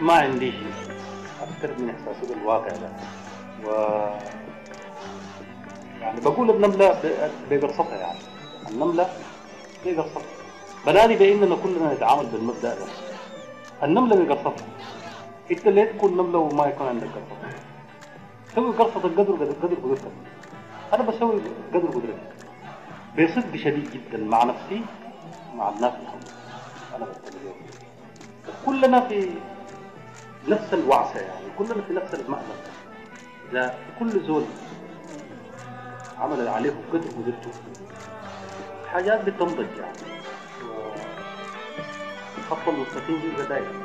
ما عندي شيء. أكثر من احساسي بالواقع ده. و يعني بقول النملة بقرصتها يعني. النملة بقرصتها بنادي بإننا كلنا نتعامل بالمبدأ ده. النملة بقرصتها إنت ليه تكون نملة وما يكون عندك قرصة؟ سوي قرصة قدر قدر قدر قدرتك. أنا بسوي قدر قدرتي. بصدق شديد جدا مع نفسي مع الناس اللي حولي. أنا بتكلم كلنا في نفس الوعسه يعني كلنا في نفس المأزق إذا كل زول عمل عليه قدر قدرته حاجات بتنضج يعني. الخط المستقيم بيبقى دايما.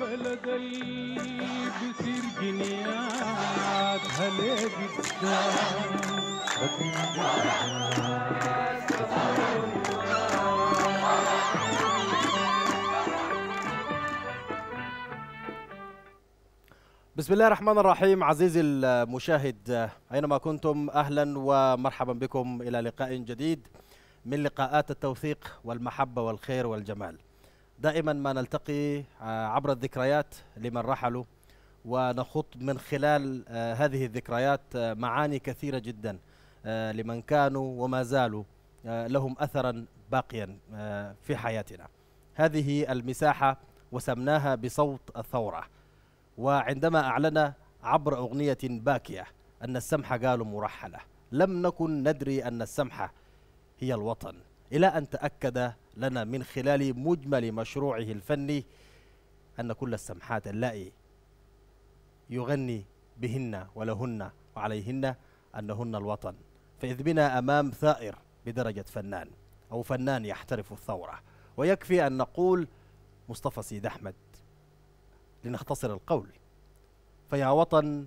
البلد اللي بيصير جنيات هلا قدام بسم الله الرحمن الرحيم عزيزي المشاهد أينما كنتم؟ أهلا ومرحبا بكم إلى لقاء جديد من لقاءات التوثيق والمحبة والخير والجمال. دائما ما نلتقي آه، عبر الذكريات لمن رحلوا ونخوض من خلال آه، هذه الذكريات آه، معاني كثيرة جدا لمن كانوا وما زالوا لهم أثرا باقيا في حياتنا. هذه المساحة وسمناها بصوت الثورة. وعندما أعلن عبر أغنية باكية أن السمحة قالوا مرحلة. لم نكن ندري أن السمحة هي الوطن. إلى أن تأكد لنا من خلال مجمل مشروعه الفني أن كل السمحات اللائي يغني بهن ولهن وعليهن أنهن الوطن. فإذ بنا أمام ثائر بدرجة فنان أو فنان يحترف الثورة. ويكفي أن نقول مصطفى سيد أحمد. لنختصر القول. فيا وطن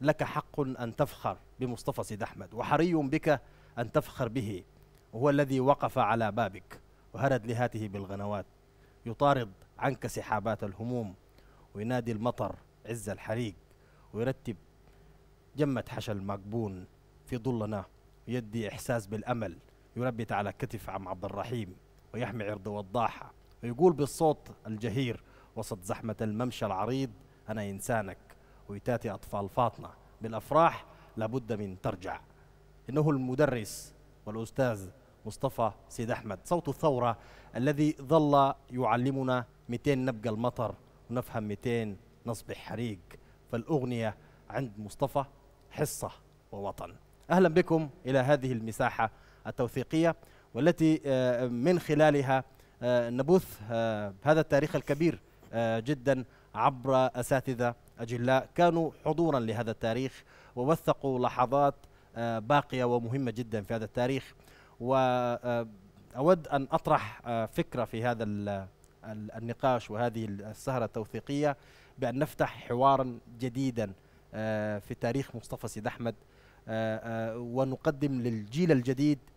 لك حق أن تفخر بمصطفى سيد أحمد وحري بك أن تفخر به وهو الذي وقف على بابك وهرد لهاته بالغنوات يطارد عنك سحابات الهموم وينادي المطر عز الحريق ويرتب جمة حشى المقبون في ظلنا ويدي إحساس بالأمل يربت على كتف عم عبد الرحيم ويحمي عرض وضاحة ويقول بالصوت الجهير وسط زحمة الممشى العريض أنا إنسانك. ويتاتي أطفال فاطمة بالأفراح لابد من ترجع. إنه المدرس والأستاذ مصطفى سيد أحمد. صوت الثورة الذي ظل يعلمنا 200 نبقى المطر ونفهم 200 نصبح حريق. فالأغنية عند مصطفى حصة ووطن. أهلا بكم إلى هذه المساحة التوثيقية والتي آه، من خلالها آه، نبث آه، هذا التاريخ الكبير جدا عبر أساتذة أجلاء كانوا حضورا لهذا التاريخ ووثقوا لحظات آه، باقية ومهمة جدا في هذا التاريخ. وأود أن أطرح آه، فكرة في هذا ال- ال- النقاش وهذه السهرة التوثيقية بأن نفتح حوارا جديدا آه، في تاريخ مصطفى سيد أحمد آه، آه، ونقدم للجيل الجديد آه،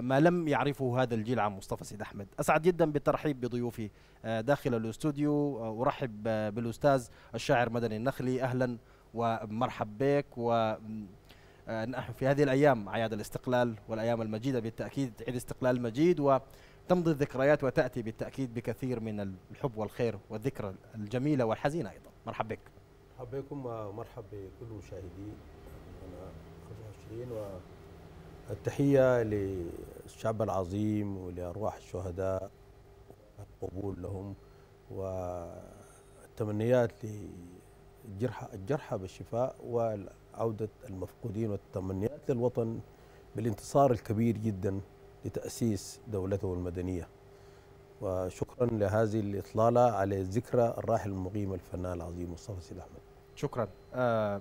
ما لم يعرفه هذا الجيل عن مصطفى سيد أحمد. أسعد جدا بالترحيب بضيوفي آه، داخل الاستوديو. آه، أرحب آه، بالأستاذ الشاعر مدني النخلي. أهلا ومرحب بك. و آه، نحن في هذه الأيام أعياد الاستقلال والأيام المجيدة بالتأكيد عيد استقلال مجيد. وتمضي الذكريات وتأتي بالتأكيد بكثير من الحب والخير والذكرى الجميلة والحزينة أيضا. مرحب بك. مرحبا بكم ومرحب بكل مشاهدي. أنا 25 والتحية للشعب العظيم ولأرواح الشهداء القبول لهم والتمنيات للجرحى الجرحى بالشفاء وعودة المفقودين والتمنيات للوطن بالانتصار الكبير جدا لتأسيس دولته المدنية. وشكرا لهذه الإطلالة على ذكرى الراحل المقيم الفنان العظيم مصطفى سيد أحمد. شكرا. آه،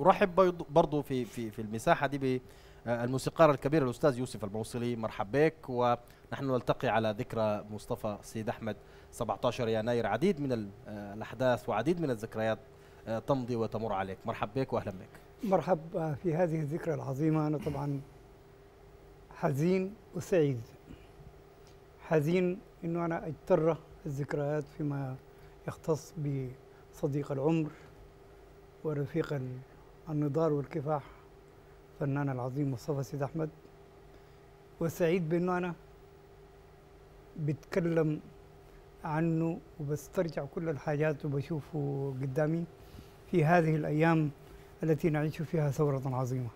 أرحب برضو في في في المساحة دي بالموسيقار الكبير الأستاذ يوسف الموصلي مرحب بك. ونحن نلتقي على ذكرى مصطفى سيد أحمد 17 يناير. عديد من ال- الأحداث وعديد من الذكريات آه، تمضي وتمر عليك. مرحب بك وأهلا بك. مرحب في هذه الذكرى العظيمة. أنا طبعا حزين وسعيد. حزين أنه أنا أجتر الذكريات فيما يختص بصديق العمر ورفيق ال- النضال والكفاح. الفنان العظيم مصطفى سيد أحمد وسعيد بأنه أنا بتكلم عنه وبسترجع كل الحاجات وبشوفه قدامي في هذه الأيام التي نعيش فيها ثورة عظيمة.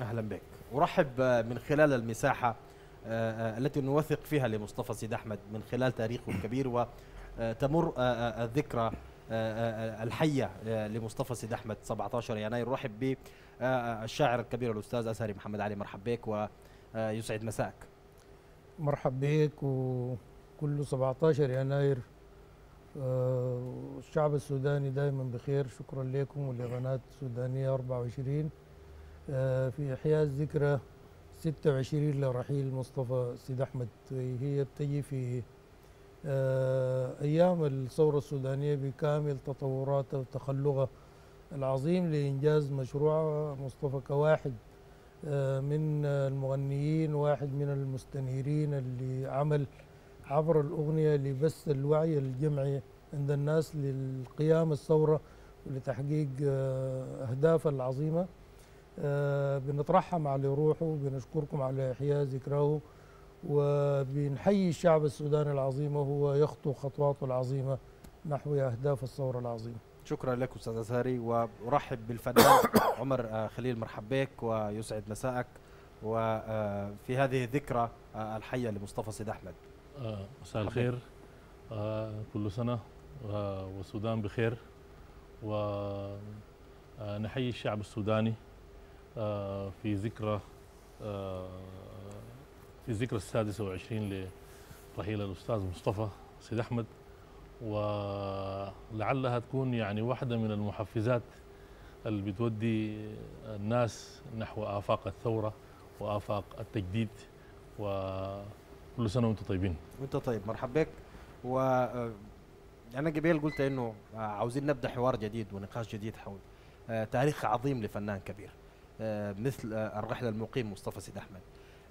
أهلا بك. أرحب آه، من خلال المساحة آه، آه، التي نوثق فيها لمصطفى سيد أحمد من خلال تاريخه الكبير وتمر الذكرى آه، الحية آه، لمصطفى سيد أحمد 17 يناير. رحب بالشاعر الكبير الأستاذ أزهري محمد علي مرحب بك ويسعد مساك. مرحب بك وكل 17 يناير. آه، الشعب السوداني دائما بخير. شكرا لكم ولقناة سودانية 24 آه، في إحياء الذكرى 26 لرحيل مصطفى سيد أحمد. هي بتجي في آه، أيام الثورة السودانية بكامل تطوراتها وتخلقها. العظيم لإنجاز مشروع مصطفى كواحد آه، من المغنيين واحد من المستنيرين اللي عمل عبر الأغنية لبث الوعي الجمعي عند الناس للقيام الثورة ولتحقيق آه، أهدافها العظيمة. آه، بنترحم على روحه وبنشكركم على إحياء ذكراه وبنحيي الشعب السوداني العظيم وهو يخطو خطواته العظيمة نحو أهداف الثورة العظيمة. شكرا لك أستاذ أزهري وارحب بالفنان عمر آه، خليل مرحب بك ويسعد مساءك وفي هذه الذكرى آه، الحية لمصطفى سيد أحمد. آه، مساء الخير. آه، كل سنة آه، والسودان بخير ونحيي الشعب السوداني آه، في ذكرى آه، في ذكرى السادسة والعشرين لرحيل الأستاذ مصطفى سيد أحمد. ولعلها تكون يعني واحدة من المحفزات اللي بتودي الناس نحو آفاق الثورة وآفاق التجديد وكل سنة وأنتم طيبين. وانت طيب مرحب بك. و آه، أنا قبل قلت إنه آه، عاوزين نبدأ حوار جديد ونقاش جديد حول آه، تاريخ عظيم لفنان كبير مثل الرحلة المقيم مصطفى سيد أحمد.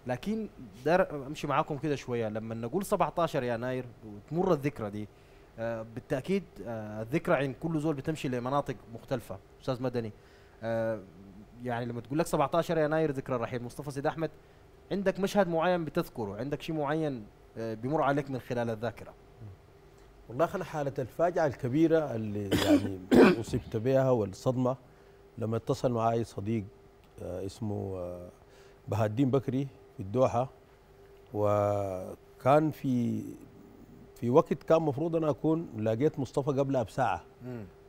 لكن دار أمشي معاكم كده شوية. لما نقول 17 يناير وتمر الذكرى دي بالتأكيد آه، الذكرى عند كل زول بتمشي لمناطق مختلفة أستاذ مدني. آه، يعني لما تقول لك 17 يناير ذكرى الرحيل مصطفى سيد أحمد عندك مشهد معين بتذكره؟ عندك شيء معين آه، بيمر عليك من خلال الذاكرة؟ والله أنا حالة الفاجعة الكبيرة اللي يعني أصبت بها والصدمة لما اتصل معي صديق آه، اسمه آه، بهاء الدين بكري في الدوحة وكان في في وقت كان مفروض أنا أكون لقيت مصطفى قبلها بساعة.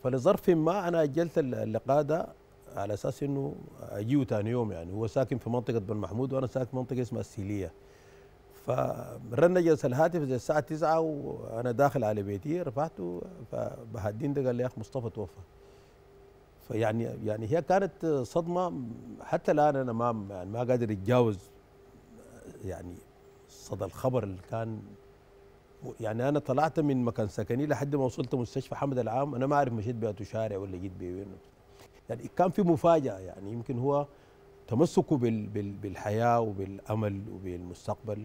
فلظرف ما أنا أجلت اللقاء ده على أساس إنه أجيه تاني يوم يعني. هو ساكن في منطقة بن محمود وأنا ساكن في منطقة اسمها السيلية. فرن جلس الهاتف زي الساعة 9 وأنا داخل على بيتي رفعته فبهدين ده قال لي يا أخ مصطفى توفى. فيعني يعني هي كانت صدمة حتى الآن أنا ما يعني ما قادر أتجاوز يعني صدى الخبر اللي كان يعني أنا طلعت من مكان سكني لحد ما وصلت مستشفى حمد العام. أنا ما أعرف مشيت بيته شارع ولا جيت بيه يعني كان في مفاجأة يعني. يمكن هو تمسكه بال بال بالحياة وبالأمل وبالمستقبل.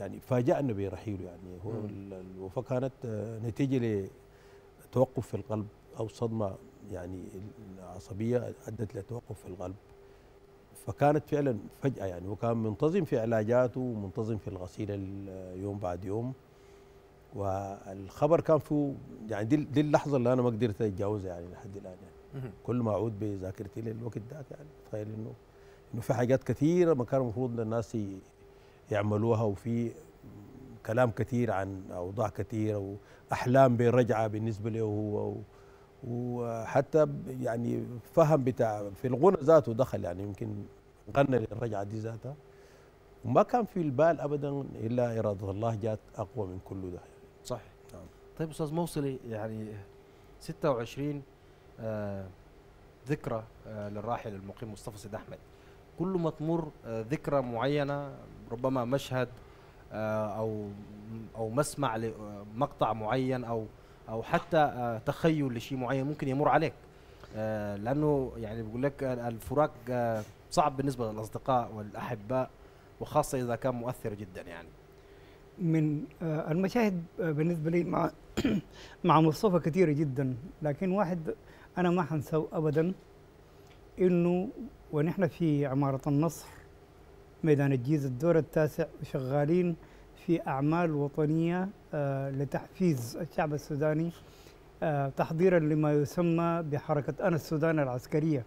يعني فاجأنا برحيله يعني. هو مم. ال- الوفاة كانت آه، نتيجة لتوقف في القلب أو صدمة يعني عصبية أدت لتوقف في القلب. فكانت فعلا فجأة يعني. وكان منتظم في علاجاته ومنتظم في الغسيل ال- يوم بعد يوم. والخبر كان فيه يعني دي, دي اللحظة اللي أنا ما قدرت أتجاوزها يعني لحد الآن يعني. كل ما أعود بذاكرتي للوقت ذاك يعني تخيل إنه إنه في حاجات كثيرة ما كان المفروض الناس يعملوها وفي كلام كثير عن أوضاع كثيرة وأحلام برجعة بالنسبة له هو وحتى يعني فهم بتاع في الغنى ذاته دخل يعني يمكن غنى للرجعة دي ذاتها. وما كان في البال ابدا إلا إرادة الله جات أقوى من كل ده صح نعم. طيب أستاذ موصلي يعني 26 آه ذكرى آه للراحل المقيم مصطفى سيد أحمد. كل ما تمر آه ذكرى معينة ربما مشهد آه أو أو مسمع لمقطع معين أو أو حتى آه تخيل لشيء معين ممكن يمر عليك. آه لأنه يعني بيقول لك الفراق آه صعب بالنسبة للأصدقاء والأحباء وخاصة إذا كان مؤثر جدا يعني. من آه، المشاهد آه، بالنسبة لي مع مع مصطفى كثيرة جدا لكن واحد أنا ما حنساه أبدا إنه ونحن في عمارة النصر ميدان الجيزة الدور التاسع وشغالين في أعمال وطنية آه، لتحفيز الشعب السوداني تحضيرا لما يسمى بحركة أنا السودان العسكرية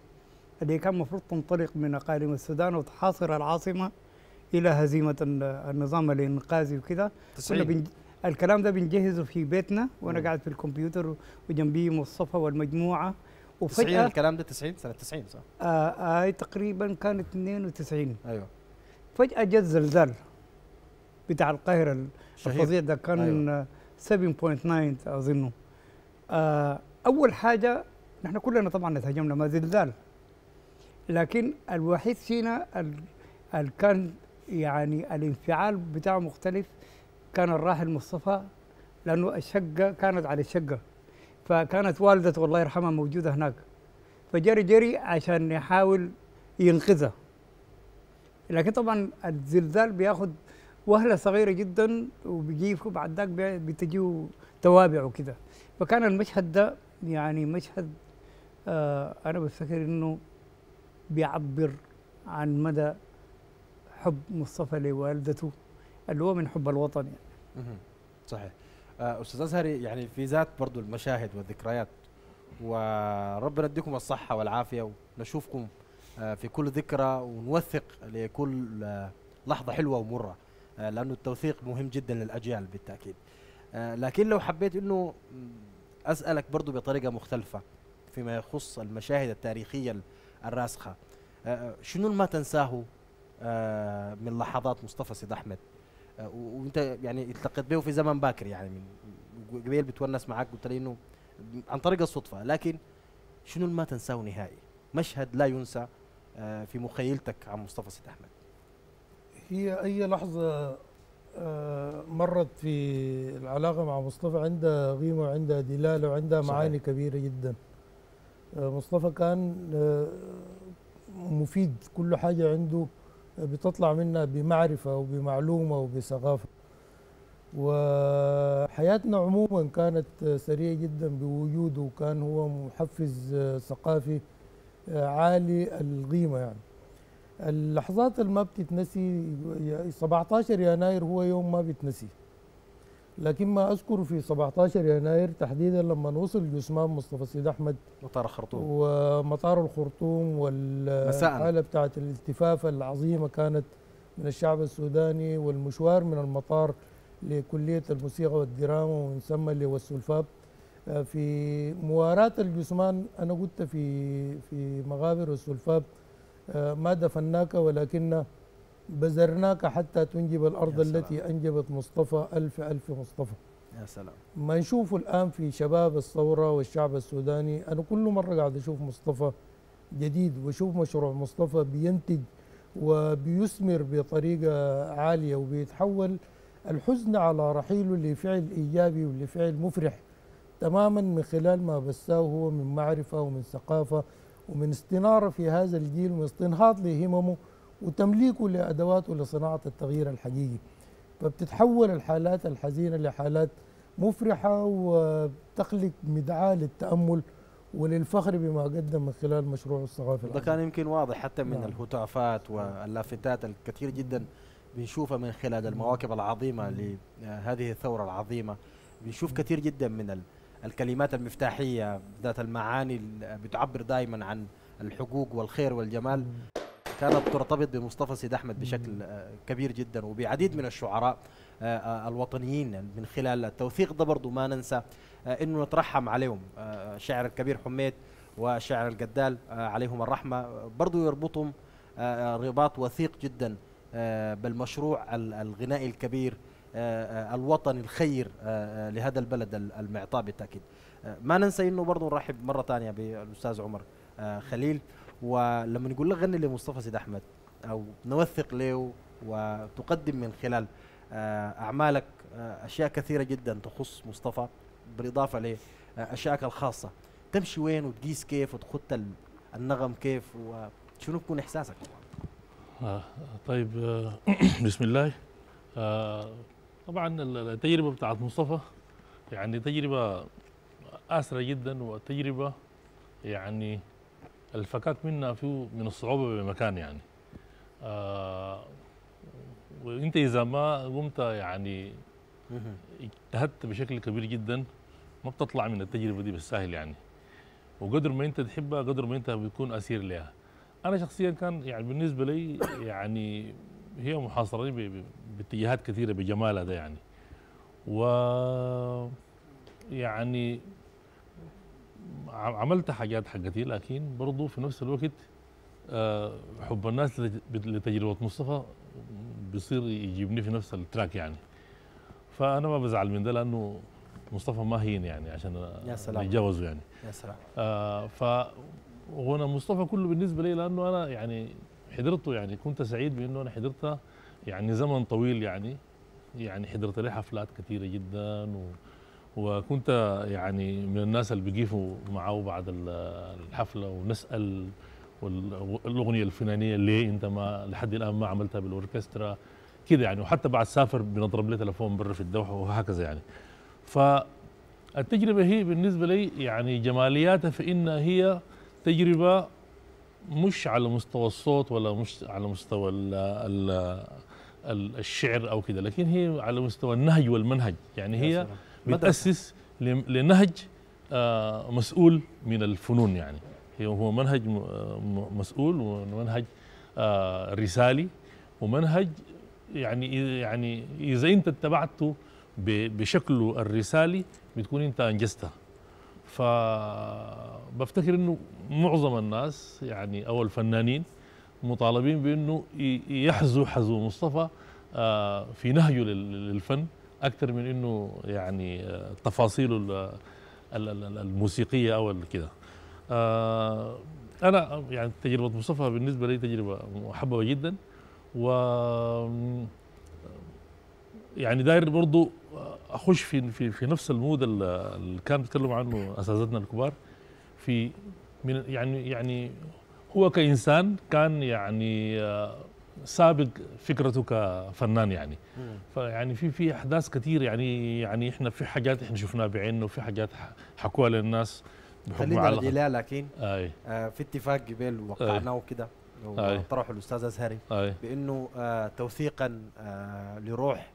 اللي كان المفروض تنطلق من أقاليم السودان وتحاصر العاصمة. إلى هزيمة الن- النظام الإنقاذي وكذا. كنا 90 بنج... الكلام ده بنجهزه في بيتنا وأنا مم. قاعد في الكمبيوتر وجنبي مصطفى والمجموعة. 90 وفجأة الكلام ده 90 سنة 90 صح؟ آه آه تقريبا كانت 92 أيوه. فجأة جت زلزال بتاع القاهرة. شهير الفظيع ده كان أيوة. أيوة. 7.9 أظنه. آه أول حاجة نحن كلنا طبعا اتهجمنا ما زلزال. لكن الوحيد فينا ال- ال كان يعني الانفعال بتاعه مختلف. كان الراحل مصطفى لأنه الشقة كانت على الشقة فكانت والدته الله يرحمها موجودة هناك. فجري جري عشان يحاول ينقذها. لكن طبعا الزلزال بياخد وهلة صغيرة جدا وبيجيكوا بعد ذاك بتجيه توابع وكده. فكان المشهد ده يعني مشهد آه أنا بفتكر إنه بيعبر عن مدى حب مصطفى لوالدته اللي هو من حب الوطن يعني. صحيح. آه، أستاذ أزهري يعني في ذات برضو المشاهد والذكريات وربنا يديكم الصحة والعافية ونشوفكم آه، في كل ذكرى ونوثق لكل آه، لحظة حلوة ومرة. لأنه التوثيق مهم جدا للأجيال بالتأكيد. لكن لو حبيت إنه أسألك برضو بطريقة مختلفة فيما يخص المشاهد التاريخية ال- الراسخه شنو ما تنساه؟ من لحظات مصطفى سيد أحمد. آه، وأنت يعني التقيت به في زمن باكر يعني من قبيل بتونس معك قلت لي إنه عن طريق الصدفة. لكن شنو ما تنساه نهائي؟ مشهد لا ينسى آه، في مخيلتك عن مصطفى سيد أحمد. هي أي لحظة آه، مرت في العلاقة مع مصطفى عندها قيمة وعندها دلالة وعندها. معاني كبيرة جدا. آه، مصطفى كان آه، مفيد كل حاجة عنده. بتطلع منها بمعرفة وبمعلومة وبثقافة. وحياتنا عموما كانت سريعة جدا بوجوده وكان هو محفز ثقافي عالي القيمة يعني. اللحظات اللي ما بتتنسي 17 يناير هو يوم ما بيتنسي لكن ما أذكر في 17 يناير تحديدا لما وصل جثمان مصطفى سيد أحمد. مطار الخرطوم. ومطار الخرطوم. والحاله بتاعت الالتفاف العظيمة كانت من الشعب السوداني والمشوار من المطار لكلية الموسيقى والدراما ومن ثم للسلفاب آه، في مواراة الجثمان أنا قلت في في مغابر السلفاب آه، ما دفناك ولكن بذرناك حتى تنجب الأرض. التي أنجبت مصطفى ألف ألف مصطفى يا سلام ما نشوفه الآن في شباب الثورة والشعب السوداني أنا كل مرة قاعد أشوف مصطفى جديد وأشوف مشروع مصطفى بينتج وبيثمر بطريقة عالية وبيتحول الحزن على رحيله لفعل إيجابي ولفعل مفرح تماما من خلال ما بثاه هو من معرفة ومن ثقافة ومن استنارة في هذا الجيل ومن استنهاض لهممه وتمليكه لأدواته لصناعة التغيير الحقيقي. فبتتحول الحالات الحزينة لحالات مفرحة وتخلق مدعاة للتأمل وللفخر بما قدم من خلال مشروع الثقافة ده. كان يمكن واضح حتى من نعم. الهتافات واللافتات الكثير جدا بنشوفها من خلال المواكب العظيمة لهذه الثورة العظيمة. بنشوف كثير جدا من ال- الكلمات المفتاحية ذات المعاني اللي بتعبر دائما عن الحقوق والخير والجمال. كانت ترتبط بمصطفى سيد أحمد بشكل آه، كبير جدا وبعديد من الشعراء آه، آه، الوطنيين من خلال التوثيق. ده برضو ما ننسى إنه نترحم عليهم الشاعر الكبير حميد والشاعر الجدال عليهم الرحمة. برضو يربطهم رباط وثيق جدا بالمشروع ال- الغنائي الكبير الوطني الخير لهذا البلد ال- المعطاء بالتأكيد. ما ننسى إنه برضو نرحب مرة ثانية بالأستاذ عمر خليل. ولما نقول لك غني لمصطفى سيد أحمد أو نوثق له وتقدم من خلال آه، أعمالك آه، أشياء كثيرة جدا تخص مصطفى بالإضافة لاشيائك الخاصة. تمشي وين وتقيس كيف وتخط ال- النغم كيف وشنو بيكون إحساسك؟ آه طيب آه بسم الله. آه طبعا ال- التجربة بتاعت مصطفى يعني تجربة آسرة جدا وتجربة يعني الفكاك منها فيه من الصعوبة بمكان يعني. آه وانت إذا ما قمت يعني اجتهدت بشكل كبير جدا ما بتطلع من التجربة دي بالسهل يعني. وقدر ما انت تحبها قدر ما انت بتكون أسير لها أنا شخصيا كان يعني بالنسبة لي يعني هي ب- باتجاهات كثيرة بجمالها ده يعني. و يعني عملت حاجات حقتي لكن برضو في نفس الوقت آه، حب الناس لت- لتجربة مصطفى بيصير يجيبني في نفس التراك يعني. فأنا ما بزعل من ده لأنه مصطفى ما هين يعني عشان. نتجاوزه يعني. يا سلام. آه ف وهنا مصطفى كله بالنسبة لي لأنه أنا يعني حضرته يعني كنت سعيد بإنه أنا حضرتها يعني زمن طويل يعني يعني حضرت له حفلات كثيرة جدا و وكنت يعني من الناس اللي بيقيفوا معه بعد ال- الحفلة ونسأل وال- والأغنية الفلانية ليه أنت ما لحد الآن ما عملتها بالأوركسترا كده يعني. وحتى بعد سافر بنضرب له تليفون برا في الدوحة وهكذا يعني. فالتجربه هي بالنسبة لي يعني جمالياتها في إنها هي تجربة مش على مستوى الصوت ولا مش على مستوى ال ال ال الشعر أو كده لكن هي على مستوى النهج والمنهج. يعني هي. بتأسس لنهج آه، مسؤول من الفنون يعني. هو منهج م- مسؤول ومنهج آه، رسالي ومنهج يعني يعني إذا أنت اتبعته بشكله الرسالي بتكون أنت أنجزتها. فبفتكر إنه معظم الناس يعني أو الفنانين مطالبين بإنه يحذو حذو مصطفى آه، في نهجه لل- للفن. أكثر من إنه يعني آه، تفاصيله ال- ال- ال- الموسيقية أو كده. آه، أنا يعني تجربة مصطفى بالنسبة لي تجربة محببة جدا. و يعني داير برضو أخش في في في نفس المود ال- اللي كان بيتكلموا عنه أساتذتنا الكبار. في من يعني يعني هو كإنسان كان يعني آه، سابق فكرته كفنان يعني. فيعني في في أحداث كثير يعني يعني إحنا في حاجات إحنا شفناها بعيننا وفي حاجات حكوها للناس بحكم خلينا. نرجع لكن أي. آه في اتفاق قبل وقعناه كده أي. وطرحه الأستاذ أزهري أي. بأنه آه توثيقا آه لروح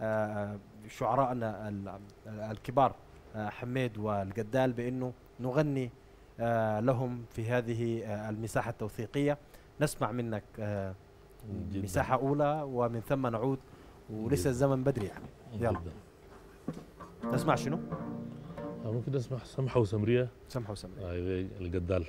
آه شعرائنا ال- الكبار آه حميد والقدال بأنه نغني آه لهم في هذه آه المساحة التوثيقية. نسمع منك آه جداً. مساحة أولى ومن ثم نعود ولسه جداً. الزمن بدري يعني يلا. جداً. نسمع شنو؟ ممكن أسمع سمحة وسمرية سمحوا سمري اي القدال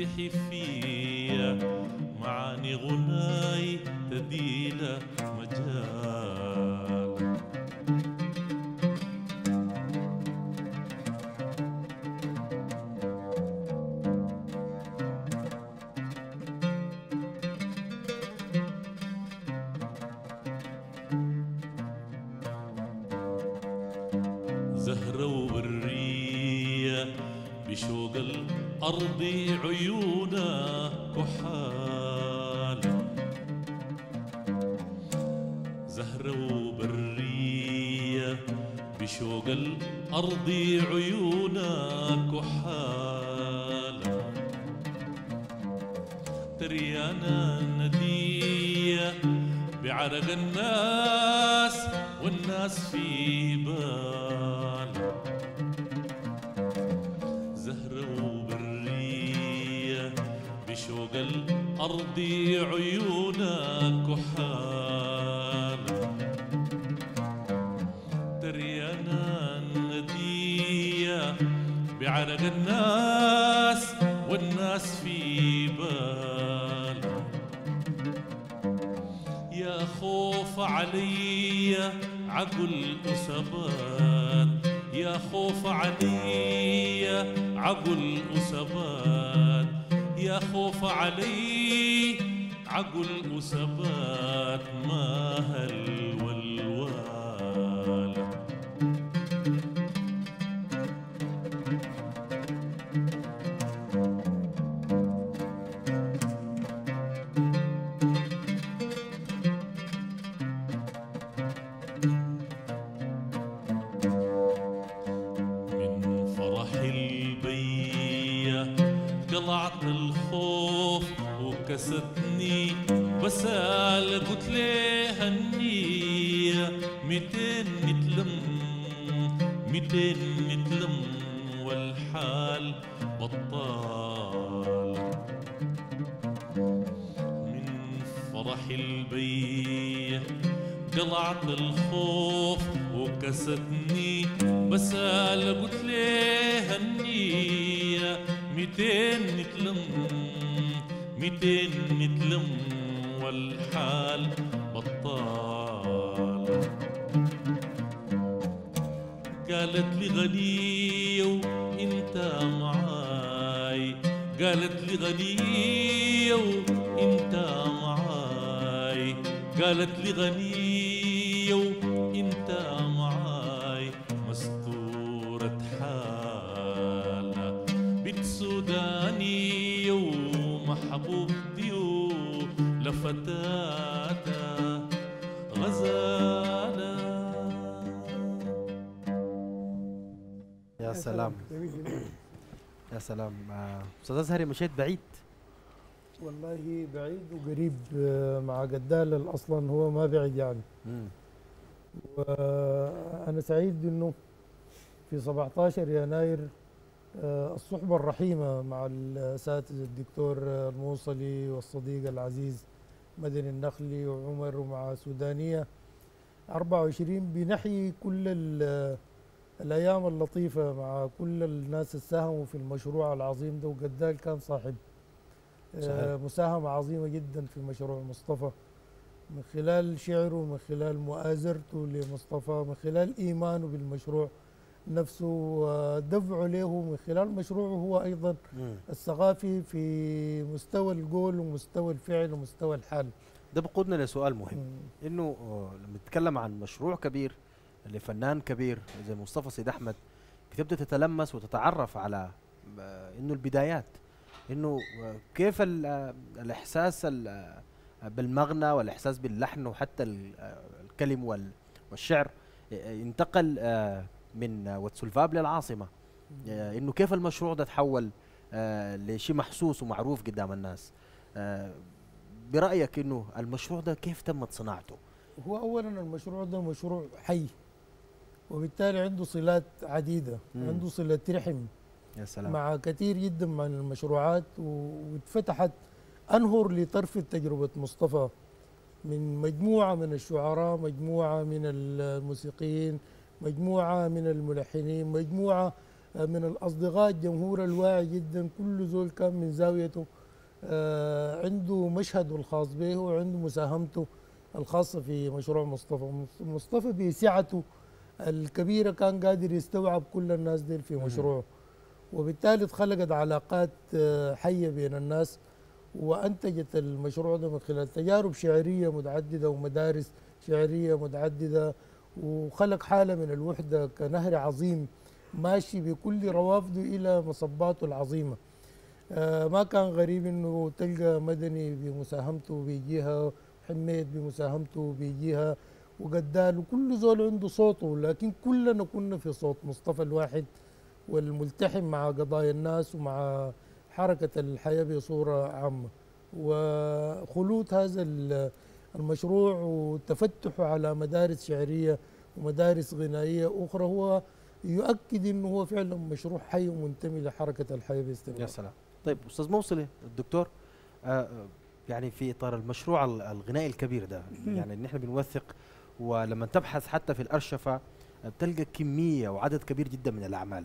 بتفتحي فيا في بال زهرة وبرية بشوق الأرض عيونا كحال تريانا ندية بعرق الناس والناس في بال. يا خوف علي عقل أسبات يا خوف علي عقل أسبات يا خوف علي عقل أسبات سلام. آه، أستاذ ازهري مشيت بعيد؟ والله بعيد وقريب آه، مع قدال أصلا هو ما بعيد يعني. مم. وأنا سعيد إنه في 17 يناير آه، الصحبة الرحيمة مع الاساتذه الدكتور الموصلي والصديق العزيز مدني النخلي وعمر ومع سودانية. 24 بنحيي كل ال- الأيام اللطيفة مع كل الناس اللي ساهموا في المشروع العظيم ده وقدال كان صاحب آه، صحيح. مساهمة عظيمة جدا في مشروع مصطفى من خلال شعره من خلال مؤازرته لمصطفى من خلال إيمانه بالمشروع نفسه ودفعه له من خلال مشروعه هو أيضا مم. الثقافي في مستوى القول ومستوى الفعل ومستوى الحال ده بقودنا لسؤال مهم مم. إنه آه، لما تتكلم عن مشروع كبير لفنان كبير زي مصطفى سيد أحمد بتبدا تتلمس وتتعرف على آه، إنه البدايات إنه آه، كيف آه، الإحساس ال- بالمغنى والإحساس باللحن وحتى ال- الكلم وال- والشعر انتقل من واتسولفاب للعاصمة. إنه كيف المشروع ده تحول لشيء محسوس ومعروف قدام الناس. برأيك إنه المشروع ده كيف تمت صناعته هو أولا المشروع ده مشروع حي. وبالتالي عنده صلات عديدة مم. عنده صلة رحم يا سلام. مع كثير جدا من المشروعات واتفتحت أنهر لطرف تجربة مصطفى من مجموعة من الشعراء مجموعة من الموسيقيين مجموعة من الملحنين مجموعة آه، من الأصدقاء الجمهور الواعي جدا كل زول كان من زاويته آه، عنده مشهده الخاص به وعنده مساهمته الخاصة في مشروع مصطفى. مصطفى بسعته الكبيرة كان قادر يستوعب كل الناس دي في مشروعه وبالتالي اتخلقت علاقات آه، حية بين الناس وأنتجت المشروع ده من خلال تجارب شعرية متعددة ومدارس شعرية متعددة وخلق حالة من الوحدة كنهر عظيم ماشي بكل روافده إلى مصباته العظيمة. آه، ما كان غريب إنه تلقى مدني بمساهمته بيجيها حميد بمساهمته بيجيها وقدال وكل زول عنده صوته لكن كلنا كنا في صوت مصطفى الواحد والملتحم مع قضايا الناس ومع حركة الحياة بصورة عامة. وخلود هذا ال- المشروع وتفتحه على مدارس شعرية ومدارس غنائية أخرى. هو يؤكد أنه هو فعلا مشروع حي ومنتمي لحركة الحياة باستمرار. يا سلام. طيب أستاذ موصلي الدكتور آه، آه، يعني في إطار المشروع ال- الغنائي الكبير ده يعني ان إحنا بنوثق ولما تبحث حتى في الأرشفة آه، بتلقى كمية وعدد كبير جدا من الأعمال.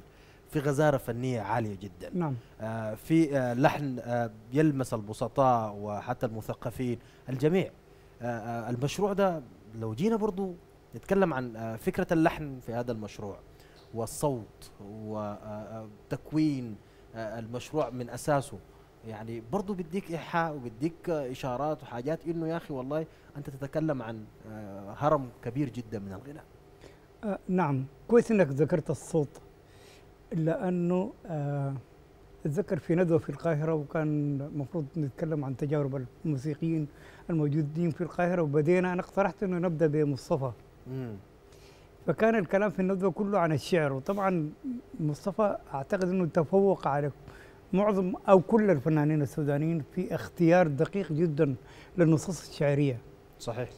في غزارة فنية عالية جدا. نعم. آه، في آه، لحن آه، يلمس البسطاء وحتى المثقفين الجميع. آه، آه، المشروع ده لو جينا برضو نتكلم عن آه، فكرة اللحن في هذا المشروع والصوت وتكوين المشروع من أساسه. يعني برضو بديك إيحاء وبديك إشارات وحاجات إنه يا أخي والله أنت تتكلم عن آه، هرم كبير جدا من الغناء آه نعم كويس إنك ذكرت الصوت لأنه آه أتذكر في ندوة في القاهرة وكان المفروض نتكلم عن تجارب الموسيقيين الموجودين في القاهرة وبدينا أنا اقترحت إنه نبدأ بمصطفى. فكان الكلام في الندوة كله عن الشعر وطبعا مصطفى أعتقد إنه تفوق على معظم أو كل الفنانين السودانيين في اختيار دقيق جدا للنصوص الشعرية. صحيح.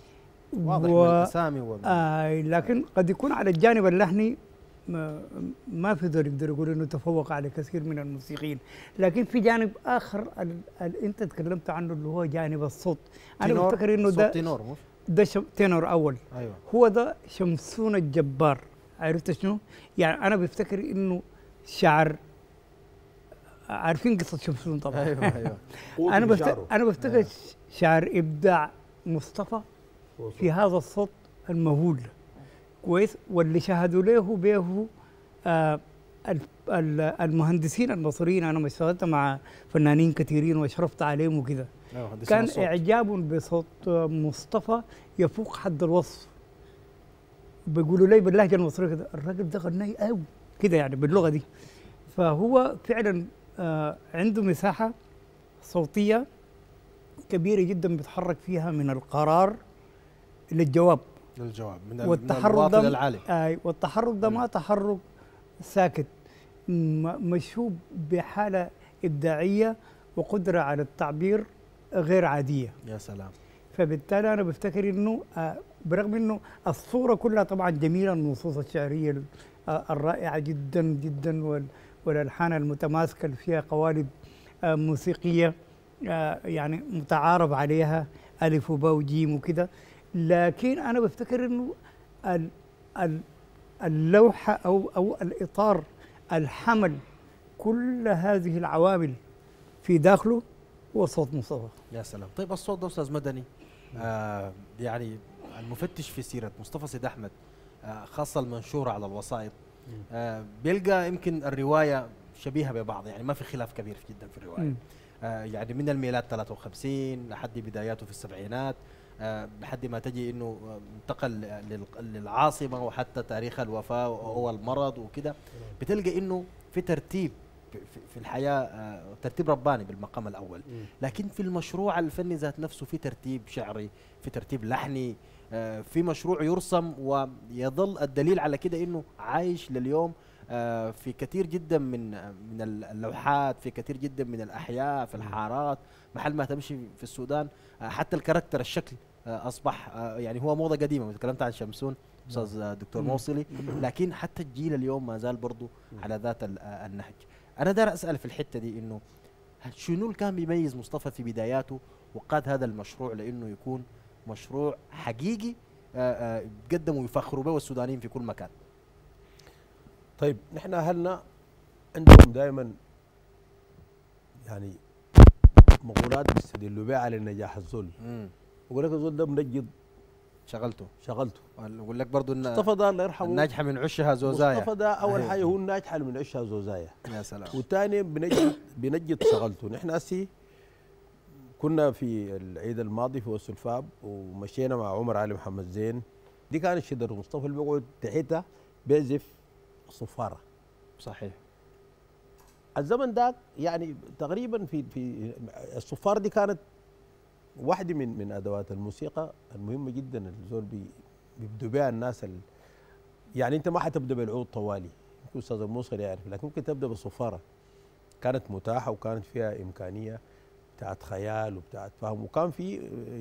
واضح و- من الأسامي ومن آه لكن قد يكون على الجانب اللحني ما, ما في ذول يقدر يقول إنه تفوق على كثير من الموسيقيين. لكن في جانب آخر ال ال أنت تكلمت عنه اللي هو جانب الصوت. أنا بفتكر إنه ده تينور مش ده شم تينور أول. أيوه. هو ده شمسون الجبار. عرفت شنو؟ يعني أنا بفتكر إنه شعر عارفين قصة شمسون طبعا. أيوه قوته أنا بفتكر. أنا بفتكر شعر إبداع مصطفى في هذا الصوت المهول. كويس. واللي شاهدوا له به آه ال- ال- المهندسين المصريين أنا ما اشتغلت مع فنانين كثيرين واشرفت عليهم وكذا. هندسين كان الصوت. إعجاب بصوت مصطفى يفوق حد الوصف. بيقولوا لي باللهجة المصرية كده الراجل ده غناي قوي كده يعني باللغة دي. فهو فعلا عنده مساحة صوتية كبيرة جدا بيتحرك فيها من القرار للجواب. للجواب من ال- من والتحرك ده العالي. آه والتحرك ده ما تحرك ساكت مشوب بحالة إبداعية وقدرة على التعبير غير عادية. يا سلام. فبالتالي أنا بفتكر إنه آه، برغم إنه الصورة كلها طبعا جميلة النصوص الشعرية ال- آه، الرائعة جدا جدا وال- والالحان المتماسكة اللي فيها قوالب آه، موسيقية آه، يعني متعارف عليها ألف وباء وجيم وكده لكن أنا بفتكر إنه ال- ال- اللوحة أو أو الإطار الحمل كل هذه العوامل في داخله هو صوت مصطفى. يا سلام. طيب الصوت ده أستاذ مدني آه يعني المفتش في سيرة مصطفى سيد أحمد آه خاصة المنشوره على الوسائط آه بيلقى يمكن الرواية شبيهة ببعض يعني ما في خلاف كبير جدا في الرواية. آه يعني من الميلاد 53 لحد بداياته في السبعينات آه لحد ما تجي إنه آه، انتقل لل- للعاصمة وحتى تاريخ الوفاة وهو المرض وكده. بتلقى إنه في ترتيب في- الحياة آه ترتيب رباني بالمقام الأول. لكن في المشروع الفني ذات نفسه في ترتيب شعري في ترتيب لحني في مشروع يرسم ويظل الدليل على كده إنه عايش لليوم آه، في كثير جدا من من اللوحات في كثير جدا من الأحياء في الحارات. محل ما تمشي في السودان آه، حتى الكاركتر الشكل آه، أصبح آه، يعني هو موضة قديمة. تكلمت عن شمسون أستاذ آه، دكتور. موصلي. لكن حتى الجيل اليوم ما زال برضه على ذات ال- آه، النهج. أنا دار أسأل في الحتة دي إنه شنو اللي كان بيميز مصطفى في بداياته وقاد هذا المشروع لإنه يكون مشروع حقيقي آه، آه، يتقدموا ويفخروا به السودانيين في كل مكان. طيب نحن أهلنا عندهم دائما يعني مقولات بيستدلوا بها على نجاح الزول يقول لك الزول ده منجد. شغلته. شغلته. أقول لك برضه إن مصطفى ده الله يرحمه. الناجحة من عشها زوزايا. مصطفى ده أول. حاجة هو الناجحة من عشها زوزايا. يا سلام. والثاني بنجد بنجد شغلته. نحن هسي كنا في العيد الماضي في وسط الفاب ومشينا مع عمر علي محمد زين. دي كانت شجره مصطفى اللي بيقعد تحتها بيعزف صفارة. صحيح. الزمن ده يعني تقريبا في في الصفاره دي كانت واحدة من من أدوات الموسيقى المهمة جدا الزول بي بيبدوا بها الناس ال يعني أنت ما حتبدأ بالعود طوالي. يمكن أستاذ الموصل يعرف لكن ممكن تبدأ بالصفارة. كانت متاحة وكانت فيها إمكانية. بتاعت خيال وبتاعت فهم. وكان في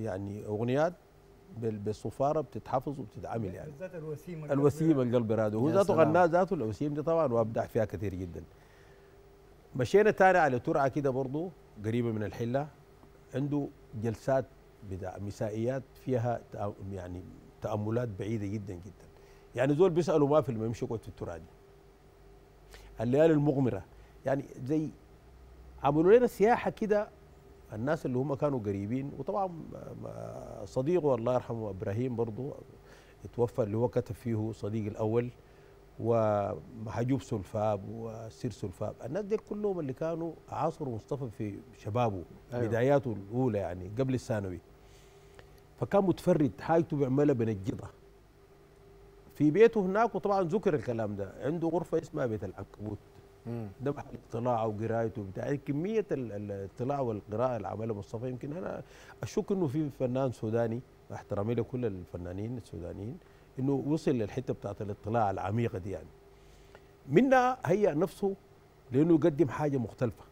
يعني أغنيات بال- بالصفارة بتتحفظ وبتتعمل يعني. بالذات الوسيمة الوسيم القلب رادو. هو يا ذاته. غناه ذاته الوسيم دي طبعا وأبدع فيها كثير جدا. مشينا تاني على ترعة كده برضه قريبة من الحلة. عنده جلسات بتاع مسائيات فيها يعني تأملات بعيدة جدا جدا. يعني زول بيسألوا ما في لما يمشي يقعد في الترعة دي. الليالي المغمرة. يعني زي عملوا لنا سياحة كده الناس اللي هم كانوا قريبين وطبعا صديقه الله يرحمه إبراهيم برضه توفى اللي هو كتب فيه صديقي الأول ومحجوب سلفاب وسير سلفاب الناس دي كلهم اللي كانوا عاصروا مصطفى في شبابه أيوة. بداياته الأولى يعني قبل الثانوي فكان متفرد حاجته بيعملها بنجدها في بيته هناك وطبعا ذكر الكلام ده عنده غرفة اسمها بيت العنكبوت. ده محل وقرايته وبتاع. يعني كمية ال- ال- الاطلاع والقراءة اللي عملها مصطفى يمكن أنا أشك إنه في فنان سوداني احترامي لكل الفنانين السودانيين إنه وصل للحتة بتاعت الاطلاع العميقة دي يعني. منها هيأ نفسه لأنه يقدم حاجة مختلفة.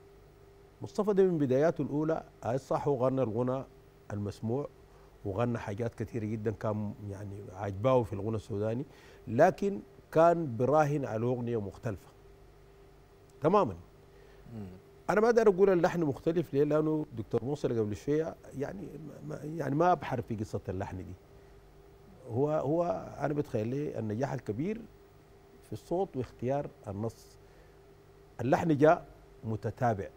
مصطفى ده من بداياته الأولى هاي صح هو غنى الغنى المسموع وغنى حاجات كثيرة جدا كان يعني عجباه في الغنى السوداني لكن كان براهن على أغنية مختلفة. تماما. مم. أنا ما أقدر أقول اللحن مختلف ليه؟ لأنه دكتور موصل قبل شوية يعني ما يعني ما ابحر في قصة اللحن دي. هو هو أنا بتخيل لي النجاح الكبير في الصوت واختيار النص. اللحن جاء متتابع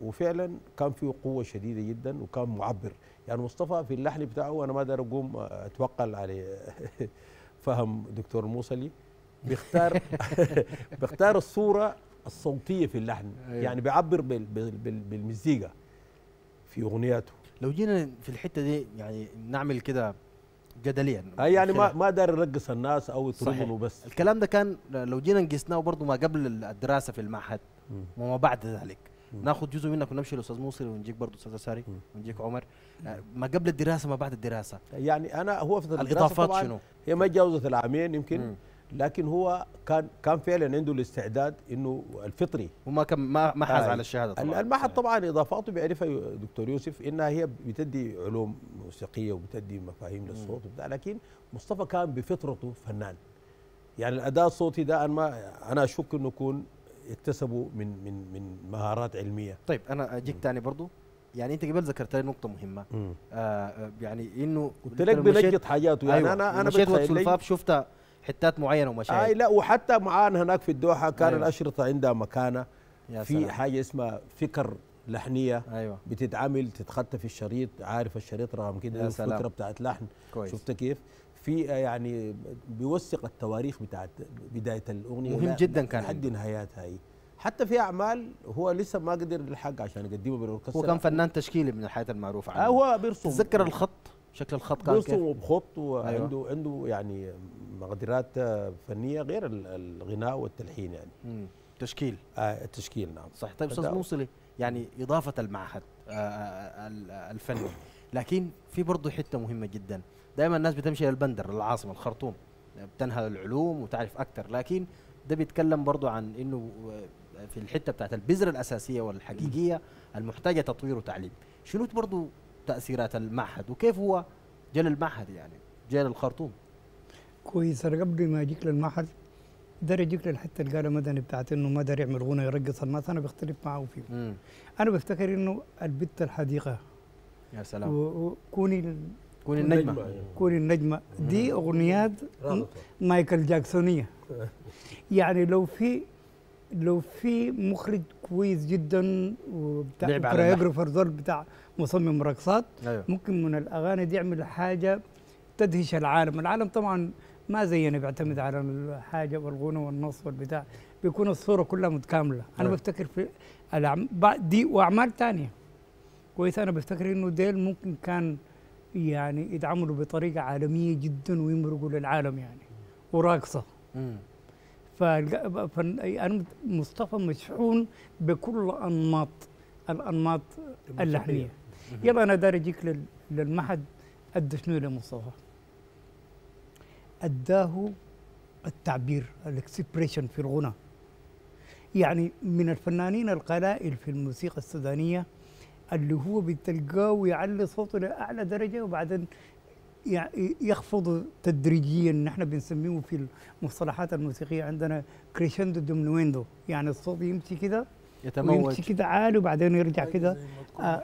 وفعلا كان فيه قوة شديدة جدا وكان معبر. يعني مصطفى في اللحن بتاعه أنا ما أقدر أقوم أتوقل على فهم دكتور موصلي بيختار بيختار الصورة الصوتية في اللحن أيوة. يعني بيعبر بال بال بال بالمزيكا في أغنياته لو جينا في الحتة دي يعني نعمل كده جدليا هاي يعني ما ما دار يرقص الناس أو. يطربوا بس الكلام ده كان لو جينا نقسناه برضه ما قبل الدراسة في المعهد. وما بعد ذلك. ناخذ جزء منك ونمشي لأستاذ موصل ونجيك برضه أستاذ ساري. ونجيك عمر آه، ما قبل الدراسة ما بعد الدراسة يعني أنا هو في الدراسة الإضافات شنو؟ هي ما تجاوزت العامين يمكن مم. لكن هو كان كان فعلا عنده الاستعداد إنه الفطري. وما كم ما ما حاز آه. على الشهادة ال- طبعا المعهد طبعا إضافاته بيعرفها دكتور يوسف إنها هي بتدي علوم موسيقية وبتدي مفاهيم للصوت وبتاع لكن مصطفى كان بفطرته فنان. يعني الاداء الصوتي ده أنا ما أنا أشك إنه يكون اكتسبه من من من مهارات علمية. طيب أنا أجيك تاني برضه يعني أنت قبل ذكرت لي نقطة مهمة. آه آه، يعني إنه قلت لك بنجد حاجاته. يعني أيوة. أنا أنا مشيت وقت بتخيل لي- سلفاب شفت حتات معينة أي ومشاهد لا وحتى معانا هناك في الدوحة كان أيوة. أيوة. الأشرطة عندها مكانة. يا في سلام. حاجة اسمها فكر لحنية. أيوه. بتتعمل تتخطى في الشريط. عارف الشريط رقم كده. الفكرة بتاعت لحن. كويس. شفت كيف؟ في يعني بيوثق التواريخ بتاعت بداية الأغنية. مهم جدا كان لحد. نهاياتها هي. حتى في أعمال هو لسه ما قدر يلحق عشان يقدمها بالأوركسترا. هو كان فنان تشكيلي من الحياة المعروفة آه عنه هو بيرسم. تتذكر الخط؟ شكل الخط كان كيف؟ بيرسم بخط وعنده أيوة. عنده يعني مقدرات آه، فنية غير ال- الغناء والتلحين يعني. مم. تشكيل. آه التشكيل نعم. صحيح. طيب أستاذ موصلي يعني إضافة المعهد آه، آه، ال- الفني. لكن في برضه حتة مهمة جدا. دائما الناس بتمشي للبندر العاصمة الخرطوم. بتنهل العلوم وتعرف أكثر لكن ده بيتكلم برضه عن إنه آه، في الحتة بتاعت البذرة الأساسية والحقيقية المحتاجة تطوير وتعليم. شنو برضه تأثيرات المعهد وكيف هو جل المعهد يعني؟ جل الخرطوم. كويس. أنا قبل ما أجيك للمعهد دار اجيك للحتة اللي قالها مدني بتاعت إنه ما دار يعمل غنى يرقص الناس. أنا بختلف معه فيه مم. أنا بفتكر إنه البت الحديقة. يا سلام. وكوني ال- كون النجمة. كوني النجمة. دي اغنيات مايكل جاكسونية. يعني لو في لو في مخرج كويس جدا وبتاع زول بتاع مصمم رقصات أيوه. ممكن من الأغاني دي يعمل حاجة تدهش العالم، العالم طبعا ما زينا بيعتمد على الحاجة والغنى والنص والبتاع بيكون الصورة كلها متكاملة، أنا أيوة. بفتكر في بعد دي وأعمال ثانية كويس أنا بفتكر إنه ديل ممكن كان يعني يتعاملوا بطريقة عالمية جدا ويمرقوا للعالم يعني وراقصة. مم. فالج- فن- أنا مصطفى مشحون بكل أنماط الأنماط اللحنية. يلا أنا داير اجيك لل- للمحد ادى شنو لمصطفى أداه التعبير ال expression في الغنى. يعني من الفنانين القلائل في الموسيقى السودانية اللي هو بتلقاه يعلي صوته لأعلى درجة وبعدين يخفض تدريجيا. نحن بنسميه في المصطلحات الموسيقية عندنا crescendo diminuendo يعني الصوت يمشي كده يتموج. كده عالي وبعدين يرجع كده ما تكون آه.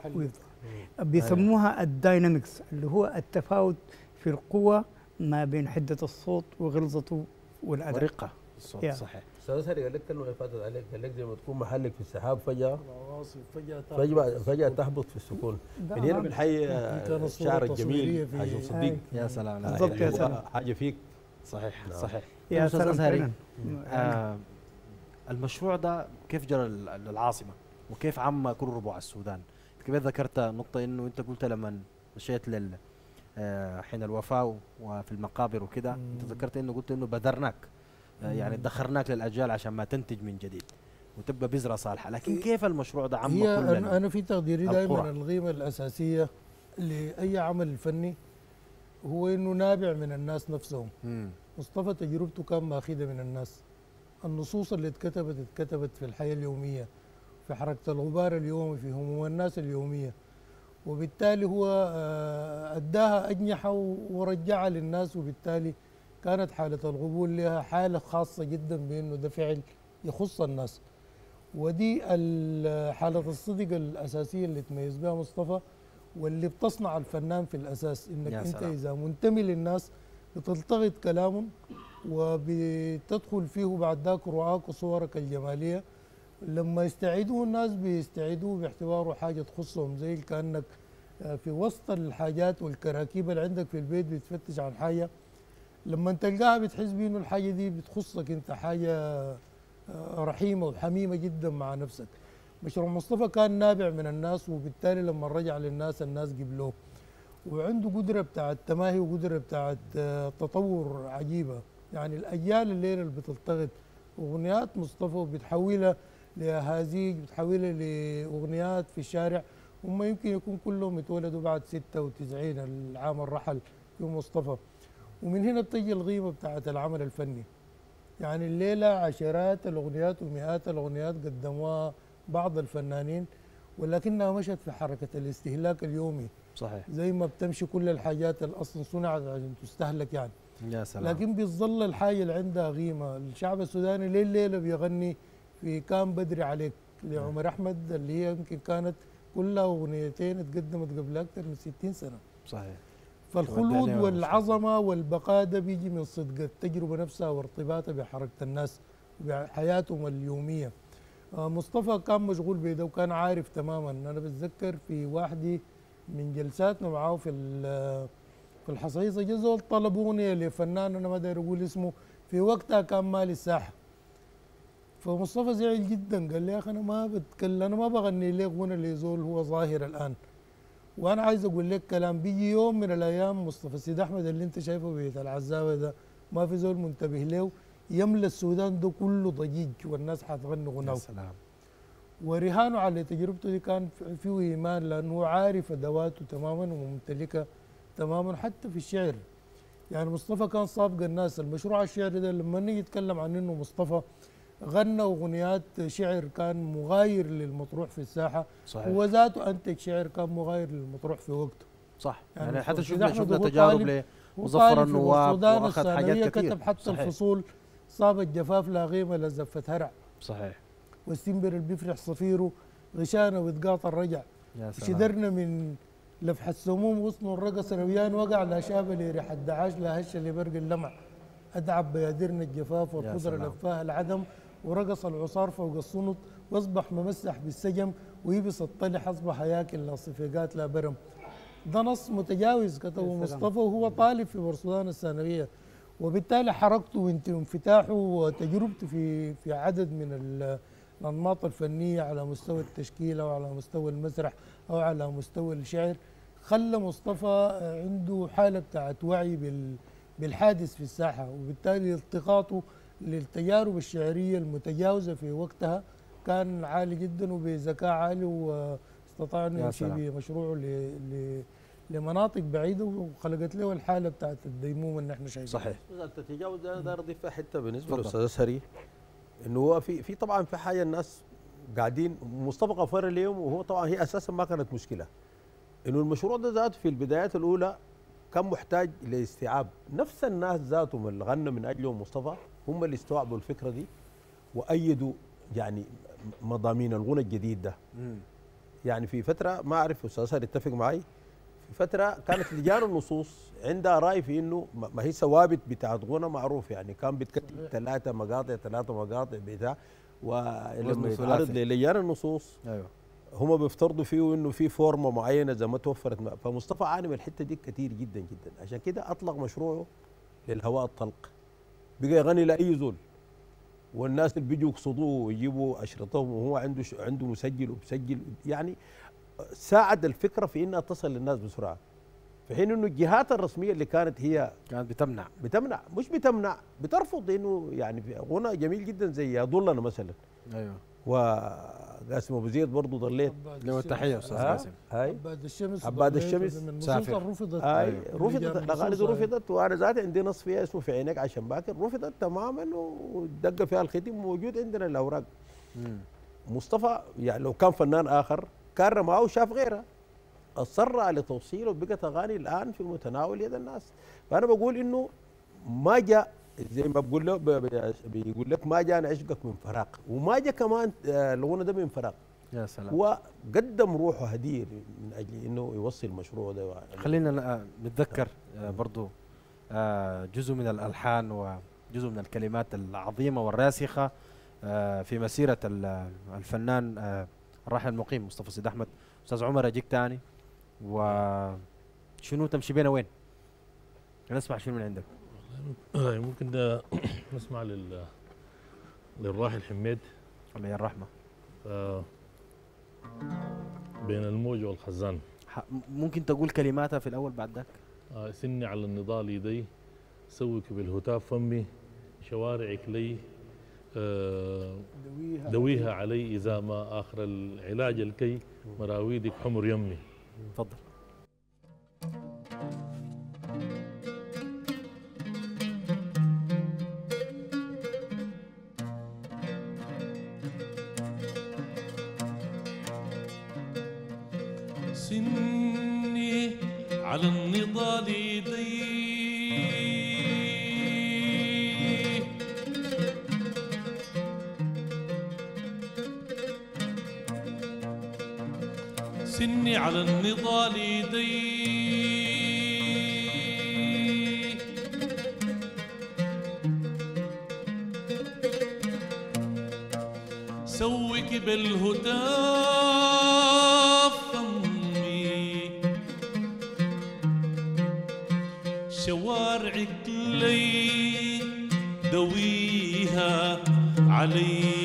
بيسموها ال dynamics اللي هو التفاوت في القوة ما بين حدة الصوت وغلظته والأداء. ورقه الصوت يا. صحيح. أستاذ هاري قال لك كلمه فاتت عليك قال لك زي ما تكون محلك في السحاب فجأة. العواصف فجأة فجاه فجأة تهبط في السكون. من هنا. بنحيي الشعر الجميل حاج صديق. يا سلام لا بالضبط يا سلام. حاجة فيك. صحيح نعم. صحيح. يا أستاذ سلام. آه المشروع ده كيف جرى لل- للعاصمة؟ وكيف عم كل ربوع السودان؟ كيف ذكرت نقطة إنه أنت قلت لما مشيت لل آه، حين الوفاة وفي المقابر وكده أنت. ذكرت إنه قلت إنه بدرناك آه، يعني ادخرناك للأجيال عشان ما تنتج من جديد وتبقى بذرة صالحة لكن هي- كيف المشروع ده عم هي كل أنا, في تقديري دائما القرى. القيمة الأساسية لأي عمل فني هو إنه نابع من الناس نفسهم مم. مصطفى تجربته كان ماخذة من الناس النصوص اللي اتكتبت اتكتبت في الحياة اليومية في حركة الغبار اليومي في هموم الناس اليومية. وبالتالي هو آه، أداها أجنحة ورجعها للناس وبالتالي كانت حالة القبول لها حالة خاصة جدا بأنه ده فعل يخص الناس. ودي ال- حالة الصدق الأساسية اللي تميز بها مصطفى واللي بتصنع الفنان في الأساس إنك أنت سلام. إذا منتمي للناس بتلتقط كلامهم وبتدخل فيه بعد ذاك رؤاك وصورك الجمالية. لما يستعيدوه الناس بيستعيدوه باعتباره حاجة تخصهم زي كأنك آه، في وسط الحاجات والكراكيب اللي عندك في البيت بتفتش عن حاجة. لما تلقاها بتحس بأنه الحاجة دي بتخصك أنت حاجة آه، رحيمة وحميمة جدا مع نفسك. مشروع مصطفى كان نابع من الناس وبالتالي لما رجع للناس الناس قبلوه. وعنده قدرة بتاعت تماهي وقدرة بتاعت آه، تطور عجيبة. يعني الأجيال الليلة اللي بتلتقط أغنيات مصطفى وبتحولها لأهازيج بتحولها لأغنيات في الشارع هم يمكن يكون كلهم اتولدوا بعد 96 العام الرحل في مصطفى. ومن هنا بتجي القيمة بتاعت العمل الفني. يعني الليلة عشرات الأغنيات ومئات الأغنيات قدموها بعض الفنانين ولكنها مشت في حركة الاستهلاك اليومي. صحيح. زي ما بتمشي كل الحاجات اللي أصلا صنعت عشان تستهلك يعني. يا سلام. لكن بيظل الحاجة اللي عندها قيمة الشعب السوداني ليل ليلة بيغني في كان بدري عليك لعمر أحمد اللي هي يمكن كانت كلها أغنيتين اتقدمت قبل أكثر من 60 سنة. صحيح. فالخلود ودعني والعظمة والبقاء ده بيجي من صدق التجربة نفسها وارتباطها بحركة الناس بحياتهم اليومية. آه، مصطفى كان مشغول بده وكان عارف تماما. أنا بتذكر في واحدة من جلساتنا معاه في في الحصيصة جزول طلب أغنية لفنان أنا ما داير أقول اسمه في وقتها كان مالي الساحة فمصطفى زعل جدا قال لي يا أخي أنا ما بتكلم أنا ما بغني لك غنى لزول هو ظاهر الآن. وأنا عايز أقول لك كلام بيجي يوم من الأيام مصطفى سيد أحمد اللي أنت شايفه بيت العزاوة ده ما في زول منتبه له يملى السودان ده كله ضجيج والناس حتغني يا غناو سلام. ورهانه على تجربته دي كان فيه إيمان لأنه عارف أدواته تماما وممتلكة تماما حتى في الشعر. يعني مصطفى كان سابق الناس المشروع الشعري ده لما نيجي نتكلم عن إنه مصطفى غنى أغنيات شعر كان مغاير للمطروح في الساحة صحيح. هو ذاته أنتج شعر كان مغاير للمطروح في وقته. صح. يعني يعني حتى شفنا شفنا تجارب طالب- ل هو مظفر طالب في النواب وأخذ حاجات كثير كتب حتى صحيح. الفصول صابت جفاف لا غيمة لزفت هرع. صحيح. والسنبر اللي بيفرح صفيره غشانة وتقاطع الرجع. يا سلام. شدرنا من لفحة سموم غصن الرقص رويان وقع لا شاب لي ريح الدعاش لا هش اللي برق اللمع. أدعب بيادرنا الجفاف والخضرة سلام. لفاها العدم. ورقص العصار فوق الصنط واصبح ممسح بالسجم ويبس الطلح اصبح ياكل لا صفيقات لا برم. ده نص متجاوز كتبه مصطفى وهو طالب في برسلان الثانوية. وبالتالي حركته وانت- وانفتاحه وتجربته في في عدد من ال- الانماط الفنية على مستوى التشكيلة وعلى مستوى المسرح أو على مستوى الشعر. خلى مصطفى عنده حالة بتاعت وعي بال بالحادث في الساحة وبالتالي التقاطه للتجارب الشعريه المتجاوزة في وقتها كان عالي جدا وبذكاء عالي واستطاع انه يمشي. بمشروعه ل... ل... لمناطق بعيدة وخلقت له الحالة بتاعت الديمومه اللي إحنا شايفينها صحيح. التجاوز ده اضيف حتة بالنسبة. للاستاذ اسهري إنه هو في في طبعا في حاجة الناس قاعدين مصطفى غفار اليوم وهو طبعا هي أساسا ما كانت مشكلة. إنه المشروع ده ذاته في البدايات الأولى كان محتاج لاستيعاب نفس الناس ذاتهم اللي غنى من اجلهم مصطفى هم اللي استوعبوا الفكرة دي وأيدوا يعني مضامين الغنى الجديد ده. يعني في فترة ما أعرف أستاذ اسهر يتفق معي في فترة كانت لجان النصوص عندها رأي في إنه ما هي ثوابت بتاعت غنى معروف يعني كان بتكتب ثلاثة مقاطع ثلاثة مقاطع بتاع ولما يتعرض. للجان النصوص أيوه. هم بيفترضوا فيه إنه في فورمة معينة إذا ما توفرت. فمصطفى عاني من الحتة دي كثير جدا جدا. عشان كده أطلق مشروعه للهواء الطلق. بقى يغني لأي زول. والناس اللي بيجوا يقصدوه ويجيبوا أشرطهم وهو عنده. عنده مسجل وبسجل يعني ساعد الفكرة في إنها تصل للناس بسرعة. في حين إنه الجهات الرسمية اللي كانت هي كانت بتمنع. بتمنع. مش بتمنع بترفض إنه يعني غنى جميل جدا زي يا ضلنا مثلا. أيوه. أبو زيد برضه ضليت. له التحية أستاذ؟ قاسم. هاي. عباد الشمس عباد الشمس. سافر. رفضت اي اللي رفضت الاغاني دي هاي. رفضت وأنا ذاتي عندي نص فيها اسمه في عينيك عشان باكر. رفضت تماما ودق فيها الختم موجود عندنا الأوراق. مصطفى يعني لو كان فنان آخر كان رماه وشاف غيرها أصر على توصيله وبقت أغاني الآن في متناول يد الناس. فأنا بقول إنه ما جاء زي ما بقول له بيقول لك ما جاء عشقك من فراغ وما جاء كمان آه، الغنى ده من فراغ. يا سلام. هو قدم روحه هدية من أجل إنه يوصل المشروع ده. خلينا ن- نتذكر آه، برضو آه، جزء من الألحان وجزء من الكلمات العظيمة والراسخة آه، في مسيرة ال- الفنان آه، الراحل المقيم مصطفى سيد أحمد. أستاذ عمر أجيك تاني. وشنو تمشي بينا وين؟ نسمع شنو من عندك؟ آه، ممكن ده نسمع لل للراحل حميد. الله الرحمة. آه، بين الموج والخزان. ممكن تقول كلماتها في الأول بعد ذاك؟ آه، سني على النضال يدي سوك بالهتاف فمي شوارعك لي آه، دويها. دويها علي إذا ما آخر العلاج الكي مراويدك حمر يمي. تفضل. على النضال يدي سني على النضال يدي سوك بالهتاف شوارعك لي دويها علي.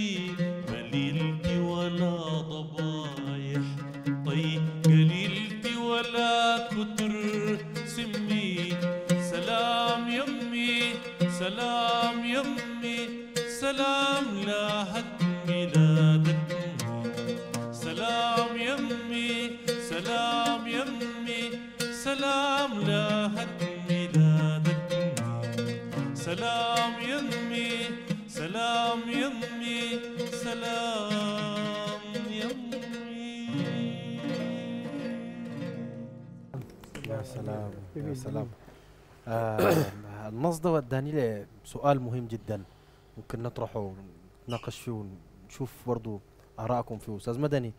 free. سلام يا جميل، سلام. آه النص ده وداني لي سؤال مهم جدا. ممكن نطرحه ونتناقش فيه ونشوف برضو آرائكم فيه. أستاذ مدني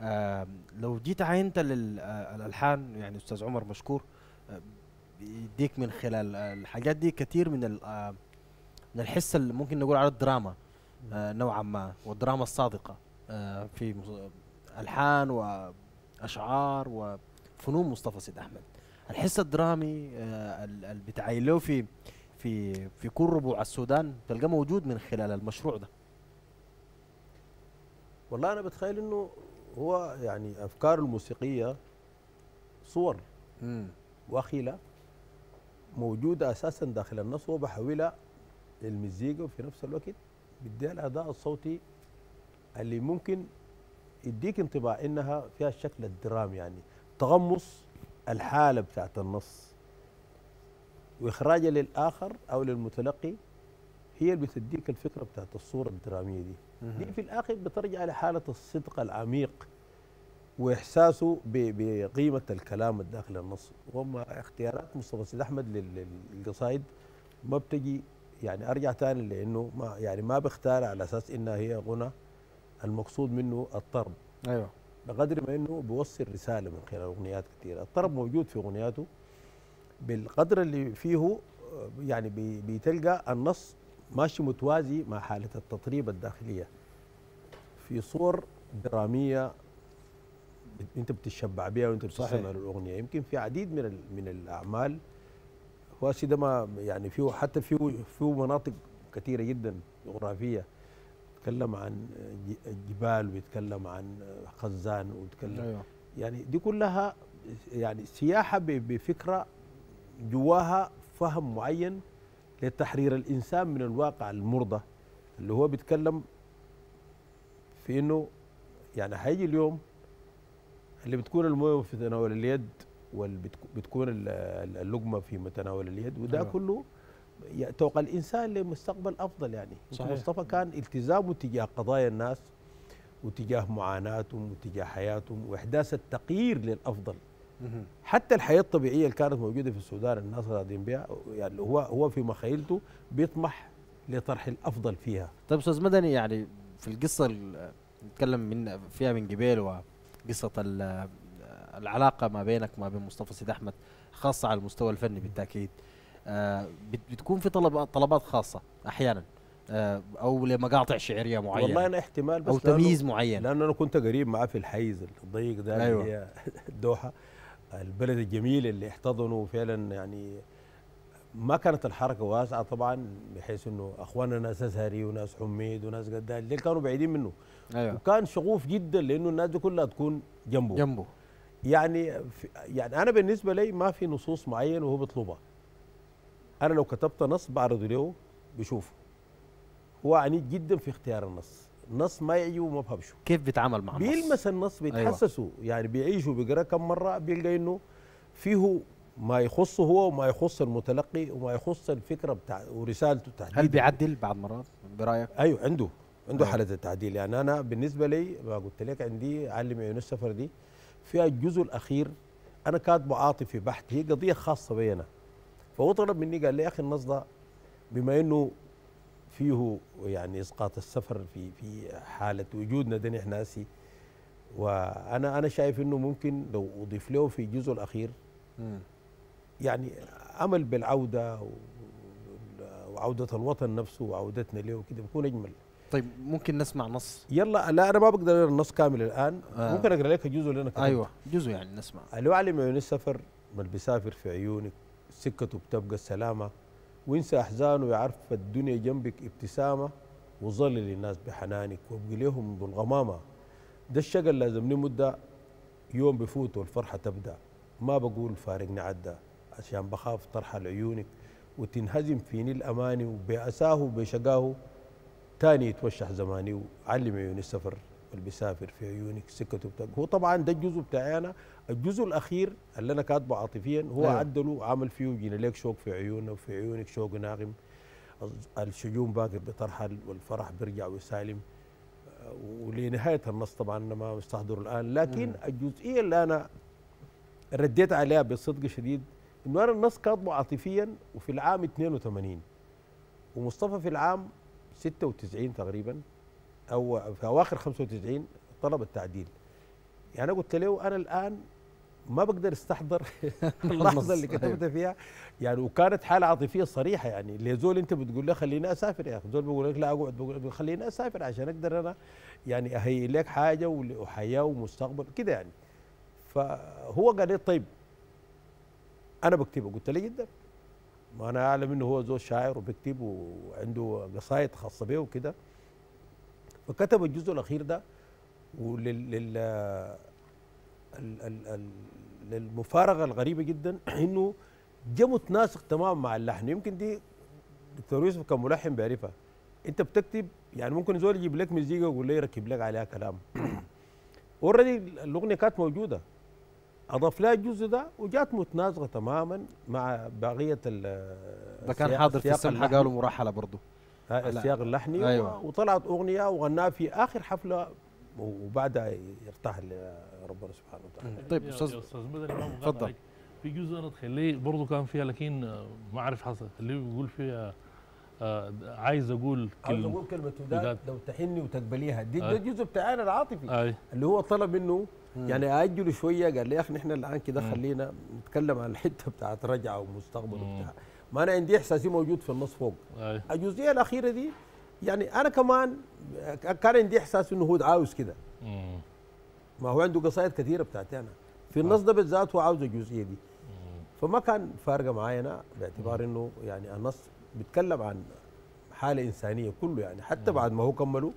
آه لو جيت عينت للألحان يعني أستاذ عمر مشكور آه بيديك من خلال آه، الحاجات دي كثير من آه، من الحس اللي ممكن نقول على الدراما آه نوعا ما والدراما الصادقة آه في ألحان وأشعار وفنون مصطفى سيد أحمد. الحس الدرامي آه، ال- اللي في في في كل ربوع السودان تلقاه موجود من خلال المشروع ده. والله أنا بتخيل إنه هو يعني افكاره الموسيقية صور وأخيلة موجودة أساسا داخل النص هو بحولها للمزيكا وفي نفس الوقت بيديها الأداء الصوتي اللي ممكن يديك انطباع إنها فيها الشكل الدرامي يعني. تغمص الحالة بتاعت النص. وإخراجها للآخر أو للمتلقي هي اللي بتديك الفكرة بتاعت الصورة الدراميه دي. دي في الآخر بترجع لحاله الصدق العميق وإحساسه ب- بقيمة الكلام الداخل النص. وما اختيارات مصطفى سيد أحمد لل- للقصائد ما بتجي يعني أرجع تاني لأنه ما يعني ما بيختار على أساس إنها هي غنى. المقصود منه الطرب. أيوه. بقدر ما إنه بيوصل رسالة من خلال أغنيات كثيره، الطرب موجود في أغنياته بالقدر اللي فيه يعني بتلقى النص ماشي متوازي مع حالة التطريب الداخلية. في صور درامية أنت بتتشبع بها وأنت صحيح. بتستمع للاغنيه يمكن في عديد من من الأعمال هو ده ما يعني فيه حتى فيه فيه مناطق كثيره جدا جغرافية. بيتكلم عن ج- الجبال وبيتكلم عن خزان وبيتكلم أيوه يعني دي كلها يعني سياحة بفكرة جواها فهم معين لتحرير الإنسان من الواقع المرضى اللي هو بيتكلم في إنه يعني هيجي اليوم اللي بتكون الموية في تناول اليد وبتكون اللقمة في متناول اليد وده أيوة. كله ي- توق الإنسان لمستقبل أفضل يعني صحيح. مصطفى كان التزامه تجاه قضايا الناس وتجاه معاناتهم وتجاه حياتهم وإحداث التغيير للأفضل. حتى الحياة الطبيعية اللي كانت موجودة في السودان الناس راضين بها يعني هو هو في مخيلته بيطمح لطرح الأفضل فيها طيب أستاذ مدني يعني في القصة ال- نتكلم من فيها من قبيل وقصة ال- العلاقة ما بينك ما بين مصطفى سيد أحمد خاصة على المستوى الفني بالتأكيد بتكون في طلبات طلبات خاصة أحيانا آه أو لمقاطع شعرية معينة والله أنا احتمال بس أو تمييز معين. لأنه أنا كنت قريب معاه في الحيز الضيق ده أيوة. اللي هي الدوحه البلد الجميل اللي احتضنوا فعلا يعني ما كانت الحركة واسعة طبعا بحيث إنه أخواننا ناس أزهري وناس حميد وناس قدال دول كانوا بعيدين منه. أيوه. وكان شغوف جدا لأنه الناس دي كلها تكون جنبه. جنبه. يعني يعني أنا بالنسبة لي ما في نصوص معينة وهو بيطلبها. أنا لو كتبت نص بعرضه له بشوفه. هو عنيد جدا في اختيار النص. النص ما يعجبه ما بهبشه كيف بيتعامل مع النص؟ بيلمس النص بيتحسسه. أيوة. يعني بيعيشه بيقرأ كم مرة بيلقى إنه فيه ما يخصه هو وما يخص المتلقي وما يخص الفكرة بتاع ورسالته تحديدا. هل بيعدل بعض مرات برأيك؟ أيوه عنده عنده أيوة. حالة التعديل. يعني أنا بالنسبة لي ما قلت لك عندي علم عيون السفر دي فيها الجزء الأخير أنا كاتبه عاطفي بحت. هي قضية خاصة بي أنا. فهو طلب مني قال لي يا أخي النص ده بما إنه فيه يعني إسقاط السفر في في حالة وجودنا ده نحن ناسي وأنا أنا شايف إنه ممكن لو أضيف له في الجزء الأخير. يعني امل بالعودة وعودة الوطن نفسه وعودتنا له وكده بكون أجمل. طيب ممكن نسمع نص؟ يلا لا أنا ما بقدر أقرأ النص كامل الآن. آه. ممكن أقرأ لك الجزء اللي أنا كتبته. أيوه جزء يعني نسمع. لو علم عيون السفر ما بيسافر في عيونك. سكته بتبقى السلامة وانسى أحزانه يعرف الدنيا جنبك ابتسامة وظل للناس بحنانك وابقي لهم بالغمامة. ده الشغل لازمني مده يوم بفوت والفرحة تبدأ. ما بقول فارقني عدى عشان بخاف ترحل عيونك وتنهزم فيني الاماني وبأساه وبشقاه. تاني يتوشح زماني وعلم عيون السفر اللي بيسافر في عيونك سكته بتاع هو طبعا ده الجزء بتاعي أنا. الجزء الأخير اللي أنا كاتبه عاطفيا هو أيوة. عدله عمل فيه جينا لك شوق في عيوننا وفي عيونك شوق ناغم. الشجون باقر بترحل والفرح بيرجع ويسالم. آه، ولنهاية النص طبعا أنا ما مستحضره الآن. لكن مم. الجزئية اللي أنا رديت عليها بصدق شديد إنه أنا النص كاتبه عاطفيا وفي العام 82 ومصطفى في العام 96 تقريبا. أو في أواخر 95 طلب التعديل. يعني أنا قلت له أنا الآن ما بقدر استحضر اللحظة اللي كتبتها فيها. يعني وكانت حالة عاطفية صريحة يعني. لزول أنت بتقول له خليني أسافر يا أخي. زول بيقول لك لا أقعد. بقول خليني أسافر عشان أقدر أنا يعني أهيئ لك حاجة وحياة ومستقبل كده يعني. فهو قال لي طيب أنا بكتبه. قلت له جدا. ما أنا أعلم إنه هو زول شاعر وبيكتب وعنده قصائد خاصة به وكده. فكتب الجزء الأخير ده ولل للمفارقة الغريبة جدا إنه جا متناسق تماما مع اللحن. يمكن دي دكتور يوسف كملحن بيعرفها. أنت بتكتب يعني ممكن زول يجيب لك مزيكا ويقول لي يركب لك عليها كلام. اوريدي الأغنية كانت موجودة. أضاف لها الجزء ده وجات متناسقة تماما مع بقية ال ده كان حاضر في السمحة. قالوا مرحلة برضه على- السياق اللحني أيوة. وطلعت أغنية وغناها في آخر حفلة وبعدها يرتاح لربنا سبحانه وتعالى طيب أستاذ أستاذ بقاطعك. اتفضل. في جزء أنا تخليه برضه كان فيها لكن آه، ما اعرف حصل اللي بيقول فيها آه، عايز أقول كلمة أقول كلمة. وداد لو تحني وتقبليها دي ده أي. الجزء بتاعنا العاطفي اي اللي هو طلب منه يعني أجله شوية قال لي يا أخي نحن الآن كده. خلينا نتكلم عن الحتة بتاعت رجعة ومستقبل. وبتاع ما أنا عندي إحساسي موجود في النص فوق اي الجزئية الأخيرة دي يعني أنا كمان كان عندي إحساس إنه هو عاوز كده. ما هو عنده قصائد كثيرة بتاعتي أنا في النص ده بالذات هو عاوز الجزئيه دي. فما كان فارقة معايا أنا باعتبار إنه يعني النص بيتكلم عن حالة إنسانية كله يعني. حتى بعد ما هو كمله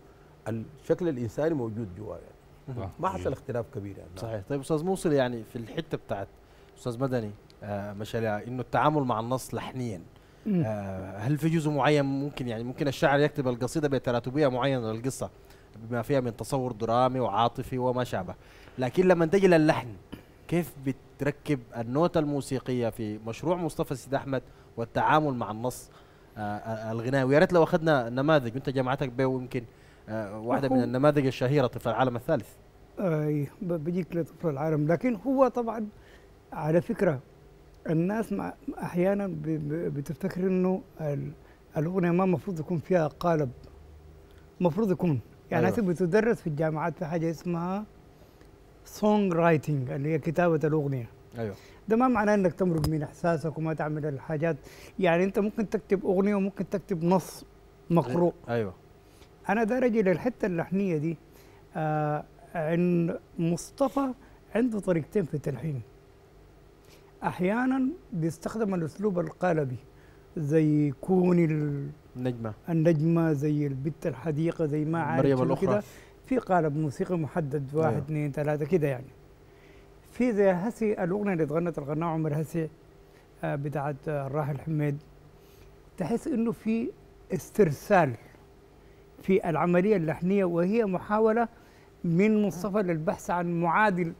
الشكل الإنساني موجود جوا يعني. صح. ما حصل اختلاف كبير يعني. صحيح. طيب أستاذ موصل يعني في الحتة بتاعت أستاذ مدني آه مشاريع إنه التعامل مع النص لحنيا. آه هل في جزء معين ممكن يعني ممكن الشاعر يكتب القصيدة بتراتبية معينة للقصة؟ بما فيها من تصور درامي وعاطفي وما شابه. لكن لما تجي للحن كيف بتركب النوتة الموسيقية في مشروع مصطفى سيد أحمد والتعامل مع النص آه آه الغنائي؟ ويا ريت لو أخذنا نماذج. أنت جامعتك به ويمكن آه واحدة من النماذج الشهيرة في العالم الثالث. أي ب- بجيك لطفل العالم. لكن هو طبعا على فكرة الناس ب- بتفتكر إنه ال- الأغنية ما المفروض يكون فيها قالب. المفروض يكون. يعني أيوة. بتدرس في الجامعات في حاجة اسمها songwriting اللي هي كتابة الأغنية. أيوه. ده ما معناه إنك تمرق من إحساسك وما تعمل الحاجات. يعني أنت ممكن تكتب أغنية وممكن تكتب نص مقروء. أيوه. أنا ده رجل الحتة اللحنية دي آه عن مصطفى عنده طريقتين في التلحين. أحيانا بيستخدم الأسلوب القالبي. زي كوني ال- نجمة النجمة زي البت الحديقة زي ما عارف. كده. في قالب موسيقي محدد واحد أيوة. اثنين ثلاثة كده يعني. في زي هسي الأغنية اللي اتغنت الغناء عمر هسي آه بتاعت آه، الراحل حميد. تحس إنه في استرسال في العملية اللحنية وهي محاولة من مصطفى للبحث عن معادل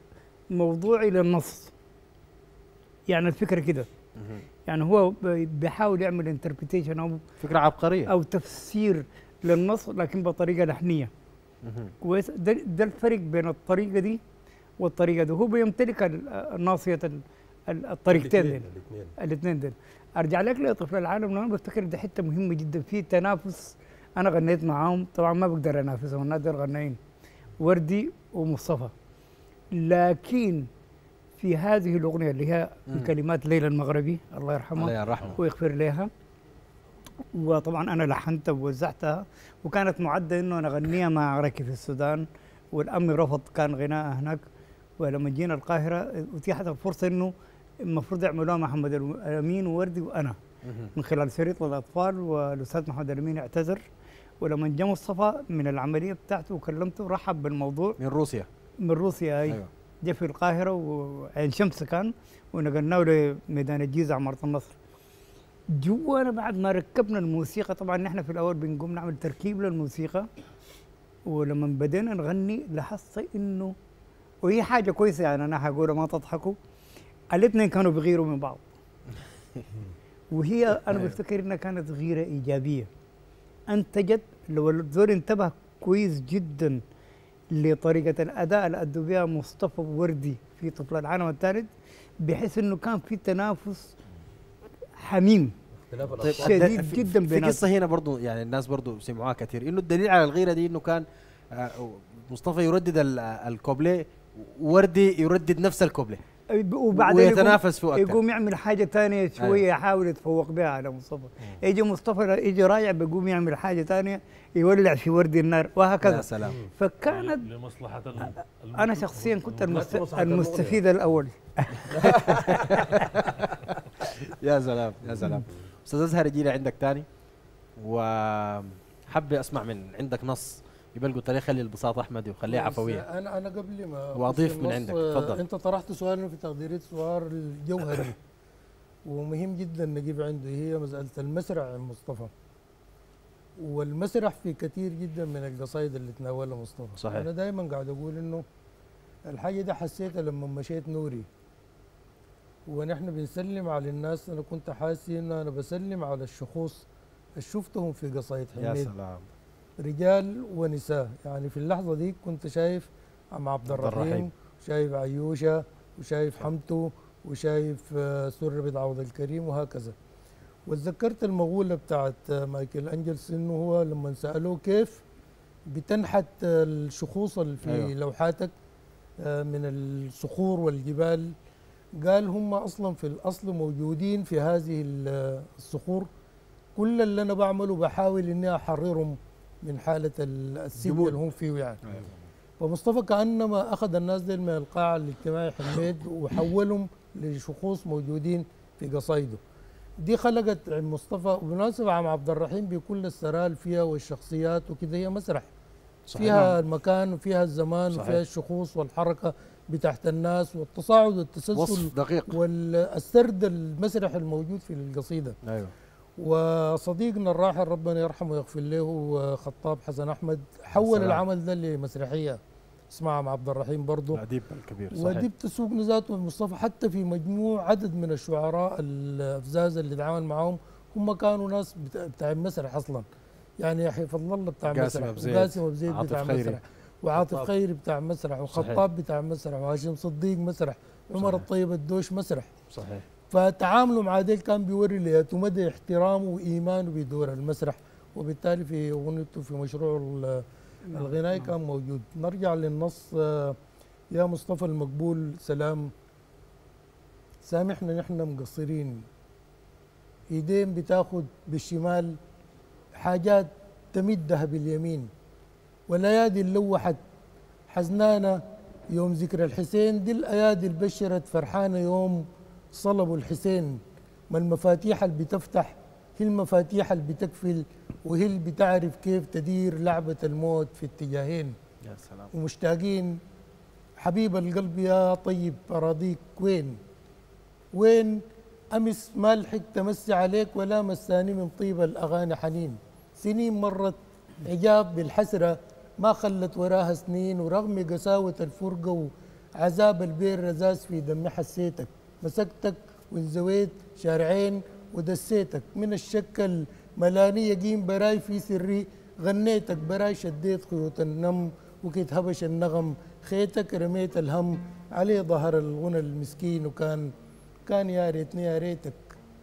موضوعي للنص. يعني الفكرة كده. يعني هو بيحاول يعمل انتربريتيشن أو فكرة عبقرية. أو تفسير للنص لكن بطريقة لحنية. كويس. ده, ده الفرق بين الطريقة دي والطريقة دي. هو بيمتلك ال- الطريقتين دي الاثنين الاثنين دول أرجع لك لطفل العالم أنا بفتكر دي حتة مهمة جدا. في تنافس أنا غنيت معاهم. طبعا ما بقدر أنافسهم الناس دول غنايين وردي ومصطفى. لكن في هذه الأغنية اللي هي مم. بكلمات ليلى المغربي الله يرحمه عليه الرحمة ويغفر لها وطبعا أنا لحنتها ووزعتها وكانت معدة إنه أنا أغنيها مع ركي في السودان والامن رفض كان غناء هناك. ولما جينا القاهرة اتيحت الفرصه إنه المفروض يعملوها محمد الأمين ووردي وأنا مهم. من خلال شريط للاطفال والأستاذ محمد الأمين اعتذر. ولما جاء مصطفى من العملية بتاعته وكلمته رحب بالموضوع. من روسيا. من روسيا أي. أيوه. جاء في القاهرة وعين شمس كان ونقلناه لميدان الجيزة عمارة النصر. جوانا بعد ما ركبنا الموسيقى طبعا نحن في الأول بنقوم نعمل تركيب للموسيقى ولما بدينا نغني لاحظت إنه وهي حاجة كويسة يعني أنا هقولها ما تضحكوا. الاثنين كانوا بيغيروا من بعض. وهي أنا. بفتكر إنها كانت غيرة إيجابية. أنتجت لو الزول انتبه كويس جدا لطريقة الأداء اللي أدوا بها مصطفى وردي في في طفل العالم الثالث بحيث إنه كان في تنافس حميم طيب شديد في- جدا في بيناتهم. قصة هنا برضو يعني الناس برضو سمعوها كثير. إنه الدليل على الغيرة دي إنه كان آه، مصطفى يردد ال- الكوبليه وردي يردد نفس الكوبليه. وبعدين ويتنافس فيه أكثر يقوم يعمل حاجة تانية شوية يحاول يتفوق بها على مصطفى. يجي مصطفى يجي راجع بيقوم يعمل حاجة تانية يولع في ورد النار يا وهكذا سلام. فكانت لمصلحة ال- ال- أنا شخصيا كنت المست... المستفيد الأول. يا سلام يا سلام. أستاذ أزهر يجي عندك تاني؟ وحابب أسمع من عندك نص. قلت لي خلي البساط أحمد وخليه بس عفوية؟ أنا أنا قبل ما أخش وأضيف من عندك، تفضل. أنت طرحت سؤال في تقديري سؤال الجوهري. ومهم جدا نجيب عنده هي مسألة المسرح مصطفى. والمسرح في كثير جدا من القصائد اللي تناولها مصطفى. صحيح. أنا دائما قاعد أقول إنه الحاجة دي حسيتها لما مشيت نوري. ونحن بنسلم على الناس أنا كنت حاسس إنه أنا بسلم على الشخوص اللي شفتهم في قصايد يا حميد. سلام. رجال ونساء. يعني في اللحظة دي كنت شايف عم عبد الرحيم. شايف عيوشة وشايف حمتو وشايف آه، سر بن عوض الكريم وهكذا. وتذكرت المغولة بتاعت آه، مايكل أنجلس إنه هو لما سألوه كيف بتنحت آه، الشخوص اللي في أيوة. لوحاتك من الصخور والجبال. قال هم أصلا في الأصل موجودين في هذه ال- الصخور. كل اللي أنا بعمله بحاول إني أحررهم. من حالة ال- السجن. اللي هم فيه يعني. فمصطفى كأنما أخذ الناس دي من القاع الاجتماعي حميد وحولهم لشخوص موجودين في قصايده. دي خلقت مصطفى وبالمناسبة عم عبد الرحيم بكل السرال فيها والشخصيات وكده هي مسرح. صحيح. فيها المكان وفيها الزمان صحيح. وفيها الشخوص والحركة بتاعت الناس والتصاعد والتسلسل وصف دقيق. والسرد المسرح الموجود في القصيدة. أيوه. وصديقنا الراحل ربنا يرحمه ويغفر له خطاب حسن أحمد حول السلام. العمل ده لمسرحية اسمها مع عبد الرحيم برضه الأديب الكبير صحيح ودي بتسوق ذاته مصطفى حتى في مجموع عدد من الشعراء الأفزاز اللي تعامل معهم هم كانوا ناس بتاع, المسرح أصلا يعني يحيى فضل الله بتاع قاسم مسرح وقاسم ابو زيد بتاع خيري. مسرح وعاطف خطاب. خيري بتاع مسرح صحيح. وخطاب بتاع مسرح وهاشم صديق مسرح عمر صحيح. الطيب الدوش مسرح صحيح فتعامله مع ديل كان بيوري لياته مدى احترامه وإيمانه بدور المسرح وبالتالي في أغنيته في مشروع ال- الغنائي كان موجود. نرجع للنص آه، يا مصطفى المقبول سلام. سامحنا نحن مقصرين. إيدين بتاخد بالشمال حاجات تمدها باليمين. والايادي اللي لوحت حزنانه يوم ذكر الحسين دي الأيادي اللي بشرت فرحانة يوم صلبوا الحسين ما المفاتيح اللي بتفتح هي المفاتيح اللي بتقفل وهي اللي بتعرف كيف تدير لعبة الموت في اتجاهين. يا سلام. ومشتاقين حبيب القلب يا طيب أراضيك وين؟ وين؟ أمس ما لحقت تمسي عليك ولا مساني من طيب الأغاني حنين. سنين مرت عجاب بالحسرة ما خلت وراها سنين ورغم قساوة الفرقة وعذاب البير رزاز في دمي حسيتك. مسكتك وانزويت شارعين ودسيتك. من الشك الملاني يقيم براي في سري غنيتك براي شديت خيوط النم وكيت هبش النغم خيتك رميت الهم. عليه ظهر الغنى المسكين وكان كان يا ريتني يا ريتك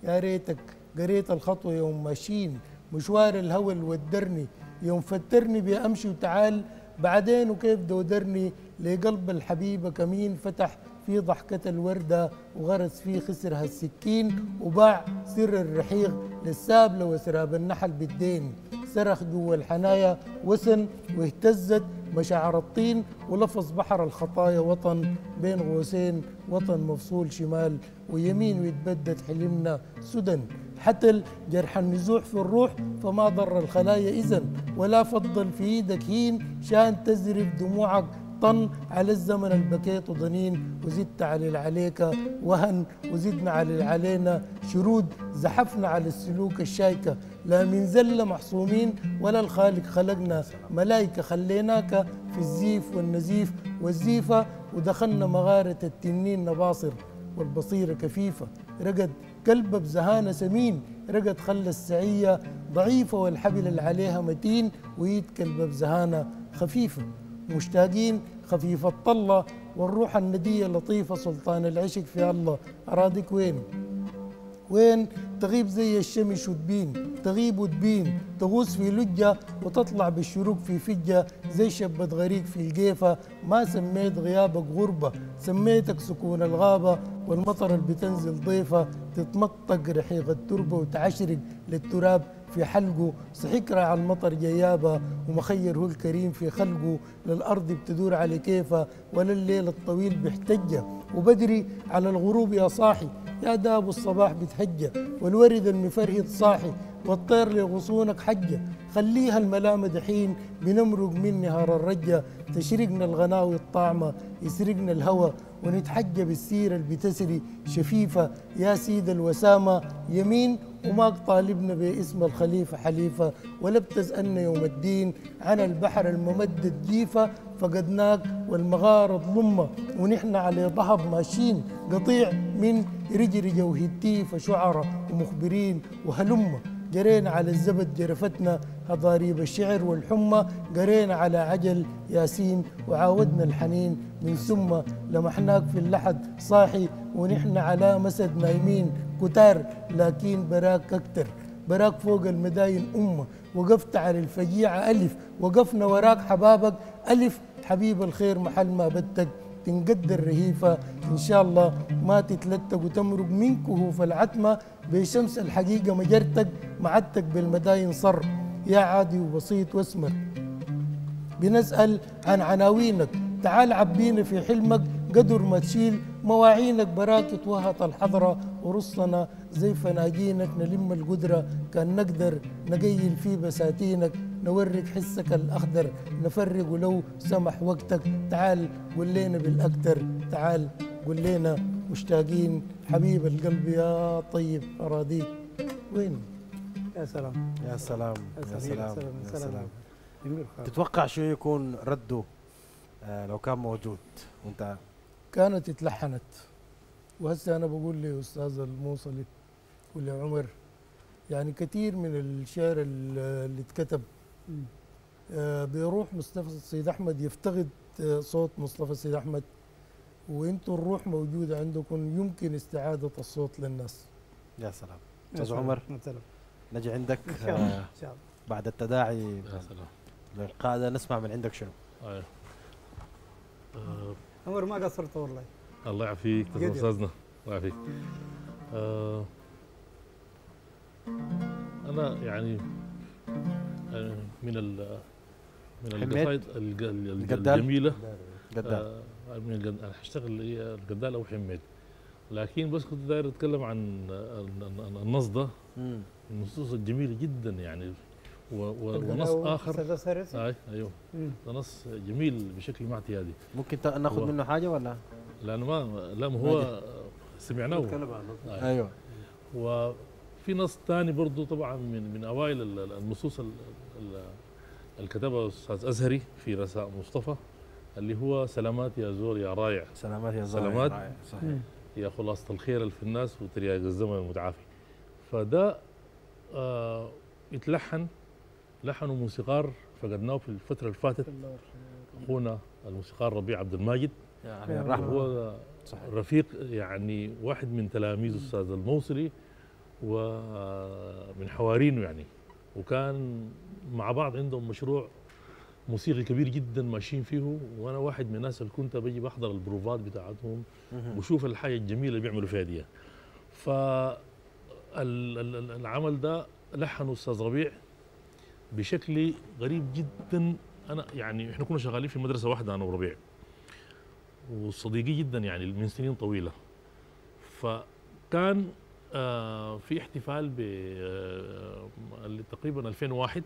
يا ريتك قريت الخطوة يوم ماشيين مشوار الهوى ودرني يوم فترني بأمشي وتعال. بعدين وكيف دودرني لقلب الحبيبة كمين فتح في ضحكة الوردة وغرس فيه خسرها السكين وباع سر الرحيق للسابلة وسراب النحل بالدين. صرخ جوا الحنايا وسن واهتزت مشاعر الطين ولفظ بحر الخطايا وطن. بين غوسين وطن مفصول شمال ويمين ويتبدد حلمنا سدن. حتى جرح النزوح في الروح فما ضر الخلايا إذن. ولا فضل في إيدك هين شان تزرف دموعك طن على الزمن البكيت وضنين وزدت على عليك وهن وزدنا على علينا شرود زحفنا على السلوك الشايكة لا من زلة محصومين ولا الخالق خلقنا. ملايكة خليناك في الزيف والنزيف والزيفة ودخلنا مغارة التنين نباصر والبصيرة كفيفة رقد قلبه بزهانة سمين رقد خلى السعية ضعيفة والحبل اللي عليها متين ويد كلبه بزهانة خفيفة مشتاقين خفيف الطلة والروح الندية لطيفة سلطان العشق في الله. أراضيك وين؟ وين تغيب زي الشمس وتبين؟ تغيب وتبين تغوص في لجة وتطلع بالشروق في فجة. زي شبة غريق في الجيفة ما سميت غيابك غربة. سميتك سكون الغابة والمطر اللي بتنزل ضيفة. تتمطق رحيق التربة وتعشرق للتراب. في حلقه. صحيك راعى المطر جيابة ومخير هو الكريم في خلقه. للأرض بتدور على كيفة ولا الليل الطويل بيحتجة. وبدري على الغروب يا صاحي يا داب الصباح بتهجى والورد المفرهد صاحي والطير لغصونك حجة. خليها الملامة دحين بنمرق من نهار الرجة. تشرقنا الغناوي الطعمة يسرقنا الهوى. ونتحجى بالسيرة اللي بتسري شفيفة يا سيد الوسامة يمين وما طالبنا باسم الخليفة حليفة ولا بتسألنا يوم الدين عن البحر الممدد جيفة فقدناك والمغارة ضمة ونحن على ضهب ماشيين قطيع من رجرجة وهتيفة شعراء ومخبرين وهلمة. جرينا على الزبد جرفتنا هضاريب الشعر والحمى قرينا على عجل ياسين وعاودنا الحنين. من ثم لمحناك في اللحد صاحي ونحن على مسد نايمين كتار لكن براك أكتر. براك فوق المداين أمة وقفت على الفجيعة ألف. وقفنا وراك حبابك ألف. حبيب الخير محل ما بدك تنقدر رهيفة إن شاء الله ما تتلتق وتمرق من كهوف العتمة. بشمس الحقيقة مجرتك معدتك بالمداين صر. يا عادي وبسيط واسمر. بنسأل عن عناوينك. تعال عبينا في حلمك. قدر ما تشيل مواعينك. براكة وهط الحضرة ورصنا زي فناجينك. نلم القدرة كان نقدر نقيل في بساتينك. نورك حسك الأخضر. نفرق ولو سمح وقتك. تعال قول لنا بالأكتر تعال. قول لنا مشتاقين حبيب القلب يا طيب أراضيك وين؟ يا سلام. يا سلام يا يا سلام يا سلام تتوقع شو يكون رده آه، لو كان موجود وانت؟ كانت اتلحنت. وهسه أنا بقول لاستاذ الموصلي ولعمر يعني كثير من الشعر ال- اللي اتكتب. آه، بيروح مصطفى السيد أحمد يفتقد آه، صوت مصطفى السيد أحمد. وانتوا الروح موجودة عندكم يمكن استعادة الصوت للناس. يا سلام. يا أستاذ سلام، عمر يا سلام. نجي عندك إن شاء الله آه، إن شاء الله. بعد التداعي يا سلام. للقاده نسمع من عندك شنو؟ أيوه. آه عمر ما قصرت والله. الله يعافيك أستاذنا. الله يعافيك. آه أنا يعني آه، من ال من؟ القصائد؟ الجميلة. قدام آه من الجد... أنا حاشتغل هي القدال أو حميد. لكن بس كنت داير أتكلم عن ال- ال- النص ده. النصوص الجميله جدا يعني. و... و... ونص آخر. اي أيوه. ده نص جميل بشكل ما اعتيادي ممكن ناخذ هو- منه حاجة ولا؟ لأنه ما لا ما هو سمعناه. آه. أيوه. وفي نص ثاني برضو طبعا من من أوائل ال- ال- النصوص ال- ال- اللي كتبها الاستاذ أزهري في رساء مصطفى. اللي هو سلامات يا زول يا رايع سلامات يا زلمه سلامات. رائع، صحيح. مم. يا خلاصة الخير اللي في الناس وترياق الزمن المتعافي. فده آه يتلحن لحن موسيقار فقدناه في الفترة اللي فاتت. أخونا الموسيقار ربيع عبد الماجد. يعني يا الرحمة. هو صحيح. رفيق يعني واحد من تلاميذ أستاذ الموصلي ومن حوارينه يعني. وكان مع بعض عندهم مشروع موسيقي كبير جدا ماشيين فيه وأنا واحد من الناس اللي كنت بجي بحضر البروفات بتاعتهم. وشوف الحاجة الجميلة اللي بيعملوا فيها دي ف ال- ال- ال- العمل ده لحنه أستاذ ربيع بشكل غريب جدا. أنا يعني إحنا كنا شغالين في مدرسة واحدة أنا وربيع وصديقي جدا يعني من سنين طويلة. فكان آه في احتفال ب آه، تقريبا 2001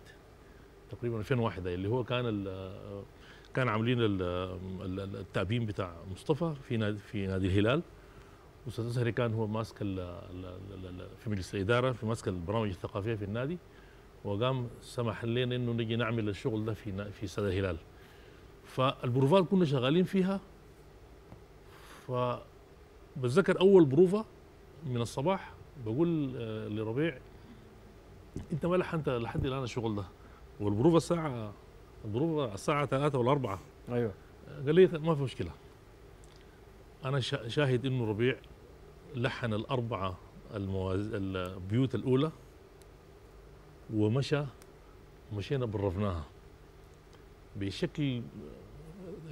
تقريبا 2001 اللي هو كان كان عاملين ال- ال- ال- التأبين بتاع مصطفى في نادي في نادي الهلال. أستاذ أزهري كان هو ماسك في مجلس الإدارة في ماسك البرامج الثقافية في النادي. وقام سمح لنا إنه نجي نعمل الشغل ده في في استاد الهلال. فالبروفات كنا شغالين فيها. فبتذكر أول بروفة من الصباح بقول آه، لربيع أنت ما لحنت لحد الآن الشغل ده. والبروفة الساعة البروفة الساعة 3 ولا 4 أيوه. قال لي ما في مشكلة. أنا شا- شاهد إنه ربيع لحن الأربعة المواز... البيوت الأولى ومشى مشينا برفناها بشكل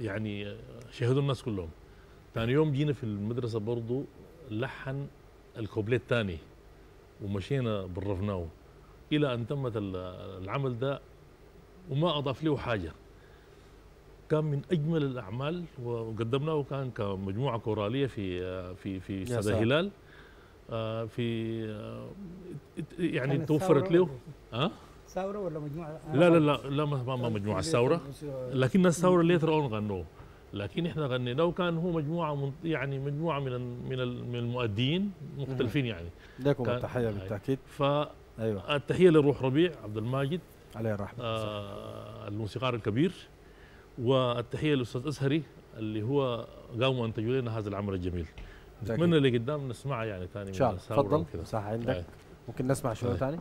يعني شاهدوا الناس كلهم. ثاني يوم جينا في المدرسة برضو لحن الكوبليه الثاني ومشينا برفناه. إلى أن تمت ال- العمل ده وما أضاف له حاجة. كان من أجمل الأعمال وقدمناه كان كمجموعة كورالية في في في سادة سلام. هلال. آه، في آه، يعني توفرت له. ها ثورة ولا مجموعة؟ لا لا لا لا ما ما- ما مجموعة الثوره لكن الثورة اللي اون غنوه. لكن إحنا غنيناه وكان هو مجموعة من يعني مجموعة من من من المؤدين مختلفين يعني. لكم التحية. بالتأكيد. فالتحيه أيوه. لروح ربيع عبد الماجد. عليه الرحمة. آه الموسيقار الكبير والتحية للأستاذ أزهري اللي هو قاموا انتجوا لنا هذا العمل الجميل. نتمنى اللي قدام نسمعها يعني ثاني إن شاء الله. تفضل. مساحه عندك؟ أي. ممكن نسمع شنو أي. ثاني؟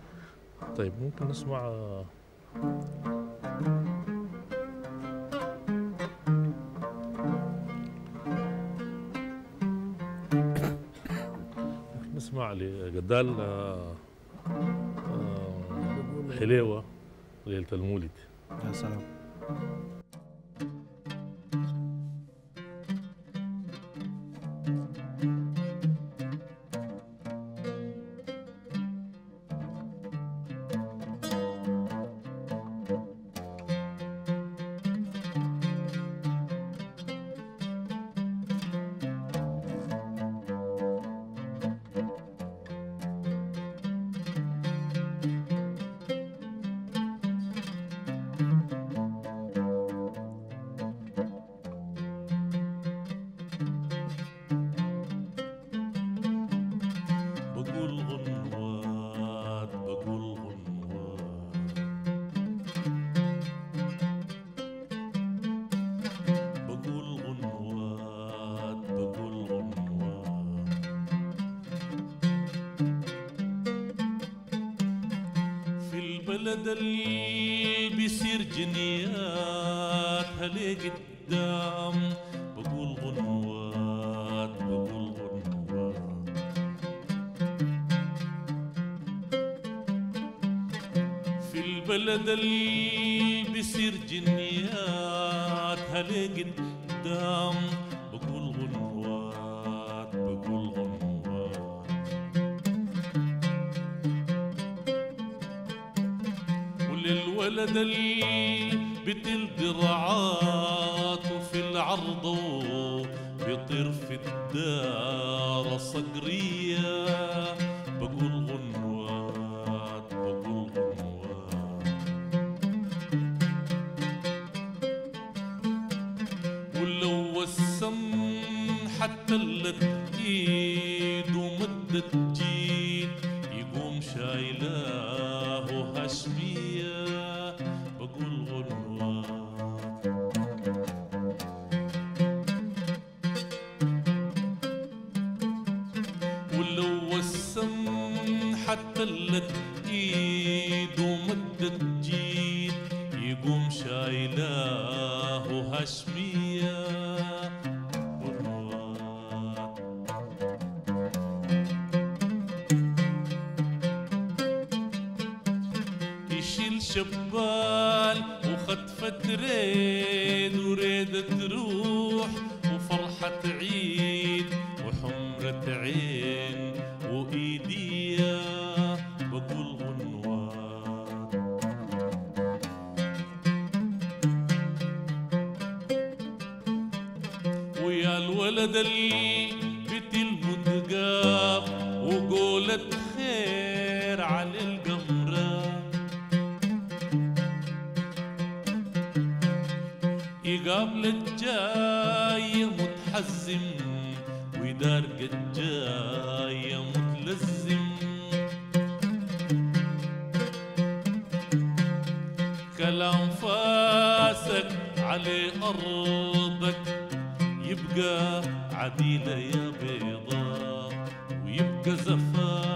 طيب ممكن نسمع آه، نسمع لقدال آه، ليلة المولد. يا سلام. ويا الولد اللي بتلمد قاف وقولت خير على القمرة يقابل الجاي متحزم ويدار الجاي متلزم كلام فاسك على أرضك يبقى عديلة يا بيضاء ويبقى زفاف.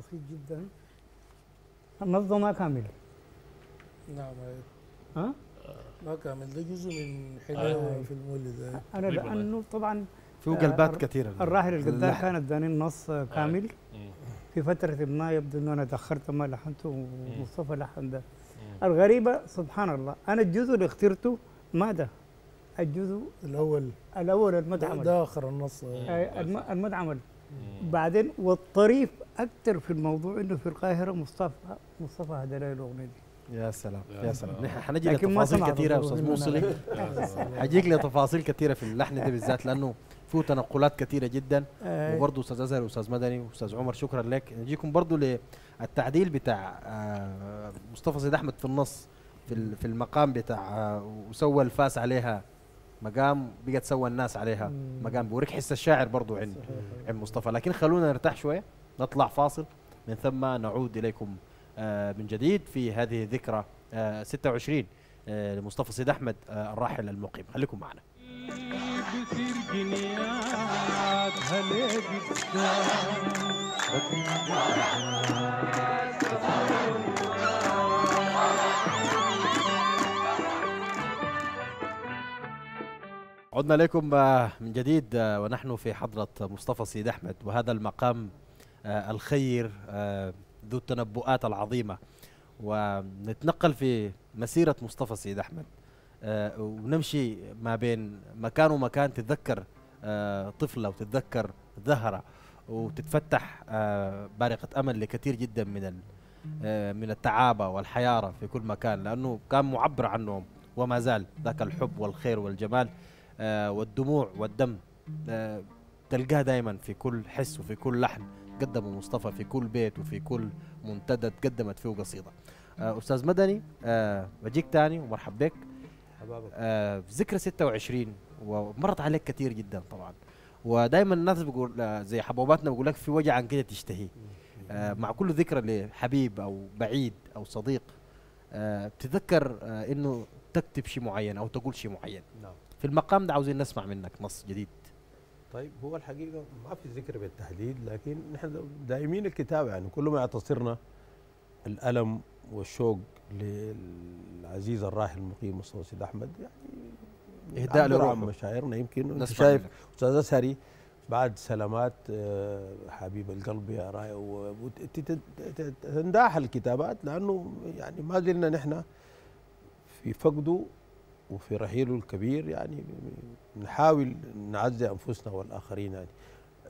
بسيط جدا. ما كامل. نعم ها؟ ما كامل ده جزء من حلاوة في المولد. أنا ربما. لأنه طبعا فيه آه، قلبات الر- كثيرة. الراحل القدار اللحن. كان اداني النص آه، كامل. مم. في فترة ما يبدو إنه أنا تأخرت ما لحنته ومصطفى لحن ده. الغريبة سبحان الله أنا الجزء اللي اخترته ما ده الجزء الأول. الأول المدعم ده آخر النص الم- المدعم بعدين والطريف أكثر في الموضوع إنه في القاهرة مصطفى مصطفى هدى له الاغنية دي. يا سلام يا يا سلام. سلام. نحن حنجي لكن ما لتفاصيل كثيره الظروف أستاذ موصلي. حجيك لتفاصيل كثيره في اللحن ده بالذات لأنه فيه تنقلات كثيره جدا. وبرضه أستاذ أزهر وأستاذ مدني وأستاذ عمر شكرا لك. نجيكم برضه للتعديل بتاع آه، مصطفى سيد أحمد في النص في ال- في المقام بتاع آه، وسوى الفاس عليها مقام بقت سوى الناس عليها. مقام بوريك حس الشاعر برضه عند عند مصطفى. لكن خلونا نرتاح شوية. نطلع فاصل من ثم نعود إليكم آه، من جديد في هذه الذكرى آه، 26 آه، لمصطفى سيد أحمد آه، الراحل المقيم. خليكم معنا. عدنا لكم آه، من جديد آه، ونحن في حضرة مصطفى سيد أحمد وهذا المقام آه، الخير آه، ذو التنبؤات العظيمة. ونتنقل في مسيرة مصطفى سيد أحمد. آه، ونمشي ما بين مكان ومكان تتذكر آه، طفلة وتتذكر زهرة وتتفتح آه، بارقة أمل لكثير جدا من آه، من التعابة والحيارة في كل مكان لأنه كان معبر عنهم وما زال ذاك الحب والخير والجمال آه، والدموع والدم آه، تلقاه دائما في كل حس وفي كل لحن. قدمه مصطفى في كل بيت وفي كل منتدى تقدمت فيه قصيدة. آه، أستاذ مدني آه، بجيك تاني ومرحب بك. آه، في ذكرى 26 ومرت عليك كثير جدا طبعا. ودائما الناس بيقول آه، زي حبوباتنا بيقول لك في وجع عن كده تشتهي. آه، مع كل ذكرى لحبيب أو بعيد أو صديق آه، بتتذكر آه، إنه تكتب شيء معين أو تقول شيء معين. نعم. في المقام ده عاوزين نسمع منك نص جديد. طيب هو الحقيقة ما في ذكر بالتحديد لكن نحن دائمين الكتابه يعني كل ما يعتصرنا الألم والشوق للعزيز الراحل المقيم مصطفى سيد أحمد يعني عن لروحه. مشاعرنا يمكن أنت شايف. أستاذ اسهري بعد سلامات آه، حبيب القلب يا راي وتنداح الكتابات لأنه يعني ما زلنا نحن في فقده وفي رحيله الكبير يعني نحاول نعزي أنفسنا والآخرين يعني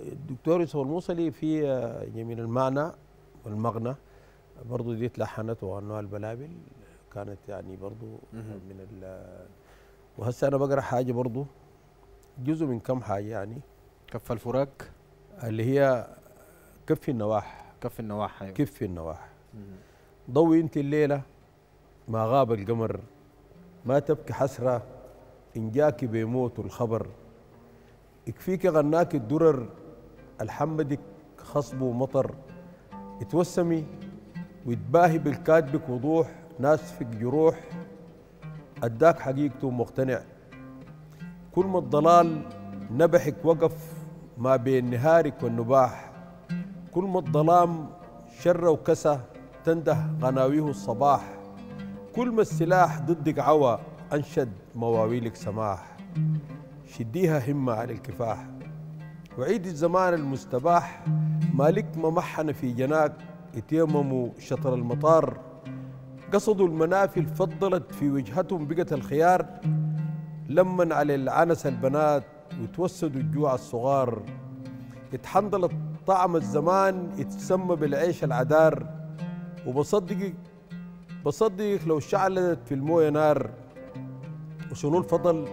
الدكتور يوسف الموصلي في آه، يمين المعنى والمغنى برضو دي تلحنت وأنواع البلابل كانت يعني برضو مهم. من ال وهسه أنا بقرأ حاجة برضو جزء من كم حاجة يعني كف الفراق اللي هي كفي النواح كف النواح أيوة. كفي النواح. ضوي انت الليلة ما غاب القمر ما تبكي حسرة إن جاك بيموت الخبر. يكفيك غناك الدرر الحمدك خصب ومطر. اتوسمي وتباهي بالكاتبك وضوح ناسفك جروح. أداك حقيقته مقتنع كل ما الضلال نبحك وقف ما بين نهارك والنباح. كل ما الظلام شر وكسى تنده غناويه الصباح. كل ما السلاح ضدك عوى أنشد مواويلك سماح. شديها همة على الكفاح. وعيد الزمان المستباح مالك ممحن في جناك يتيمموا شطر المطار. قصدوا المنافل فضلت في وجهتهم بقت الخيار. لمن على العنس البنات وتوسدوا الجوع الصغار. اتحنظلت طعم الزمان يتسمى بالعيش العدار. وبصدقك بصدقك لو شعلت في الموية نار وشنو الفضل؟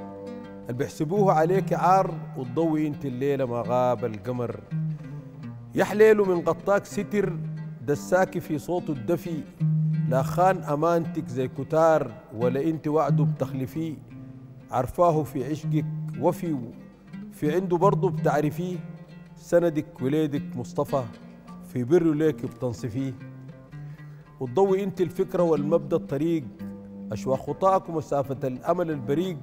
اللي بيحسبوه عليك عار وتضوي أنت الليلة ما غاب القمر. يحليل من غطاك ستر دساكي في صوت الدفي. لا خان أمانتك زي كتار ولا أنت وعده بتخلفيه عرفاه في عشقك وفي في عنده برضه بتعرفيه. سندك وليدك مصطفى في بر ليك بتنصفيه. وتضوي انت الفكرة والمبدأ الطريق. أشواق خطاك ومسافه الأمل البريق.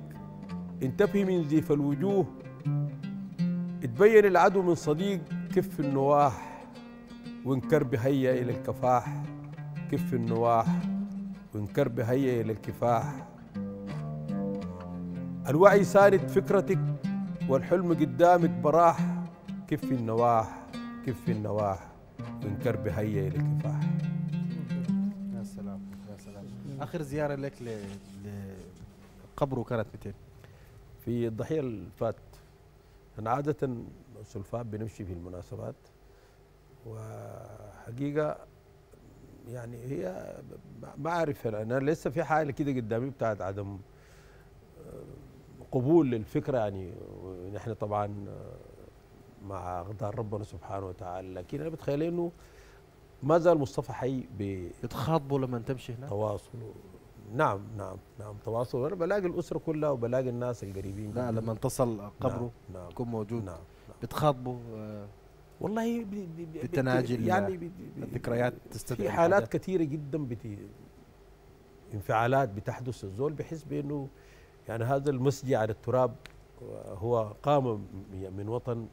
انتبهي من زيف الوجوه. تبين العدو من صديق. كف النواح وانكر بهيا إلى الكفاح. كف النواح وانكر بهيا إلى الكفاح. الوعي ساند فكرتك والحلم قدامك براح. كف النواح كف النواح وانكر بهيا إلى الكفاح. آخر زيارة لك لقبره كانت 200 في الضحية اللي فات أنا عادة سلفاء بنمشي في المناسبات وحقيقة يعني هي ما أعرف أنا لسه في حاله كده قدامي بتاعت عدم آه، قبول للفكرة يعني. ونحن طبعا آه، مع أقدار ربنا سبحانه وتعالى. لكن أنا بتخيل إنه ما زال مصطفى حي بتخاطبوا لما تمشي هناك؟ بتواصل نعم نعم نعم تواصل. وأنا بلاقي الأسرة كلها وبلاقي الناس القريبين لا. لما تصل قبره نعم نعم تكون موجود. نعم بتخاطبوا آه، والله بالتناجي ال- يعني الذكريات تستدعي في حالات. كثيرة جدا بتي انفعالات بتحدث الزول بحس بأنه يعني هذا المسجي على التراب هو قام من وطن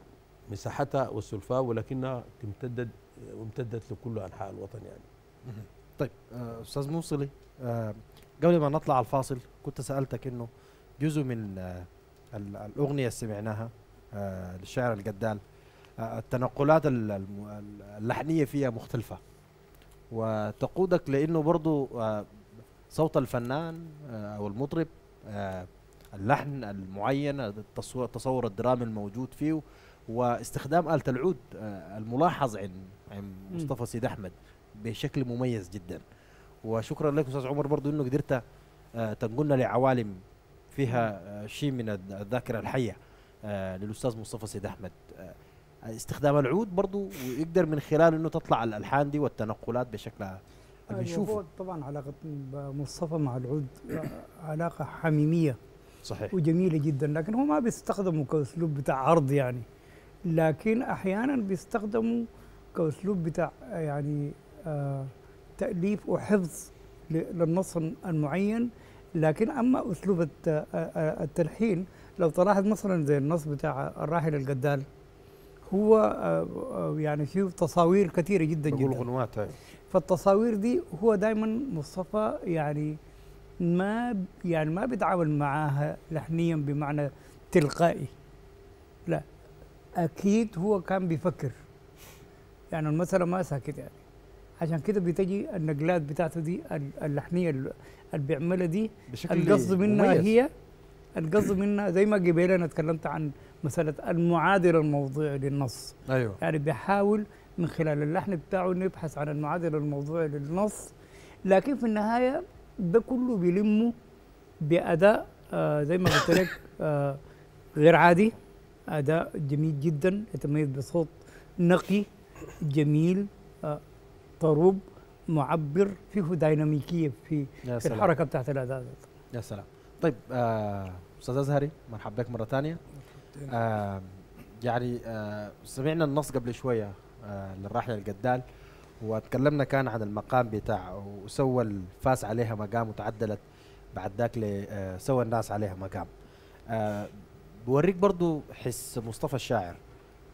مساحتها والسلفاء ولكنها تمتدد وامتدت لكل أنحاء الوطن يعني. طيب آه، أستاذ موصلي آه، قبل ما نطلع على الفاصل كنت سألتك إنه جزء من آه، ال- الأغنية اللي سمعناها للشاعر القدال آه، التنقلات اللحنية فيها مختلفة. وتقودك لإنه برضو صوت الفنان أو المطرب اللحن المعين التصو- التصور الدرامي الموجود فيه واستخدام آلة العود الملاحظ عند عند مصطفى سيد أحمد بشكل مميز جدا. وشكرا لك أستاذ عمر برضو أنه قدرت آه، تنقلنا لعوالم فيها آه، شيء من الذ- الذاكرة الحية آه، للأستاذ مصطفى سيد أحمد. آه، استخدام العود برضو ويقدر من خلاله أنه تطلع الألحان دي والتنقلات بشكل أيوة، بنشوفه. طبعا علاقة مصطفى مع العود علاقة حميمية صحيح. وجميلة جدا. لكن هو ما بيستخدموا كأسلوب بتاع عرض يعني. لكن أحيانا بيستخدموا كأسلوب بتاع يعني آه تأليف وحفظ للنص المعين. لكن أما أسلوب آه، آه، التلحين لو تلاحظ مثلا زي النص بتاع الراحل القدال هو يعني فيه تصاوير كثيرة جدا جدا. غنوات. فالتصاوير دي هو دائما مصطفى يعني ما يعني ما بيتعامل معاها لحنيا بمعنى تلقائي. لا أكيد هو كان بيفكر. يعني المسألة ما ساكت يعني. عشان كده بتجي النقلات بتاعته دي ال- اللحنية ال- اللي بيعملها دي بشكل القصد منها مميز. هي القصد منها زي ما قبل أنا تكلمت عن مسألة المعادله الموضوعي للنص. أيوه. يعني بيحاول من خلال اللحن بتاعه إنه يبحث عن المعادله الموضوعي للنص لكن في النهاية ده كله بيلمه بأداء آه زي ما قلت لك آه غير عادي. أداء جميل جدا يتميز بصوت نقي. جميل آه طروب معبر فيه ديناميكيه في في الحركة بتاعت الاداء. يا سلام. طيب آه، أستاذ أزهري مرحبا بك مرة ثانية. آه يعني آه سمعنا النص قبل شوية آه للراحل القدال وتكلمنا كان عن المقام بتاع وسوى الفاس عليها مقام وتعدلت بعد ذاك آه سوى الناس عليها مقام. آه بوريك برضو حس مصطفى الشاعر.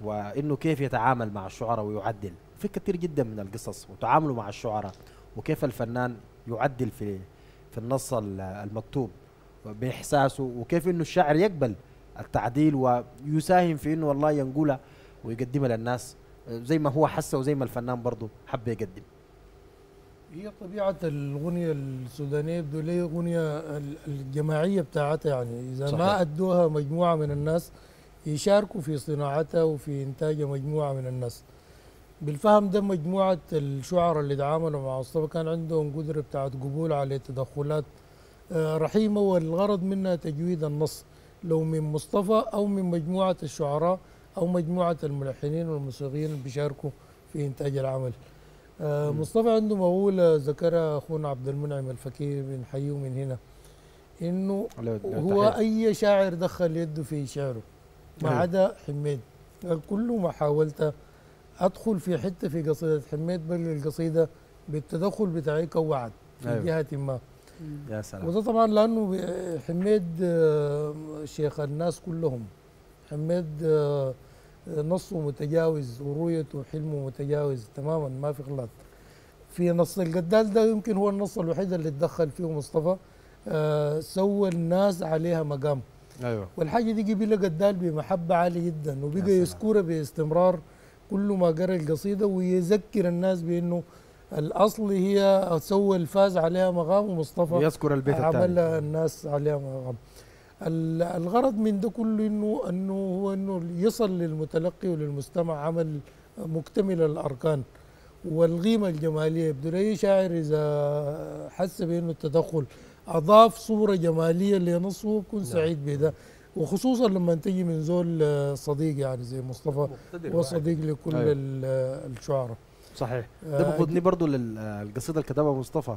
وإنه كيف يتعامل مع الشعراء ويعدل. في كثير جدا من القصص وتعامله مع الشعراء وكيف الفنان يعدل في في النص ال- المكتوب بإحساسه وكيف إنه الشاعر يقبل التعديل ويساهم في إنه والله ينقلها ويقدمها للناس. زي ما هو حس وزي ما الفنان برضه حب يقدم. هي طبيعة الأغنية السودانية يبدو لي أغنية ال- الجماعية بتاعتها يعني؟ إذا صحيح. ما أدوها مجموعة من الناس يشاركوا في صناعتها وفي إنتاج مجموعة من الناس. بالفهم ده مجموعة الشعراء اللي تعاملوا مع مصطفى كان عندهم قدرة بتاعت قبول على تدخلات آه، رحيمة والغرض منها تجويد النص. لو من مصطفى أو من مجموعة الشعراء أو مجموعة الملحنين والموسيقيين اللي بيشاركوا في إنتاج العمل. آه، مصطفى عنده مقولة ذكرها أخونا عبد المنعم الفكير بنحييه من هنا إنه هو. أي شاعر دخل يده في شعره. ما أيوة. عدا حميد. كل ما حاولت أدخل في حتة في قصيدة حميد بل القصيدة بالتدخل بتاعي كوعد في أيوة. جهة ما. يا سلام. وده طبعا لأنه حميد آه، شيخ الناس كلهم. حميد آه، نصه متجاوز ورؤيته وحلمه متجاوز تماما ما في غلط في نص القدال ده يمكن هو النص الوحيد اللي اتدخل فيه مصطفى آه، سوى الناس عليها مقام. أيوه. والحاجة دي قبيله قدال بمحبة عالية جدا وبقى. يذكرها باستمرار كل ما قرأ القصيدة ويذكر الناس بأنه الأصل هي سوى الفاز عليها مقام ومصطفى يذكر البيت عمل الثاني الناس عليها مقام. ال- الغرض من ده كله انه إنه هو إنه يصل للمتلقي وللمستمع عمل مكتمل الأركان. والقيمة الجمالية يبدو لي شاعر إذا حس بأنه التدخل أضاف صورة جمالية لنصه بكون سعيد بده وخصوصا لما تجي من زول آه، صديق يعني زي مصطفى هو صديق لكل أيوة. ال- الشعراء. صحيح. آه، ده بخدني برضه للقصيده اللي كتبها مصطفى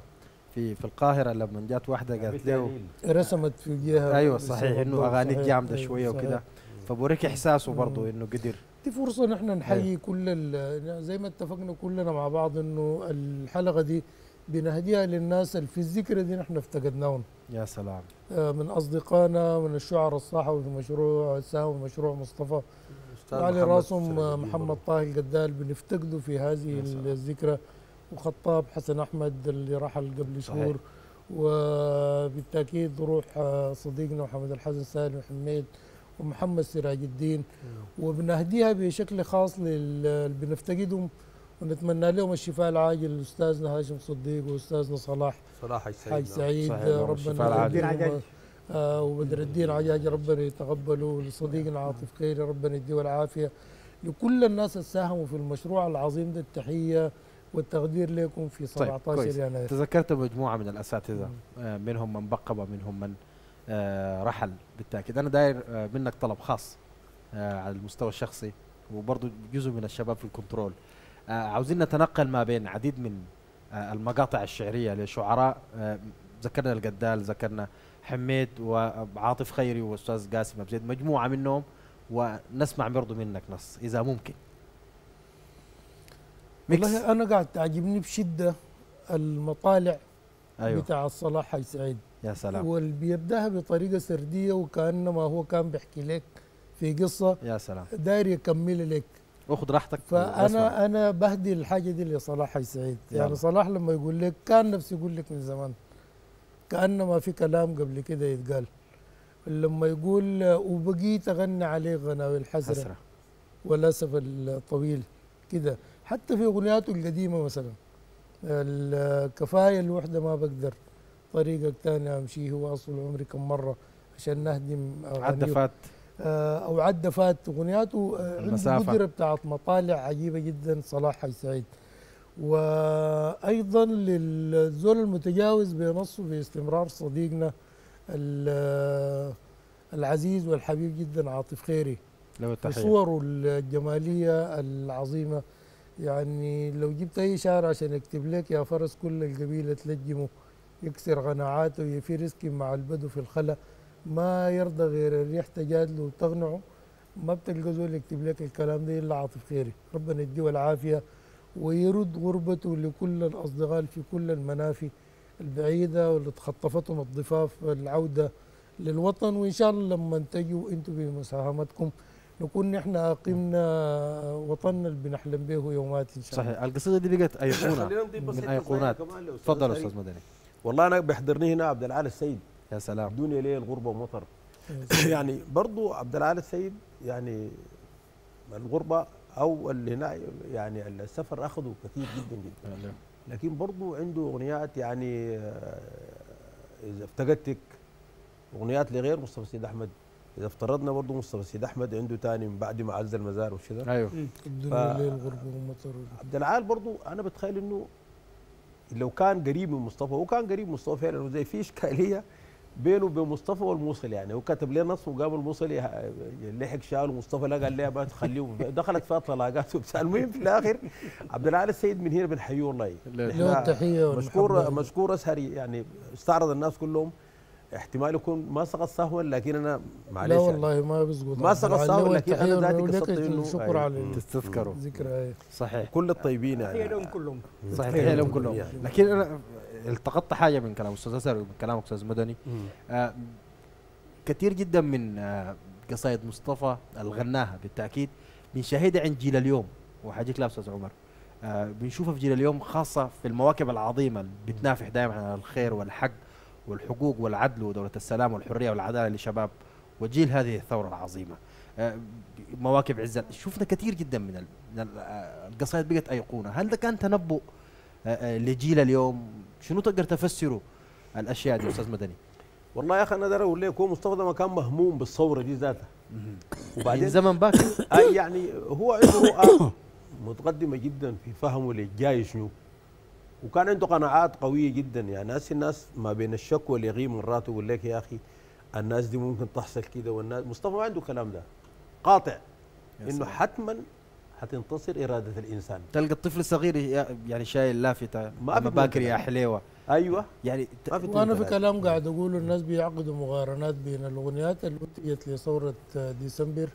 في في القاهرة لما جات واحدة قالت له رسمت في جهة أيوه صحيح إنه صحيح، جامدة أيوة، شوية. وكده. فبوريك إحساسه برضه إنه قدر. دي فرصة نحن نحيي كل ال- زي ما اتفقنا كلنا مع بعض إنه الحلقة دي بنهديها للناس اللي في الذكرى دي نحن افتقدناهم. يا سلام. آه، من أصدقائنا من الشعراء الصحوي في مشروع ساهم مشروع مصطفى. وعلى راسهم آه، محمد طه القدال بنفتقده في هذه الذكرى. وخطاب حسن أحمد اللي رحل قبل صحيح. شهور. وبالتأكيد روح آه، صديقنا محمد الحسن سالم وحميد ومحمد سراج الدين. وبنهديها بشكل خاص لل- اللي بنفتقدهم ونتمنى لهم الشفاء العاجل لاستاذنا هاشم صديق واستاذنا صلاح. صلاح حاج سعيد ربنا عجاج. آه، وبدر الدين عجاج ربنا يتقبله. لصديقنا عاطف خيري ربنا يديه العافية. لكل الناس اللي ساهموا في المشروع العظيم ده. التحية والتقدير لكم في 17 كويس. يناير. تذكرت مجموعة من الأساتذة. آه، منهم من بقب ومنهم من آه، رحل بالتأكيد. أنا داير آه، منك طلب خاص آه، على المستوى الشخصي وبرضه جزء من الشباب في الكنترول. عاوزين نتنقل ما بين عديد من آه، المقاطع الشعرية لشعراء. آه، ذكرنا القدال ذكرنا حميد وعاطف خيري وأستاذ قاسم أبو زيد مجموعة منهم ونسمع برضه منك نص إذا ممكن. والله أنا قاعد تعجبني بشدة المطالع أيوه. بتاع صلاح حي سعيد. يا سلام. واللي بيبدأها بطريقة سردية وكانما هو كان بيحكي لك في قصة. يا سلام. داير يكمل لك. اخذ راحتك. فأنا أنا بهدي الحاجة دي لصلاح حي سعيد يعني يلا. صلاح لما يقول لك كان نفسي يقول لك من زمان كأنما في كلام قبل كده يتقال لما يقول وبقيت أغني عليه غناوي الحسرة حسرة والاسف الطويل كده حتى في أغنياته القديمة مثلا الكفاية الوحدة ما بقدر طريقك تاني أمشيه وأصل عمري كم مرة عشان نهدم. عدى فات أو عدى فات أغنياته آه، عنده. قدره بتاعت مطالع عجيبة جدا صلاح حي سعيد. وأيضا للزول المتجاوز بنصه باستمرار صديقنا ال- العزيز والحبيب جدا عاطف خيري. له التحية. صوره الجمالية العظيمة. يعني لو جبت أي شاعر عشان يكتب لك يا فرس كل القبيلة تلجمه يكسر قناعاته يفي رزقي مع البدو في الخلا. ما يرضى غير الريح تجادله وتقنعه. ما بتلقى زول يكتب لك الكلام ده إلا عاطف خيري. ربنا يديه العافية ويرد غربته لكل الأصدقاء في كل المنافي البعيدة واللي تخطفتهم الضفاف العوده للوطن. وإن شاء الله لما تجوا أنتم بمساهمتكم نكون نحن أقمنا وطننا اللي بنحلم به يومات إن شاء الله. صحيح القصيدة دي بقت ايقونه من أيقونات. تفضل. أستاذ مدني. والله أنا بيحضرني هنا عبد العال السيد. يا سلام. الدنيا ليه الغربة ومطر؟ يعني برضو عبد العال السيد يعني الغربة أو اللي هنا يعني السفر أخذه كثير جدا جدا. لكن برضو عنده أغنيات يعني آه، إذا افتقدتك أغنيات لغير مصطفى سيد أحمد. إذا افترضنا برضو مصطفى سيد أحمد عنده تاني من بعد ما عز المزار وكذا. أيوه. الدنيا الليل غرب ومطر؟ عبد العال برضو أنا بتخيل إنه لو كان قريب من مصطفى هو كان قريب من مصطفى فعلا وزي في إشكالية بينه وبين مصطفى والموصلي يعني. هو كتب لي نص وقام الموصلي ه- لحق شاله مصطفى لا قال لي ما تخليه دخلت فيها طلاقات وبتاع. المهم في الآخر عبد العال السيد من هنا بنحييه والله له التحيه مشكور. مشكور اسهري يعني. استعرض الناس كلهم احتمال يكون ما سقط سهوا لكن أنا معلش لا يعني. والله ما بيسقط. ما سقط سهوا، لكن التحية ذاتي قصدت الشكر أيوة. على تستذكروا الذكرى صحيح. كل الطيبين يعني لهم كلهم. صحيح. تحية لهم لهم كلهم. لكن أنا التقطت حاجة من كلام أستاذ اسر ومن كلام أستاذ مدني. آه كثير جدا من آه قصايد مصطفى الغناها بالتأكيد بنشاهدها عند جيل اليوم وحاجيك لا أستاذ عمر. آه بنشوفها في جيل اليوم خاصة في المواكب العظيمة اللي بتنافح دائما على الخير والحق والحقوق والعدل ودولة السلام والحرية والعدالة للشباب وجيل هذه الثورة العظيمة. آه مواكب عزت شفنا كثير جدا من آه، القصائد بقت أيقونة. هل ده كان تنبؤ آه، لجيل اليوم؟ شنو تقدر تفسروا الأشياء دي أستاذ مدني؟ والله يا أخي أنا دار أقول لك هو مصطفى ده ما كان مهموم بالثوره دي ذاتها. وبعدين زمن باكر؟ أي يعني هو عنده رؤى متقدمة جدا في فهمه للجاي شنو. وكان عنده قناعات قوية جدا. يعني هسه الناس ما بين الشك واليقين مرات يقول لك يا أخي الناس دي ممكن تحصل كده والناس مصطفى ما عنده الكلام ده. قاطع. إنه. حتما حتنتصر إرادة الإنسان. تلقى الطفل الصغير يعني شايل لافتة ما باكر يا ممكن. حليوة. أيوه. يعني ما في وأنا في. كلام قاعد أقوله الناس بيعقدوا مقارنات بين الأغنيات اللي انتجت لثورة ديسمبر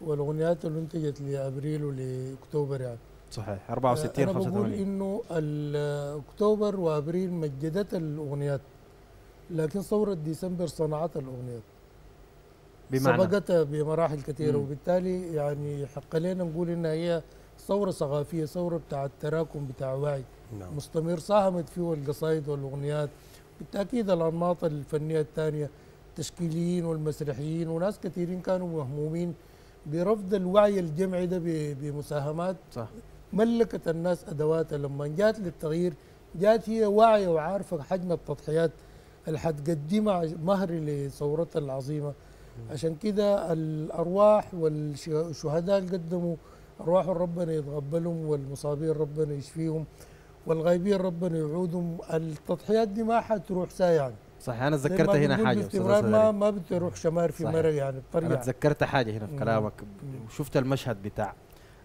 والأغنيات اللي انتجت لأبريل ولأكتوبر يعني. صحيح 64 أنا بقول 85 إنه اكتوبر وأبريل مجدت الأغنيات لكن ثورة ديسمبر صنعت الأغنيات. بمعنى. سبقتها بمراحل كثيرة. وبالتالي يعني حق لنا نقول إنها هي ثورة ثقافية ثورة بتاع التراكم بتاع وعي. نعم. مستمر ساهمت فيه القصائد والأغنيات. بالتأكيد الأنماط الفنية الثانية التشكيليين والمسرحيين وناس كثيرين كانوا مهمومين برفض الوعي الجمعي ده بمساهمات صح. ملكت الناس أدواتها. لما جات للتغيير جات هي واعية وعارفة حجم التضحيات اللي حتقدمها مهر لثورتها العظيمة. عشان كده الأرواح والشهداء اللي قدموا أرواح ربنا يتقبلهم والمصابين ربنا يشفيهم والغايبين ربنا يعودهم التضحيات دي ما حتروح ساعه يعني صح أنا تذكرت هنا حاجة أستاذ باستمرار ما. ما بتروح شمار في. مرق يعني أنا بطريقه تذكرت حاجة هنا في. كلامك. وشفت المشهد بتاع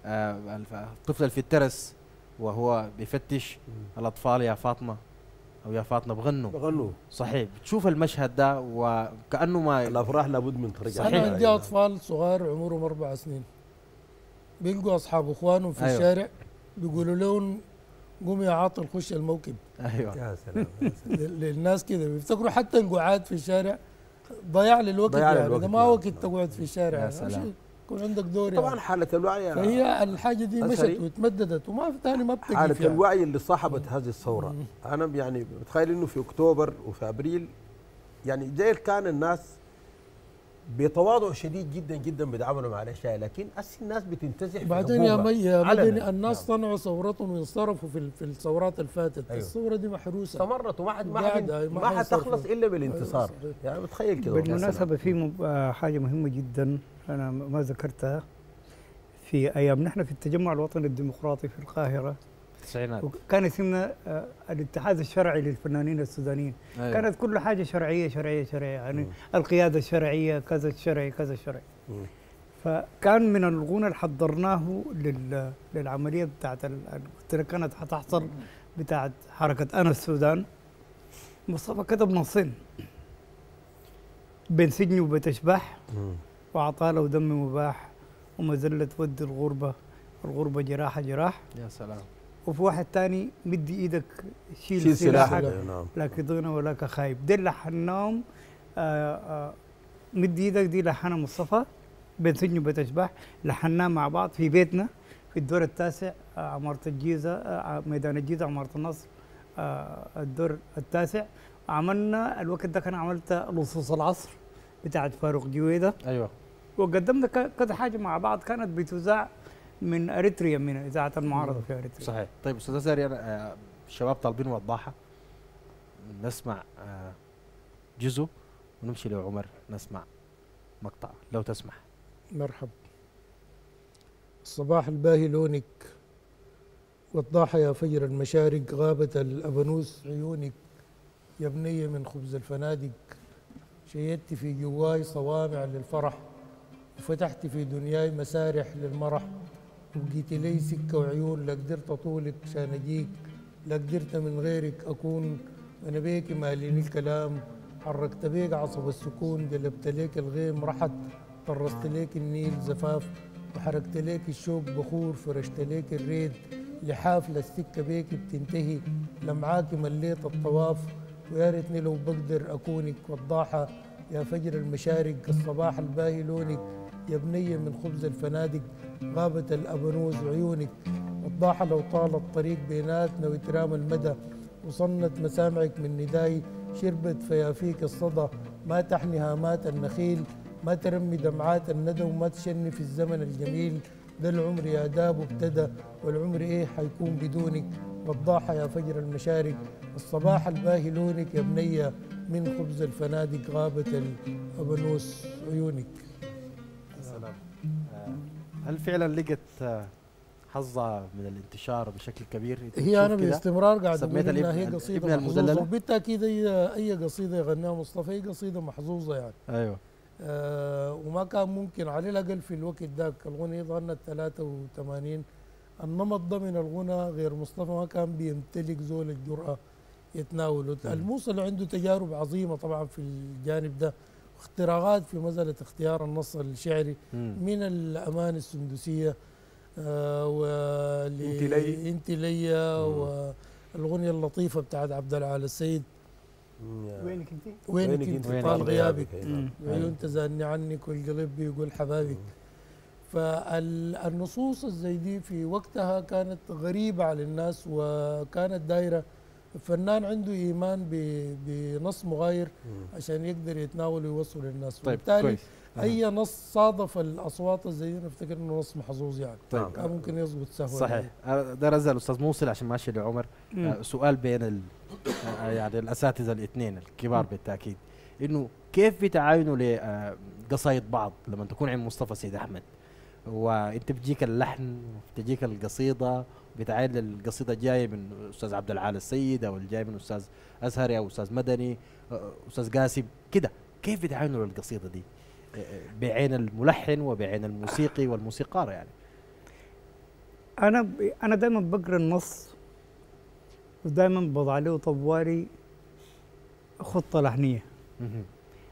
آه، الطفل في الترس وهو بيفتش الأطفال يا فاطمة أو يا فاطمة بغنوا بغنوا صحيح بتشوف المشهد ده وكأنه ما الافراح لابد من ترجع صحيح. أنا أيوة. عندي أطفال صغار عمرهم أربع سنين بيلقوا أصحاب اخوانهم في أيوة. الشارع بيقولوا لهم قوم يا عاطل خش الموكب أيوه يا سلام يا سلام. لل- للناس كده بيفتكروا حتى القعاد في الشارع ضياع للوقت ضياع يعني للوقت، ده ما نعم، وقت. تقعد في الشارع يا يعني سلام. يكون عندك دور طبعا يعني حالة الوعي فهي الحاجة دي مشت. وتمددت وما في تاني ما بتجي حالة فيها الوعي اللي صاحبت هذه الثورة أنا يعني بتخيل إنه في أكتوبر وفي أبريل يعني زي كان الناس بتواضع شديد جدا جدا بيتعاملوا مع الأشياء لكن أسي الناس بتنتزع بعدين يا. مي يا. مدني الناس نعم. صنعوا ثورتهم وانصرفوا في ال- في الثورات اللي فاتت أيوه. الثورة دي محروسة استمرت وما حد ما حد حيصرفوا. حتخلص إلا بالانتصار أيوه،. يعني بتخيل كده والله. بالمناسبة في حاجة مهمة جدا أنا ما ذكرتها في أيام نحن في التجمع الوطني الديمقراطي في القاهرة. التسعينات وكان اسمنا آه، الاتحاد الشرعي للفنانين السودانيين. أيوة. كانت كل حاجة شرعية شرعية شرعية. يعني القيادة الشرعية كذا الشرعي كذا الشرعي. مم. فكان من الغنى اللي حضرناه لل- للعملية بتاعت ال- ال- قلت لك كانت حتحصل بتاعت حركة أنا السودان. مصطفى كتب نصين. بين سجن وبتشبح مم. وعطاله ودم مباح ومذلة ود الغربة. الغربة جراحة جراح. يا سلام. وفي واحد تاني مدي إيدك شيل, شيل سلاحك. سلاحك. نعم. لا كضينة ولا كخايب. دي لحناهم آه، آه، مدي إيدك دي لحنها مصطفى بين سجن وبيت أشباح. لحناه مع بعض في بيتنا في الدور التاسع آه، عمارة الجيزة ميدان الجيزة عمارة النصر الدور التاسع. عملنا الوقت ده كان عملت لصوص العصر بتاعت فاروق جويدة. أيوه. وقدمنا كذا حاجة مع بعض كانت بتذاع من أريتريا من إذاعة المعارضة في أريتريا. صحيح. طيب أستاذ ساري أنا آه، الشباب طالبين وضاحة. نسمع آه، جزء ونمشي لعمر. نسمع مقطع. لو تسمح. مرحب الصباح الباهي لونك. والضاحى يا فجر المشارق غابة الأبنوس عيونك. يا بنية من خبز الفنادق. شيدت في جواي صوامع للفرح. وفتحت في دنياي مسارح للمرح. وبقيت لي سكة وعيون لا قدرت أطولك عشان أجيك. لا قدرت من غيرك أكون أنا بيك ماليني الكلام. حركت بيك عصب السكون قلبت ليك الغيم رحت طرست ليك النيل زفاف. وحركت ليك الشوق بخور فرشت ليك الريد. لحاف السكة بيك بتنتهي. لمعاك مليت الطواف. ويا ريتني لو بقدر أكونك وضاحة. يا فجر المشارق الصباح الباهي لونك. يا بنية من خبز الفنادق غابة الأبنوز عيونك. وضاحة لو طال الطريق بيناتنا وترام المدى. وصنت مسامعك من نداي شربت فيافيك الصدى. ما تحني هامات النخيل ما ترمي دمعات الندى وما تشني في الزمن الجميل. ده العمر يا داب ابتدى والعمر إيه حيكون بدونك؟ والضاحة يا فجر المشارق. الصباح الباهي لونك يا بنية من خبز الفنادق غابة الأبنوس عيونك. هل فعلا لقت حظها من الانتشار بشكل كبير؟ هي أنا؟ باستمرار قاعد أقول إنها هي قصيدة محظوظة؟ وبالتأكيد هي اي قصيدة يغنيها مصطفى هي قصيدة محظوظة يعني. أيوه. آه وما كان ممكن على الأقل في الوقت ذاك الغنية غنت 83 النمط ده من الغنى غير مصطفى ما كان بيمتلك زول الجرأة يتناوله. الموصل عنده تجارب عظيمة طبعا في الجانب ده. اختراعات في مسألة اختيار النص الشعري مم. من الأمان السندسية آه ول- أنت لي. أنت ليا والغنية اللطيفة بتاعت عبد العال السيد وينك أنت؟ وينك وينك أنت؟ طال وينك؟ غيابك. عيون تزاني عنك والقلب بيقول حبابك فالنصوص الزي دي في وقتها كانت غريبة على الناس وكانت دايرة الفنان عنده إيمان ب- بنص مغاير عشان يقدر يتناول ويوصل للناس. طيب وبالتالي كويس. أي نص صادف الأصوات الزي دي نفتكر إنه نص محظوظ يعني. طيب. كان ممكن يظبط سهوا صحيح. أنا ده رزق الاستاذ موصل عشان ماشي لعمر. آه، سؤال بين ال... آه، يعني الأساتذة الاثنين الكبار بالتأكيد. إنه كيف بتعاينوا لقصايد بعض لما تكون عند مصطفى سيد أحمد؟ وإنت بتجيك اللحن بتجيك القصيدة بتعاين القصيدة جاية من أستاذ عبد العال السيد أو الجاي من أستاذ أزهري أو أستاذ مدني أستاذ قاسم. كده. كيف بتعاينوا للقصيده دي؟ بعين الملحن وبعين الموسيقي والموسيقار يعني. أنا ب... أنا دائما بقرأ النص ودائما بضع له طوالي خطة لحنيه.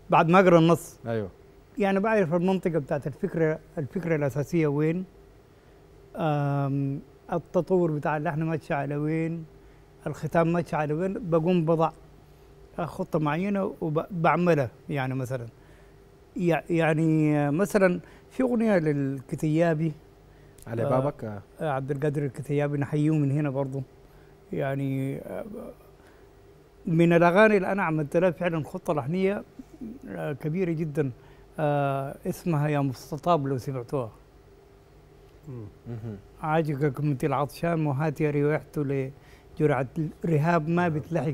بعد ما أقرأ النص. أيوه. يعني بعرف المنطقة بتاعت الفكرة الفكرة الأساسية وين. التطور بتاع اللحن ماشي على وين الختام ماشي على وين بقوم بضع خطة معينة وبعملها يعني مثلا يع- يعني مثلا في أغنية للكتيابي على. بابك آه. آه، عبد القادر الكتيابي نحييه من هنا برضه يعني آه، من الأغاني اللي أنا عملت لها فعلا خطة لحنية آه، كبيرة جدا اسمها يا مستطاب لو سمعتوها. عاجقك مثل العطشان وهاتي ريحته لجرعة رهاب ما بتلحق.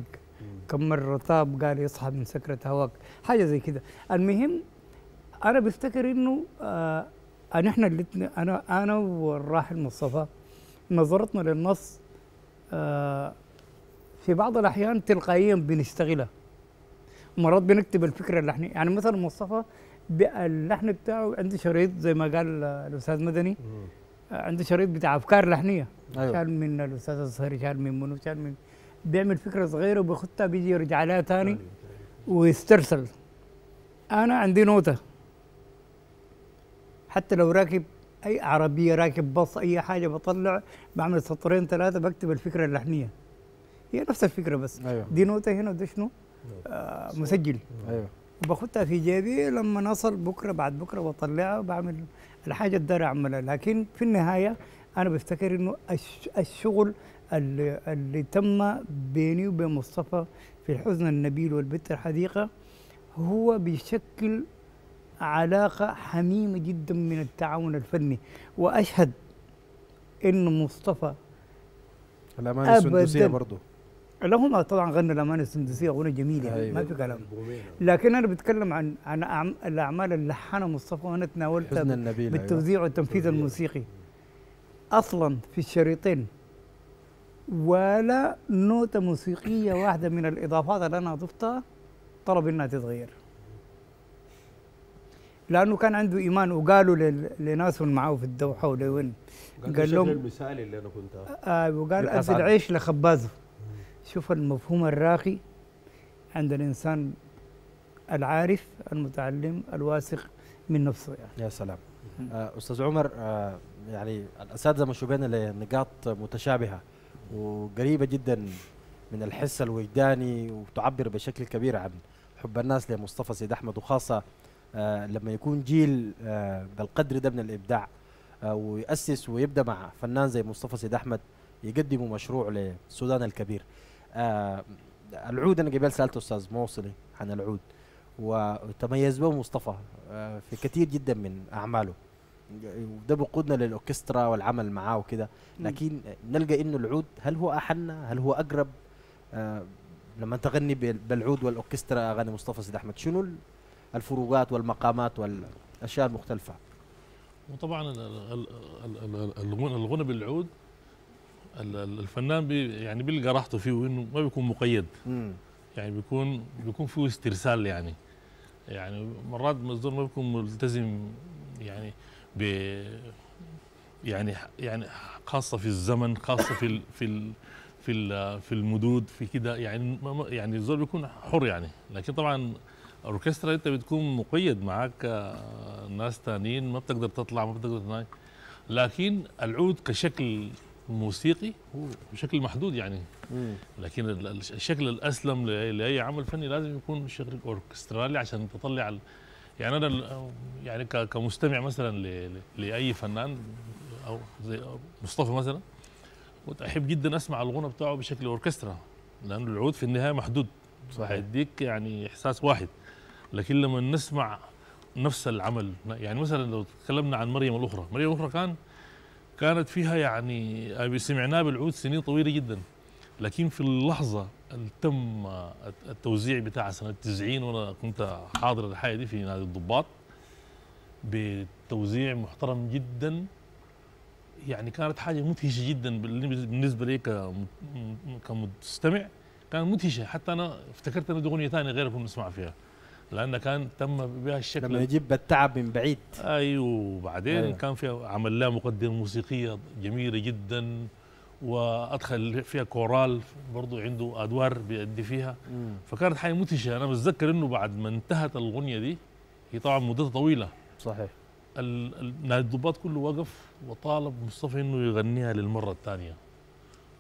كم مرة طاب قال يصحى من سكرة هواك. حاجة زي كده. المهم أنا بفتكر إنه آه أن إحنا الاتنين أنا أنا والراحل مصطفى نظرتنا للنص آه في بعض الأحيان تلقائيا بنشتغلها مرات بنكتب الفكرة اللحنية يعني مثلا مصطفى اللحن بتاعه عنده شريط زي ما قال آه، الأستاذ مدني. عنده شريط بتاع أفكار لحنية. أيوه. شال من الأستاذ الصهري شال من منو شال من بيعمل فكرة صغيرة وبيخدها بيجي يرجع لها تاني ويسترسل. أنا عندي نوتة. حتى لو راكب أي عربية راكب باص أي حاجة بطلع بعمل سطرين ثلاثة بكتب الفكرة اللحنية. هي نفس الفكرة بس. أيوه. دي نوتة هنا وده شنو؟ آه مسجل. أيوه. وباخدها في جيبي لما نصل بكرة بعد بكرة بطلعها وبعمل الحاجة الدار أعملها لكن في النهاية أنا بفتكر إنه الش- الشغل اللي, اللي تم بيني وبين مصطفى في الحزن النبيل والبت الحديقة هو بيشكل علاقة حميمة جدا من التعاون الفني وأشهد انه مصطفى الأمانة السندوسية أبداً. برضو لهم طبعا غنى الأمانة السندسية أغنية جميلة يعني ما في كلام. لكن أنا بتكلم عن عن الأعمال اللي لحنها مصطفى وأنا تناولتها النبيل أيوة. بالتوزيع والتنفيذ الموسيقي. أصلا في الشريطين ولا نوتة موسيقية واحدة من الإضافات اللي أنا أضفتها طلب إنها تتغير. لأنه كان عنده إيمان وقالوا لناس معاه في الدوحة ولا وين قال لهم المثالي اللي أنا كنت آه وقال عنه. العيش لخبازه. شوف المفهوم الراقي عند الإنسان العارف المتعلم الواثق من نفسه يعني. يا سلام. آه، أستاذ عمر آه، يعني الأساتذة مشوا بينا لنقاط متشابهة وقريبة جدا من الحس الوجداني وتعبر بشكل كبير عن حب الناس لمصطفى سيد أحمد وخاصة آه، لما يكون جيل بالقدر ده من الإبداع آه، ويأسس ويبدأ مع فنان زي مصطفى سيد أحمد يقدموا مشروع للسودان الكبير. آه، العود أنا قبل سألت أستاذ موصلي عن العود وتميز به مصطفى آه، في كثير جدا من أعماله. وده بيقودنا للأوركسترا والعمل معاه وكده. لكن نلقى إنه العود هل هو أحن؟ هل هو أقرب؟ آه لما تغني بال- بالعود والأوركسترا أغاني مصطفى سيد أحمد شنو ال- الفروقات والمقامات والأشياء المختلفة؟ وطبعا ال- ال- ال- ال- الغنى بالعود ال- ال- الفنان بي يعني بيلقى راحته فيه انه ما بيكون مقيد. امم يعني بيكون بيكون فيه استرسال يعني. يعني مرات مصدر ما بيكون ملتزم يعني ب يعني يعني خاصة في الزمن خاصة في ال في ال في ال في المدود في كده. يعني يعني الزول بيكون حر يعني. لكن طبعا الأوركسترا أنت بتكون مقيد معاك آه، ناس تانيين ما بتقدر تطلع ما بتقدر تناي. لكن العود كشكل موسيقي هو بشكل محدود يعني. لكن ال- ال- الشكل الأسلم لأي عمل فني لازم يكون شكل أوركسترالي عشان تطلع يعني أنا يعني كمستمع مثلا لأي فنان أو زي مصطفى مثلا كنت احب جدا أسمع الغنى بتاعه بشكل أوركسترا لأنه العود في النهاية محدود. صحيح. هيديك يعني إحساس واحد. لكن لما نسمع نفس العمل يعني مثلا لو تكلمنا عن مريم الأخرى مريم الأخرى كان كانت فيها يعني سمعناه بالعود سنين طويلة جدا. لكن في اللحظة اللي تم التوزيع بتاع سنة 90 وأنا كنت حاضر الحاجة دي في نادي الضباط بتوزيع محترم جدا. يعني كانت حاجة مدهشة جدا بالنسبة لي كم- كمستمع. كان مدهشة. حتى أنا افتكرت انه دي أغنية ثانية غير كنت نسمع فيها. لأن كان تم بها الشكل لما يجيب بالتعب من بعيد أيوه وبعدين. أيوة. كان فيها عمل لها مقدمه موسيقية جميلة جدا وأدخل فيها كورال برضو عنده أدوار بيأدي فيها مم. فكانت حاجة مدهشه أنا بتذكر إنه بعد ما انتهت الأغنية دي هي طبعا مدتها طويلة صحيح نادي الضباط كله وقف وطالب مصطفى إنه يغنيها للمرة الثانية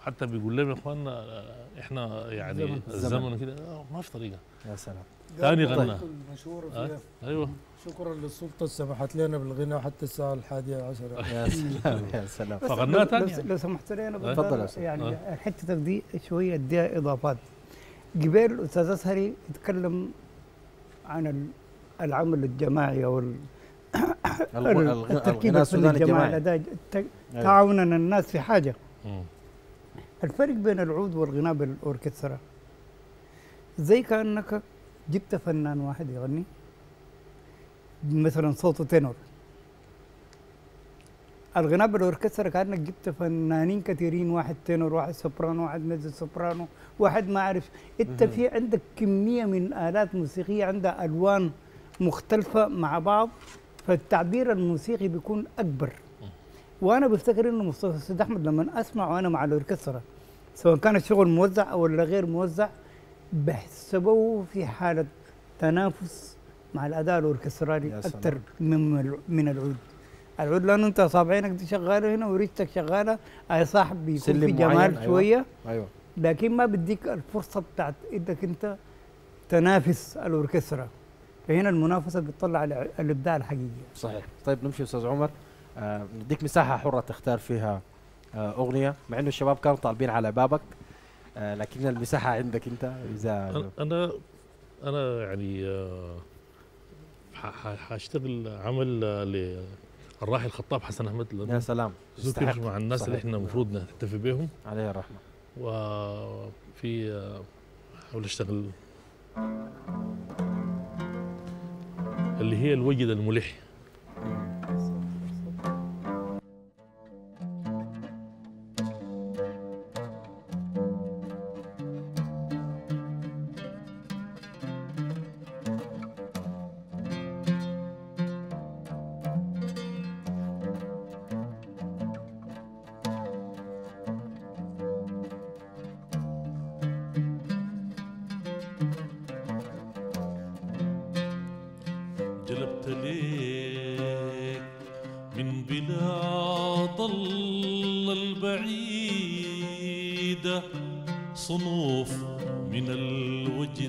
حتى بيقول لهم يا إخواننا إحنا يعني الزمن. الزمن كده آه، ما في طريقة يا سلام ثاني غنى المشهورة آه، فيها أيوه شكرا للسلطة سمحت لنا بالغناء حتى الساعة الحادية عشرة يا سلام يا سلام فغناها لو- تاني لو, يعني. لو سمحت لي أنا. تفضل. يعني أه. حتتك دي شوية أديها إضافات قبل الأستاذ اسهري يتكلم عن ال- العمل الجماعي أو التركيب الفني السوداني الجماعي الت- أيوة. تعاونا الناس في حاجة. الفرق بين العود والغناء بالأوركسترا زي كأنك جبت فنان واحد يغني مثلا صوته تينور. الغناء بالأوركسترا كأنك جبت فنانين كثيرين واحد تينور واحد سوبرانو واحد ميزو سوبرانو واحد ما أعرف. أنت في عندك كمية من آلات موسيقية عندها ألوان مختلفة مع بعض فالتعبير الموسيقي بيكون أكبر. وأنا بفتكر إنه مصطفى سيد أحمد لما اسمع وأنا مع الأوركسترا سواء كان الشغل موزع أو غير موزع بحسبه في حالة تنافس مع يا سلام. أكثر من من العود. العود لأنه أنت اصابعينك دي شغالة هنا وريشتك شغالة أي صاحب بيكون في جمال أيوة. شوية. أيوه. لكن ما بديك الفرصة بتاعت إنك أنت تنافس الأوركسترا. فهنا المنافسة بتطلع الإبداع الحقيقي. صحيح. طيب نمشي أستاذ عمر. آه نديك مساحة حرة تختار فيها آه أغنية مع إنه الشباب كانوا طالبين على بابك. آه لكن المساحة عندك انت إذا أنا- أنا أنا يعني آه، حأشتغل عمل آه، للراحل الخطاب حسن أحمد يا سلام. ذكر. مع الناس اللي صحيح. إحنا المفروض نحتفي بهم عليه الرحمة. وفي آه، أحاول أشتغل اللي هي الوجد الملح.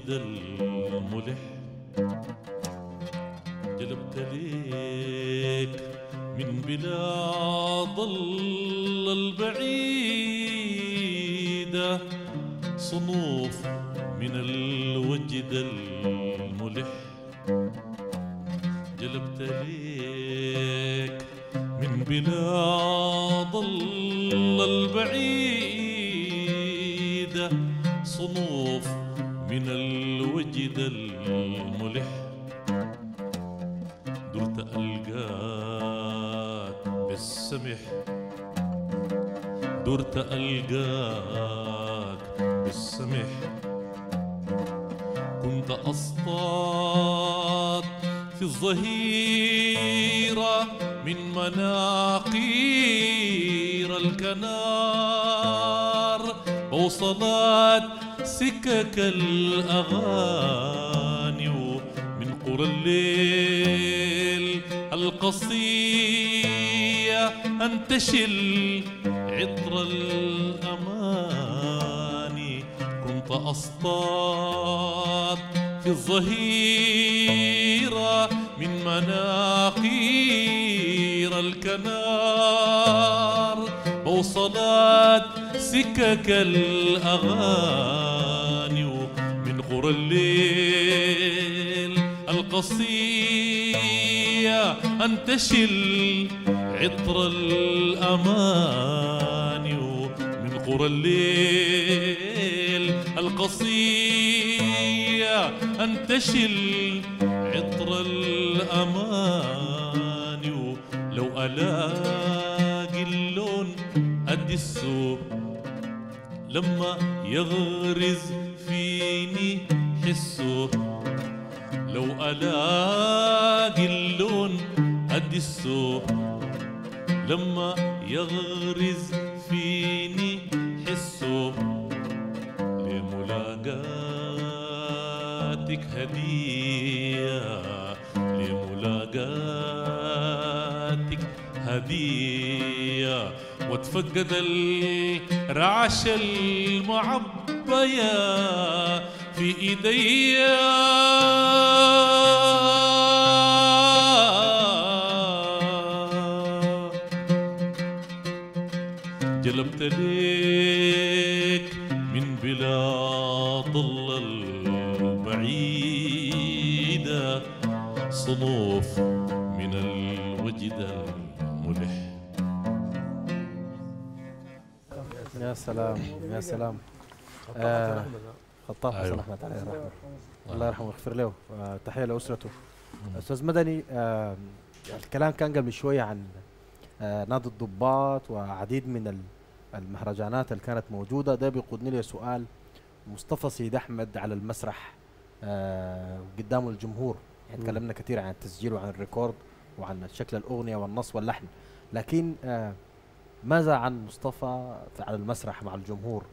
الوجد الملح جلبت ليك من بلاد الله البعيدة صنوف من الوجد الملح جلبت ليك من بلاد درت ألقاك بالسمح. كنت أصطاد في الظهيرة من مناقير الكنار. وصلت سكك الأغاني من قرى الليل القصية أنتشل عطر أصطاد في الظهيرة من مناقير الكنار بوصلات سكك الأغاني من قرى الليل القصية أنتشل عطر الأماني من قرى الليل. القصية أنتشل عطر الأماني لو ألاقي اللون السوق لما يغرز فيني حسه لو ألاقي اللون السوق لما يغرز فيني حسه لملاقاتك هدية لملاقاتك. هدية وتفقد الرعش المعبية في إيديا. جلبت ليك صنوف من الوجد الملح. يا سلام يا سلام. آه، خطاب حسن أيوة. أحمد عليه الرحمة. الله يرحمه ويغفر له. آه، تحية لأسرته. أستاذ مدني آه، الكلام كان قبل شوية عن آه، نادي الضباط وعديد من ال- المهرجانات اللي كانت موجودة. ده بيقودني لي سؤال مصطفى سيد أحمد على المسرح آه، قدام الجمهور. يعني مم. تكلمنا كثير عن التسجيل وعن الريكورد وعن شكل الأغنية والنص واللحن لكن آه، ماذا عن مصطفى على المسرح مع الجمهور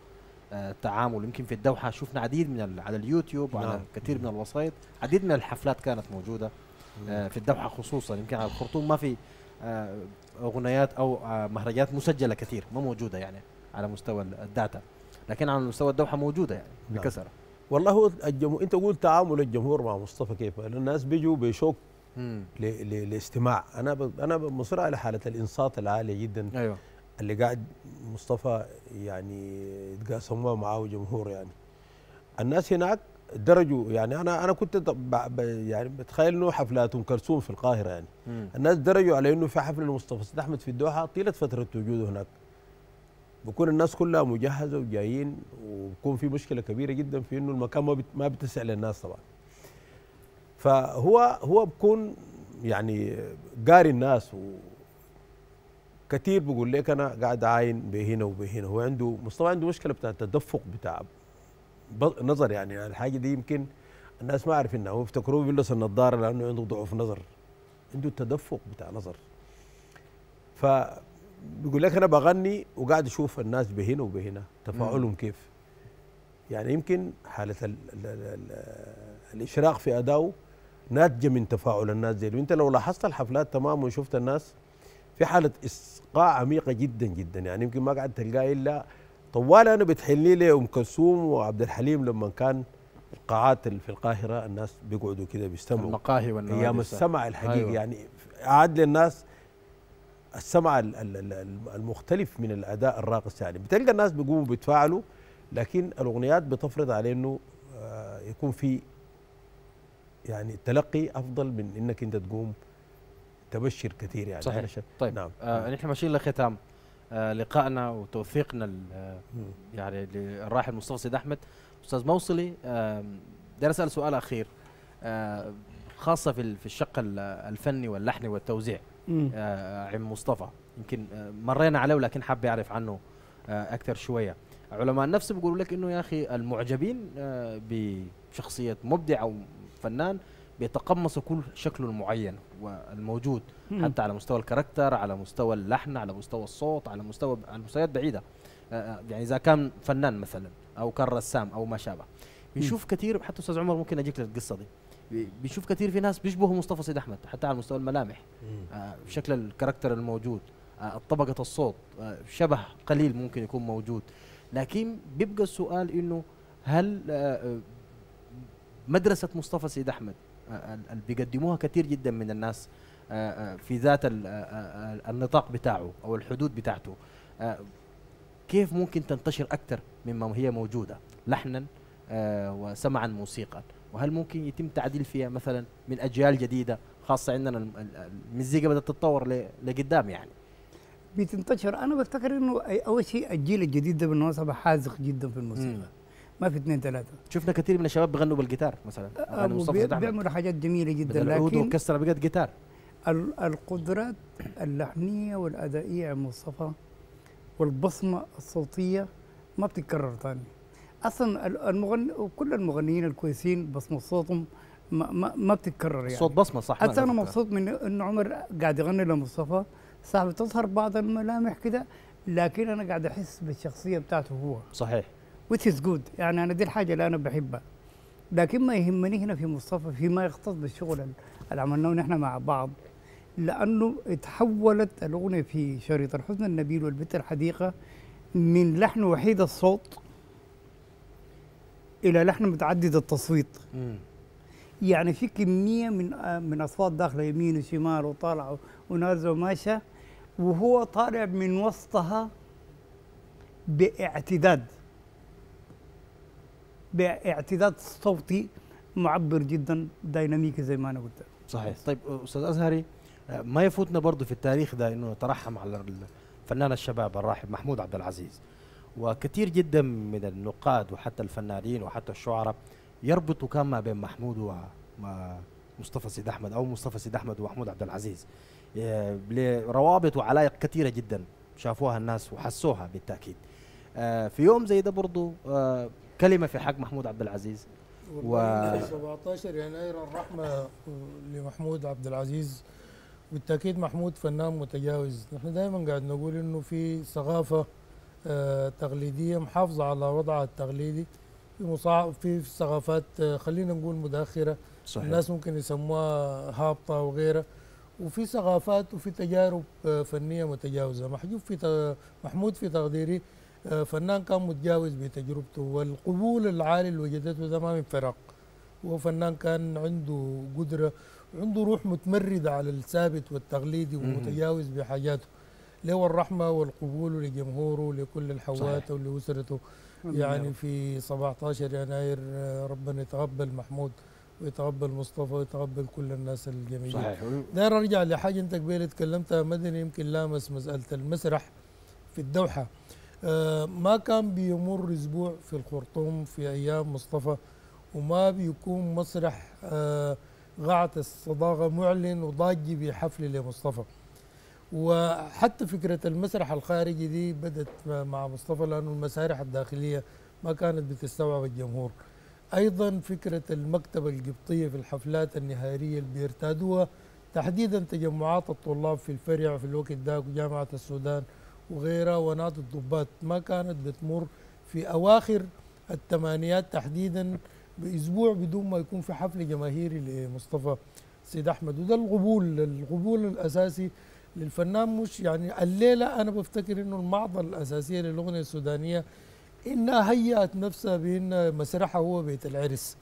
آه، التعامل يمكن في الدوحة شفنا عديد من على اليوتيوب وعلى نعم. كثير من الوسائط عديد من الحفلات كانت موجودة آه، في الدوحة خصوصا يمكن على الخرطوم ما في آه، أغنيات أو آه، مهرجانات مسجلة كثير ما موجودة يعني على مستوى ال- الداتا لكن على مستوى الدوحة موجودة يعني نعم. بكثرة والله هو الجمهور انت قلت تعامل الجمهور مع مصطفى كيف؟ الناس بيجوا بشوق مم. ل... ل... لاستماع. أنا ب... أنا مصر على حالة الإنصات العالية جدا. أيوه. اللي قاعد مصطفى يعني يتقاسموها معاه جمهور يعني. الناس هناك درجوا يعني أنا أنا كنت ب... يعني بتخيل إنه حفلات ام كلثوم في القاهرة يعني. مم. الناس درجوا على إنه في حفله لمصطفى سيد أحمد في الدوحة طيلة فترة وجوده هناك. بكون الناس كلها مجهزة وجايين وبكون في مشكلة كبيرة جدا في إنه المكان ما ما بتسع للناس طبعا. فهو هو بكون يعني قاري الناس وكثير بقول لك أنا قاعد عاين بهنا وبهنا. هو عنده مصطفى عنده مشكلة بتاع التدفق بتاع نظر يعني. الحاجة دي يمكن الناس ما عارفينها. هو بيفتكروه بيلبس النظارة لأنه عنده ضعف نظر. عنده التدفق بتاع نظر. ف بيقول لك أنا بغني وقاعد أشوف الناس بهنا وبهنا تفاعلهم كيف؟ يعني يمكن حالة ال ال ال ال الإشراق في ادائه ناتجة من تفاعل الناس دي وأنت لو لاحظت الحفلات تمام وشفت الناس في حالة اسقاع عميقة جدا جدا. يعني يمكن ما قاعد تلقاه إلا طوال أنا بتحلي لي ام كلثوم وعبد الحليم لما كان القاعات في القاهرة الناس بيقعدوا كده بيستمعوا. المقاهي والنوادي أيام. السمع الحقيقي. أيوة. يعني اعاد للناس السمع ال- ال- ال- المختلف من الأداء الراقص يعني. بتلقى الناس بيقوموا بيتفاعلوا لكن الأغنيات بتفرض عليه إنه آه، يكون في يعني تلقي أفضل من إنك أنت تقوم تبشر كثير يعني. صحيح. شايف- طيب نعم. آه نحن ماشيين لختام. آه لقائنا وتوثيقنا آه،. يعني للراحل مصطفى سيد أحمد. أستاذ موصلي آم، بدي أسأل سؤال أخير آه خاصة في في الشق ال- الفني واللحني والتوزيع. آه عم مصطفى. يمكن آه مرينا عليه ولكن حاب يعرف عنه آه أكثر شوية. علماء النفس بيقولوا لك إنه يا أخي المعجبين آه بشخصية مبدع أو فنان بيتقمصوا كل شكله المعين والموجود مم. حتى على مستوى الكاركتر على مستوى اللحن على مستوى الصوت على مستوى على مستويات بعيدة. آه، آه، يعني إذا كان فنان مثلا أو كان رسام أو ما شابه. بنشوف كثير حتى أستاذ عمر ممكن أجيك للقصة دي. بي- بنشوف كثير في ناس بيشبهوا مصطفى سيد أحمد حتى على مستوى الملامح. آه، شكل الكاركتر الموجود آه، طبقة الصوت آه، شبه قليل ممكن يكون موجود. لكن بيبقى السؤال إنه هل آه، آه، مدرسة مصطفى سيد أحمد آه، ال- اللي بيقدموها كثير جدا من الناس آه، آه، في ذات آه، النطاق بتاعه أو الحدود بتاعته آه، كيف ممكن تنتشر أكثر مما هي موجودة لحنا وسمعا موسيقى وهل ممكن يتم تعديل فيها مثلا من أجيال جديدة خاصة عندنا الم- ال- المزيكا بدأت تتطور لقدام يعني؟ بتنتشر. أنا بفتكر إنه أول شيء الجيل الجديد ده بالمناسبه حاذق جدا في الموسيقى. مم. ما في اثنين ثلاثة. شفنا كثير من الشباب بيغنوا بالجيتار مثلا احمد بيعملوا حاجات جميلة جدا لكن والكسرة بقت جيتار ال- القدرات اللحنية والأدائية عند مصطفى والبصمة الصوتية ما بتتكرر ثاني أصلا ال- المغني كل المغنيين الكويسين بصمة صوتهم ما, ما, ما بتتكرر يعني. صوت بصمة صح حتى أنا. مبسوط من انه عمر قاعد يغني لمصطفى صح بتظهر بعض الملامح كده لكن أنا قاعد أحس بالشخصية بتاعته هو. صحيح. Which is good. يعني أنا دي الحاجة اللي أنا بحبها. لكن ما يهمني هنا في مصطفى فيما يختص بالشغل ال- اللي عملناه نحن مع بعض. لأنه تحولت الأغنية في شريط الحزن النبيل والبت الحديقة من لحن وحيد الصوت إلى لحن متعدد التصويت. مم. يعني في كمية من آه، من أصوات داخله يمين وشمال وطالعه ونازله وماشيه وهو طالع من وسطها باعتداد. باعتداد صوتي معبر جدا ديناميكي زي ما أنا قلت. صحيح. طيب أستاذ أزهري آه، ما يفوتنا برضه في التاريخ ده إنه نترحم على الفنان الشباب الراحل محمود عبد العزيز. وكثير جدا من النقاد وحتى الفنانين وحتى الشعراء يربطوا كان ما بين محمود ومصطفى سيد أحمد أو مصطفى سيد أحمد ومحمود عبد العزيز. لروابط وعلايق كثيرة جدا شافوها الناس وحسوها بالتأكيد. آه، في يوم زي ده برضه آه، كلمة في حق محمود عبد العزيز. والله 17 يناير الرحمة لمحمود عبد العزيز. بالتأكيد محمود فنان متجاوز. نحن دائما قاعد نقول إنه في ثقافة آه تقليدية محافظة على وضعها التقليدي. في في ثقافات آه خلينا نقول متأخرة. صحيح. الناس ممكن يسموها هابطة وغيرها وفي ثقافات وفي تجارب آه، فنية متجاوزة. محجوب في محمود في تقديري فنان كان متجاوز بتجربته والقبول العالي اللي وجدته ده ما من فراغ هو فنان كان عنده قدرة عنده روح متمردة على الثابت والتقليدي. ومتجاوز بحاجاته. له الرحمة والقبول لجمهوره لكل الحوات ولأسرته. يعني في 17 يناير ربنا يتقبل محمود ويتقبل مصطفى ويتقبل كل الناس الجميلين. صحيح. داير أرجع لحاجة أنت قبل تكلمتها مدني يمكن لامس مسألة المسرح في الدوحة. آه، ما كان بيمر أسبوع في الخرطوم في أيام مصطفى وما بيكون مسرح آه، قاعة الصداقة معلن وضاجي بحفل لمصطفى. وحتى فكرة المسرح الخارجي دي بدت مع مصطفى لأنه المسارح الداخلية ما كانت بتستوعب الجمهور. أيضا فكرة المكتبة القبطية في الحفلات النهارية اللي بيرتادوها تحديدا تجمعات الطلاب في الفرع في الوقت ذاك وجامعة السودان وغيرها ونادي الضباط ما كانت بتمر في أواخر الثمانينات تحديدا بأسبوع بدون ما يكون في حفل جماهيري لمصطفى سيد أحمد. وده القبول القبول الأساسي للفنان مش يعني الليلة أنا بفتكر إنه المعضلة الأساسية للأغنية السودانية إنها هيأت نفسها بأن مسرحها هو بيت العرس.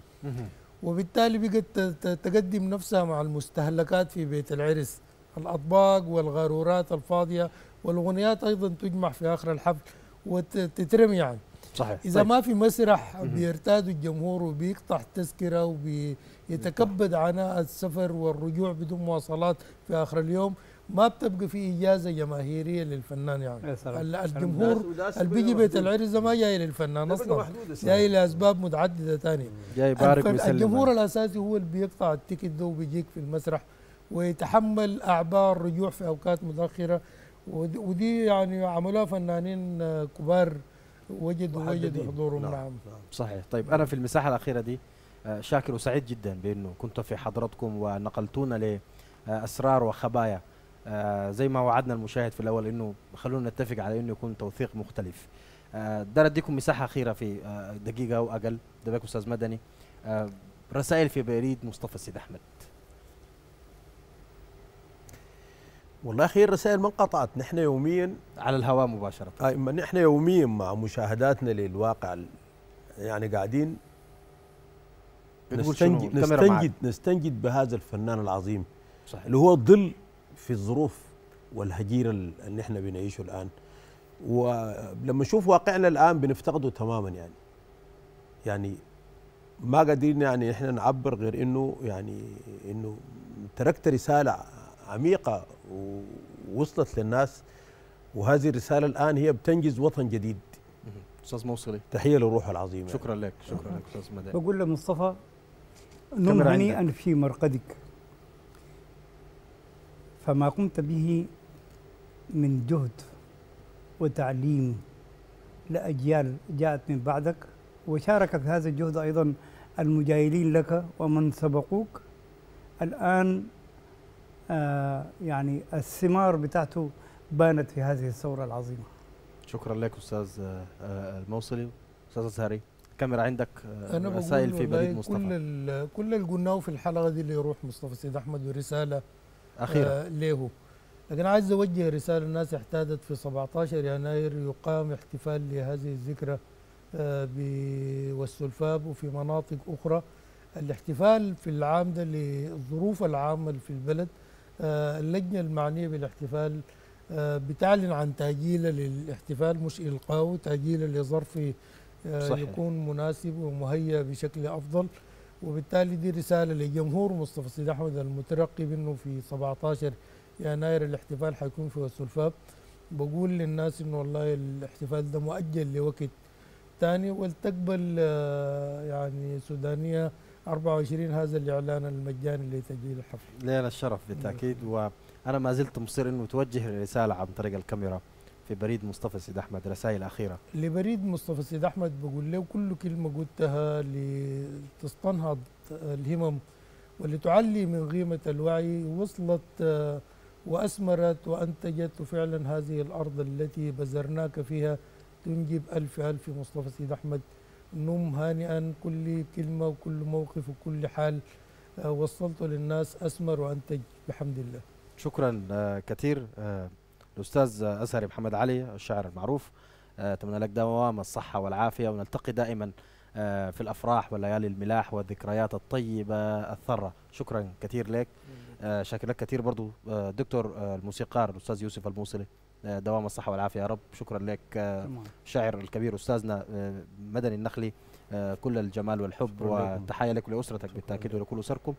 وبالتالي بقت تقدم نفسها مع المستهلكات في بيت العرس. الأطباق والغارورات الفاضية والأغنيات أيضا تجمع في آخر الحفل وتترمي يعني. صحيح. إذا طيب. ما في مسرح بيرتاد الجمهور وبيقطع التذكرة وبيتكبد عناء السفر والرجوع بدون مواصلات في آخر اليوم ما بتبقى في إجازة جماهيرية للفنان يعني يا سلام. ال- الجمهور اللي بيجي بيت. العرس ده ما جاي للفنان السنة. جاي لأسباب متعددة تانية جاي ويسلم الجمهور. الأساسي هو اللي بيقطع التيكت ده وبيجيك في المسرح ويتحمل أعباء الرجوع في أوقات متأخرة ودي, يعني عملوها فنانين آه، كبار وجدوا وجدوا. حضورهم نعم. نعم صحيح طيب أنا في المساحة الأخيرة دي آه، شاكر وسعيد جدا بأنه كنت في حضرتكم ونقلتونا لأسرار وخبايا آه، زي ما وعدنا المشاهد في الأول إنه خلونا نتفق على إنه يكون توثيق مختلف. آه، ده أديكم مساحة أخيرة في آه، دقيقة أو أقل. ده بك أستاذ مدني. آه، رسائل في بريد مصطفى سيد أحمد. والله أخي الرسائل ما انقطعت. نحن يوميا على الهواء مباشرة. آه، ما نحن يوميا مع مشاهداتنا للواقع يعني قاعدين؟ نستنجد. نستنجد نستنجد بهذا الفنان العظيم. صحيح. اللي هو ظل في الظروف والهجيره ال- اللي إحنا بنعيشه الآن. ولما نشوف واقعنا الآن بنفتقده تماما يعني. يعني ما قادرين يعني إحنا نعبر غير إنه يعني إنه تركت رسالة عميقة ووصلت للناس. وهذه الرسالة الآن هي بتنجز وطن جديد. أستاذ موصلي. تحية للروح العظيم يعني. شكرا لك شكرا لك أستاذ مدني بقول لمصطفى نم كاميرا هنيئا في مرقدك. فما قمت به من جهد وتعليم لأجيال جاءت من بعدك وشارك في هذا الجهد أيضا المجاهلين لك ومن سبقوك. الآن آه يعني الثمار بتاعته بانت في هذه الثورة العظيمة. شكرا لك أستاذ آه، آه، الموصلي. أستاذ الزهري الكاميرا عندك آه، رسائل في بريد كل مصطفى. ال- كل اللي قلناه في الحلقة دي اللي يروح مصطفى سيد أحمد ورساله أخيرا. آه له لكن عايز أوجه رسالة الناس احتاجت في 17 يناير يقام احتفال لهذه الذكرى آه بالسلفاب وفي مناطق أخرى. الاحتفال في العام ده للظروف العامة اللي في البلد آه اللجنة المعنية بالاحتفال آه بتعلن عن تاجيله للاحتفال مش القائه تاجيله لظرف آه. يكون مناسب ومهيأ بشكل أفضل. وبالتالي دي رسالة لجمهور مصطفى سيد أحمد المترقب انه في 17 يناير الاحتفال حيكون في السلفاب بقول للناس إنه والله الاحتفال ده مؤجل لوقت ثاني ولتقبل آه، يعني سودانية 24 هذا الإعلان المجاني لتسجيل الحفل. لنا الشرف بالتأكيد وأنا ما زلت مصر إنه توجه رساله عن طريق الكاميرا. في بريد مصطفى سيد أحمد رسائل أخيرة. لبريد مصطفى سيد أحمد بقول له كل كلمة قلتها لتستنهض الهمم ولتعلي من قيمة الوعي وصلت آه، وأثمرت وأنتجت وفعلا هذه الأرض التي بذرناك فيها. تنجب ألف ألف مصطفى سيد أحمد. نم هانئا كل كلمة وكل موقف وكل حال آه، وصلته للناس أثمر وأنتج. بحمد الله. شكرا آه، كثير الأستاذ آه، ازهري محمد علي الشاعر المعروف. آه، أتمنى لك دوام الصحة والعافية ونلتقي دائما آه، في الأفراح والليالي الملاح والذكريات الطيبة الثرة. شكرا كثير لك. آه، شاكر لك كثير برضو دكتور الموسيقار الأستاذ يوسف الموصلي. دوام الصحة والعافية يا رب. شكرا لك. الشاعر الكبير أستاذنا آه، مدني النخلي. كل الجمال والحب. والتحيه لك ولاسرتك بالتأكيد ولكل اسركم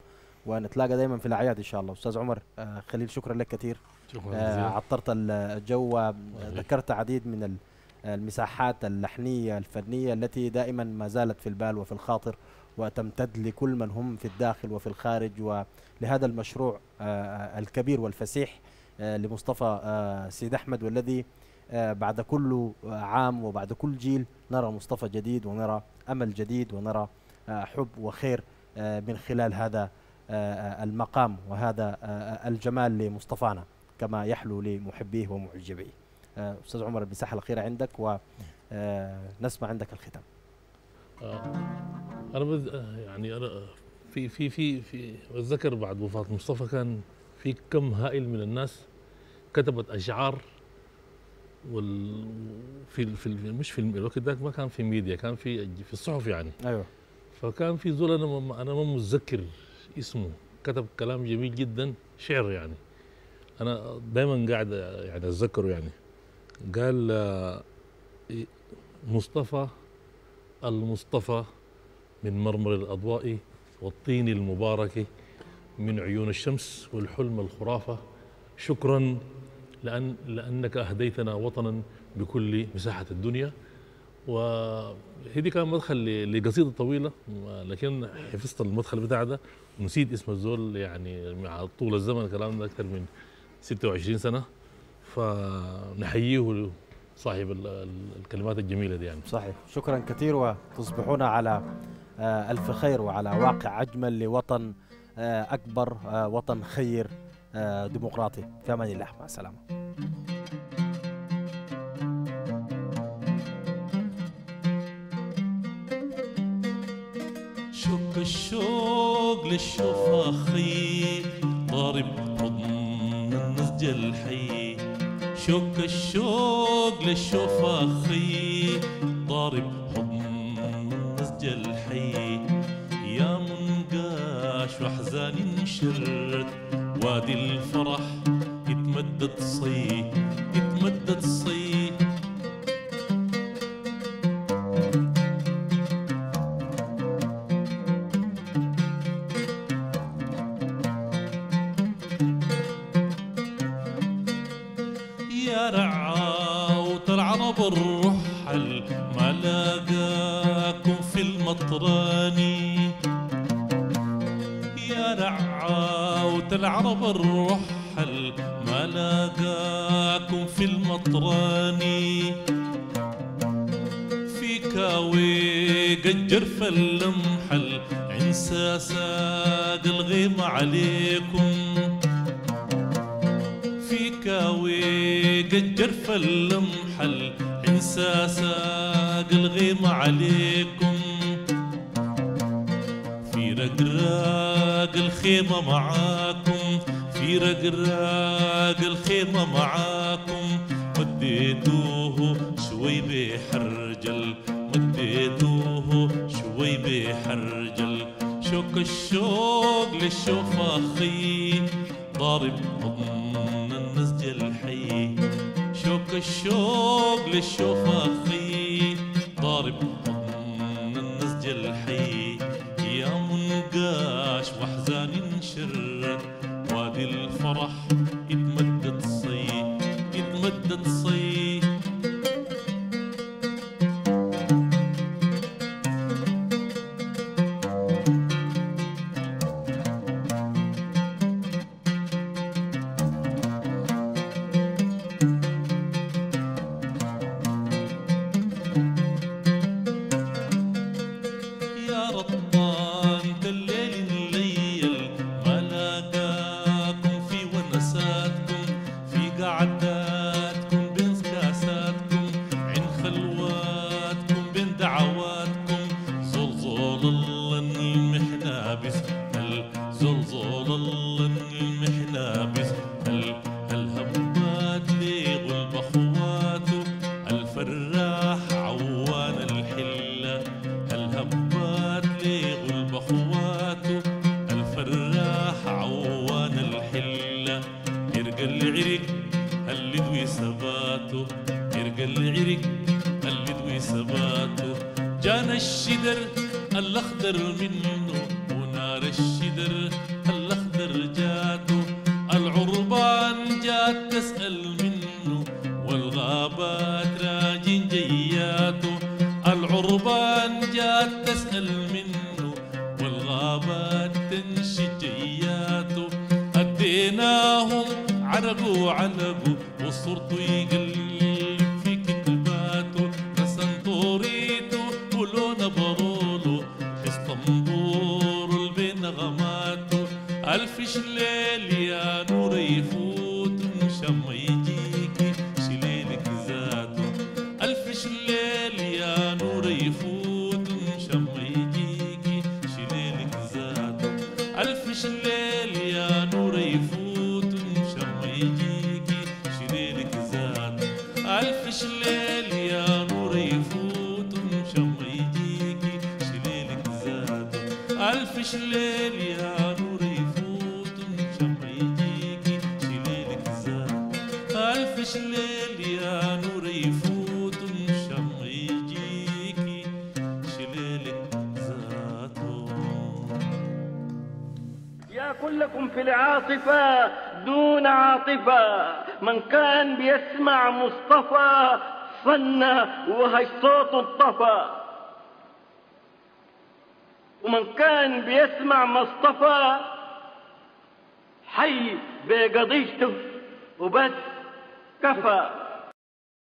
ونتلاقى دائما في الأعياد إن شاء الله. أستاذ عمر خليل شكرا لك كثير. عطرت ال- الجو وذكرت عديد من ال- المساحات اللحنية الفنية التي دائما ما زالت في البال وفي الخاطر وتمتد لكل من هم في الداخل وفي الخارج ولهذا المشروع آه، الكبير والفسيح آه، لمصطفى آه، سيد أحمد والذي آه، بعد كل عام وبعد كل جيل نرى مصطفى جديد ونرى أمل جديد ونرى آه، حب وخير آه، من خلال هذا آه، المقام وهذا آه، الجمال لمصطفانا. كما يحلو لمحبيه ومعجبيه. آه، أستاذ عمر المساحة الأخيرة عندك ونسمع عندك الختام. آه، أنا. آه، يعني أنا في في في في أتذكر بعد وفاة مصطفى كان في كم هائل من الناس كتبت أشعار وال في في مش في الوقت ذاك ما كان في ميديا كان في في الصحف يعني. أيوه. فكان في زول أنا ما أنا ما متذكر اسمه. كتب كلام جميل جدا شعر يعني. أنا دائما قاعد يعني أتذكره يعني. قال آه، مصطفى المصطفى من مرمر الأضواء والطين المبارك من عيون الشمس والحلم الخرافة. شكرا لأن لأنك أهديتنا وطنا بكل مساحة الدنيا. وهذه كان مدخل ل- لقصيدة طويلة لكن حفظت المدخل بتاع ده. ونسيت اسم الزول يعني مع طول الزمن الكلام ده أكثر من 26 سنة فنحييه صاحب ال- ال- الكلمات الجميلة دي يعني. صحيح. شكرا كثير وتصبحون على آه، ألف خير وعلى واقع أجمل لوطن آه، أكبر آه، وطن خير ديمقراطي في أمان الله. مع السلامة. شوك الشوق للشفاخي ضارب حضن النسج الحي. شوك الشوق للشفاخي ضارب حضن النسج الحي. يا منقاش وأحزان انشرت. وادي الفرح يتمدد صي يتمدد صي. الرحل ما لاقاكم في المطراني يا رعاوة العرب الرحل ما لاقاكم في المطراني في كاوي قجر فاللمحل عنسى ساق الغيمة عليكم. في كاوي قجر فالمحل انسى ساق الغيمة عليكم. في رقراق الخيمة معاكم. في رقراق الخيمة معاكم. مديتوه شوي بحرجل مديتوه شوي بحرجل شوك الشوق للشفاخي ضارب حضن النسج الحي. شوك الشوق للشفاخي ضارب حضن النسج الحي. يا منقاش واحزان انشرت وادي الفرح يتمدد صي يتمدد صي. ومن كان بيسمع مصطفى حي بقضيته وبس كفى.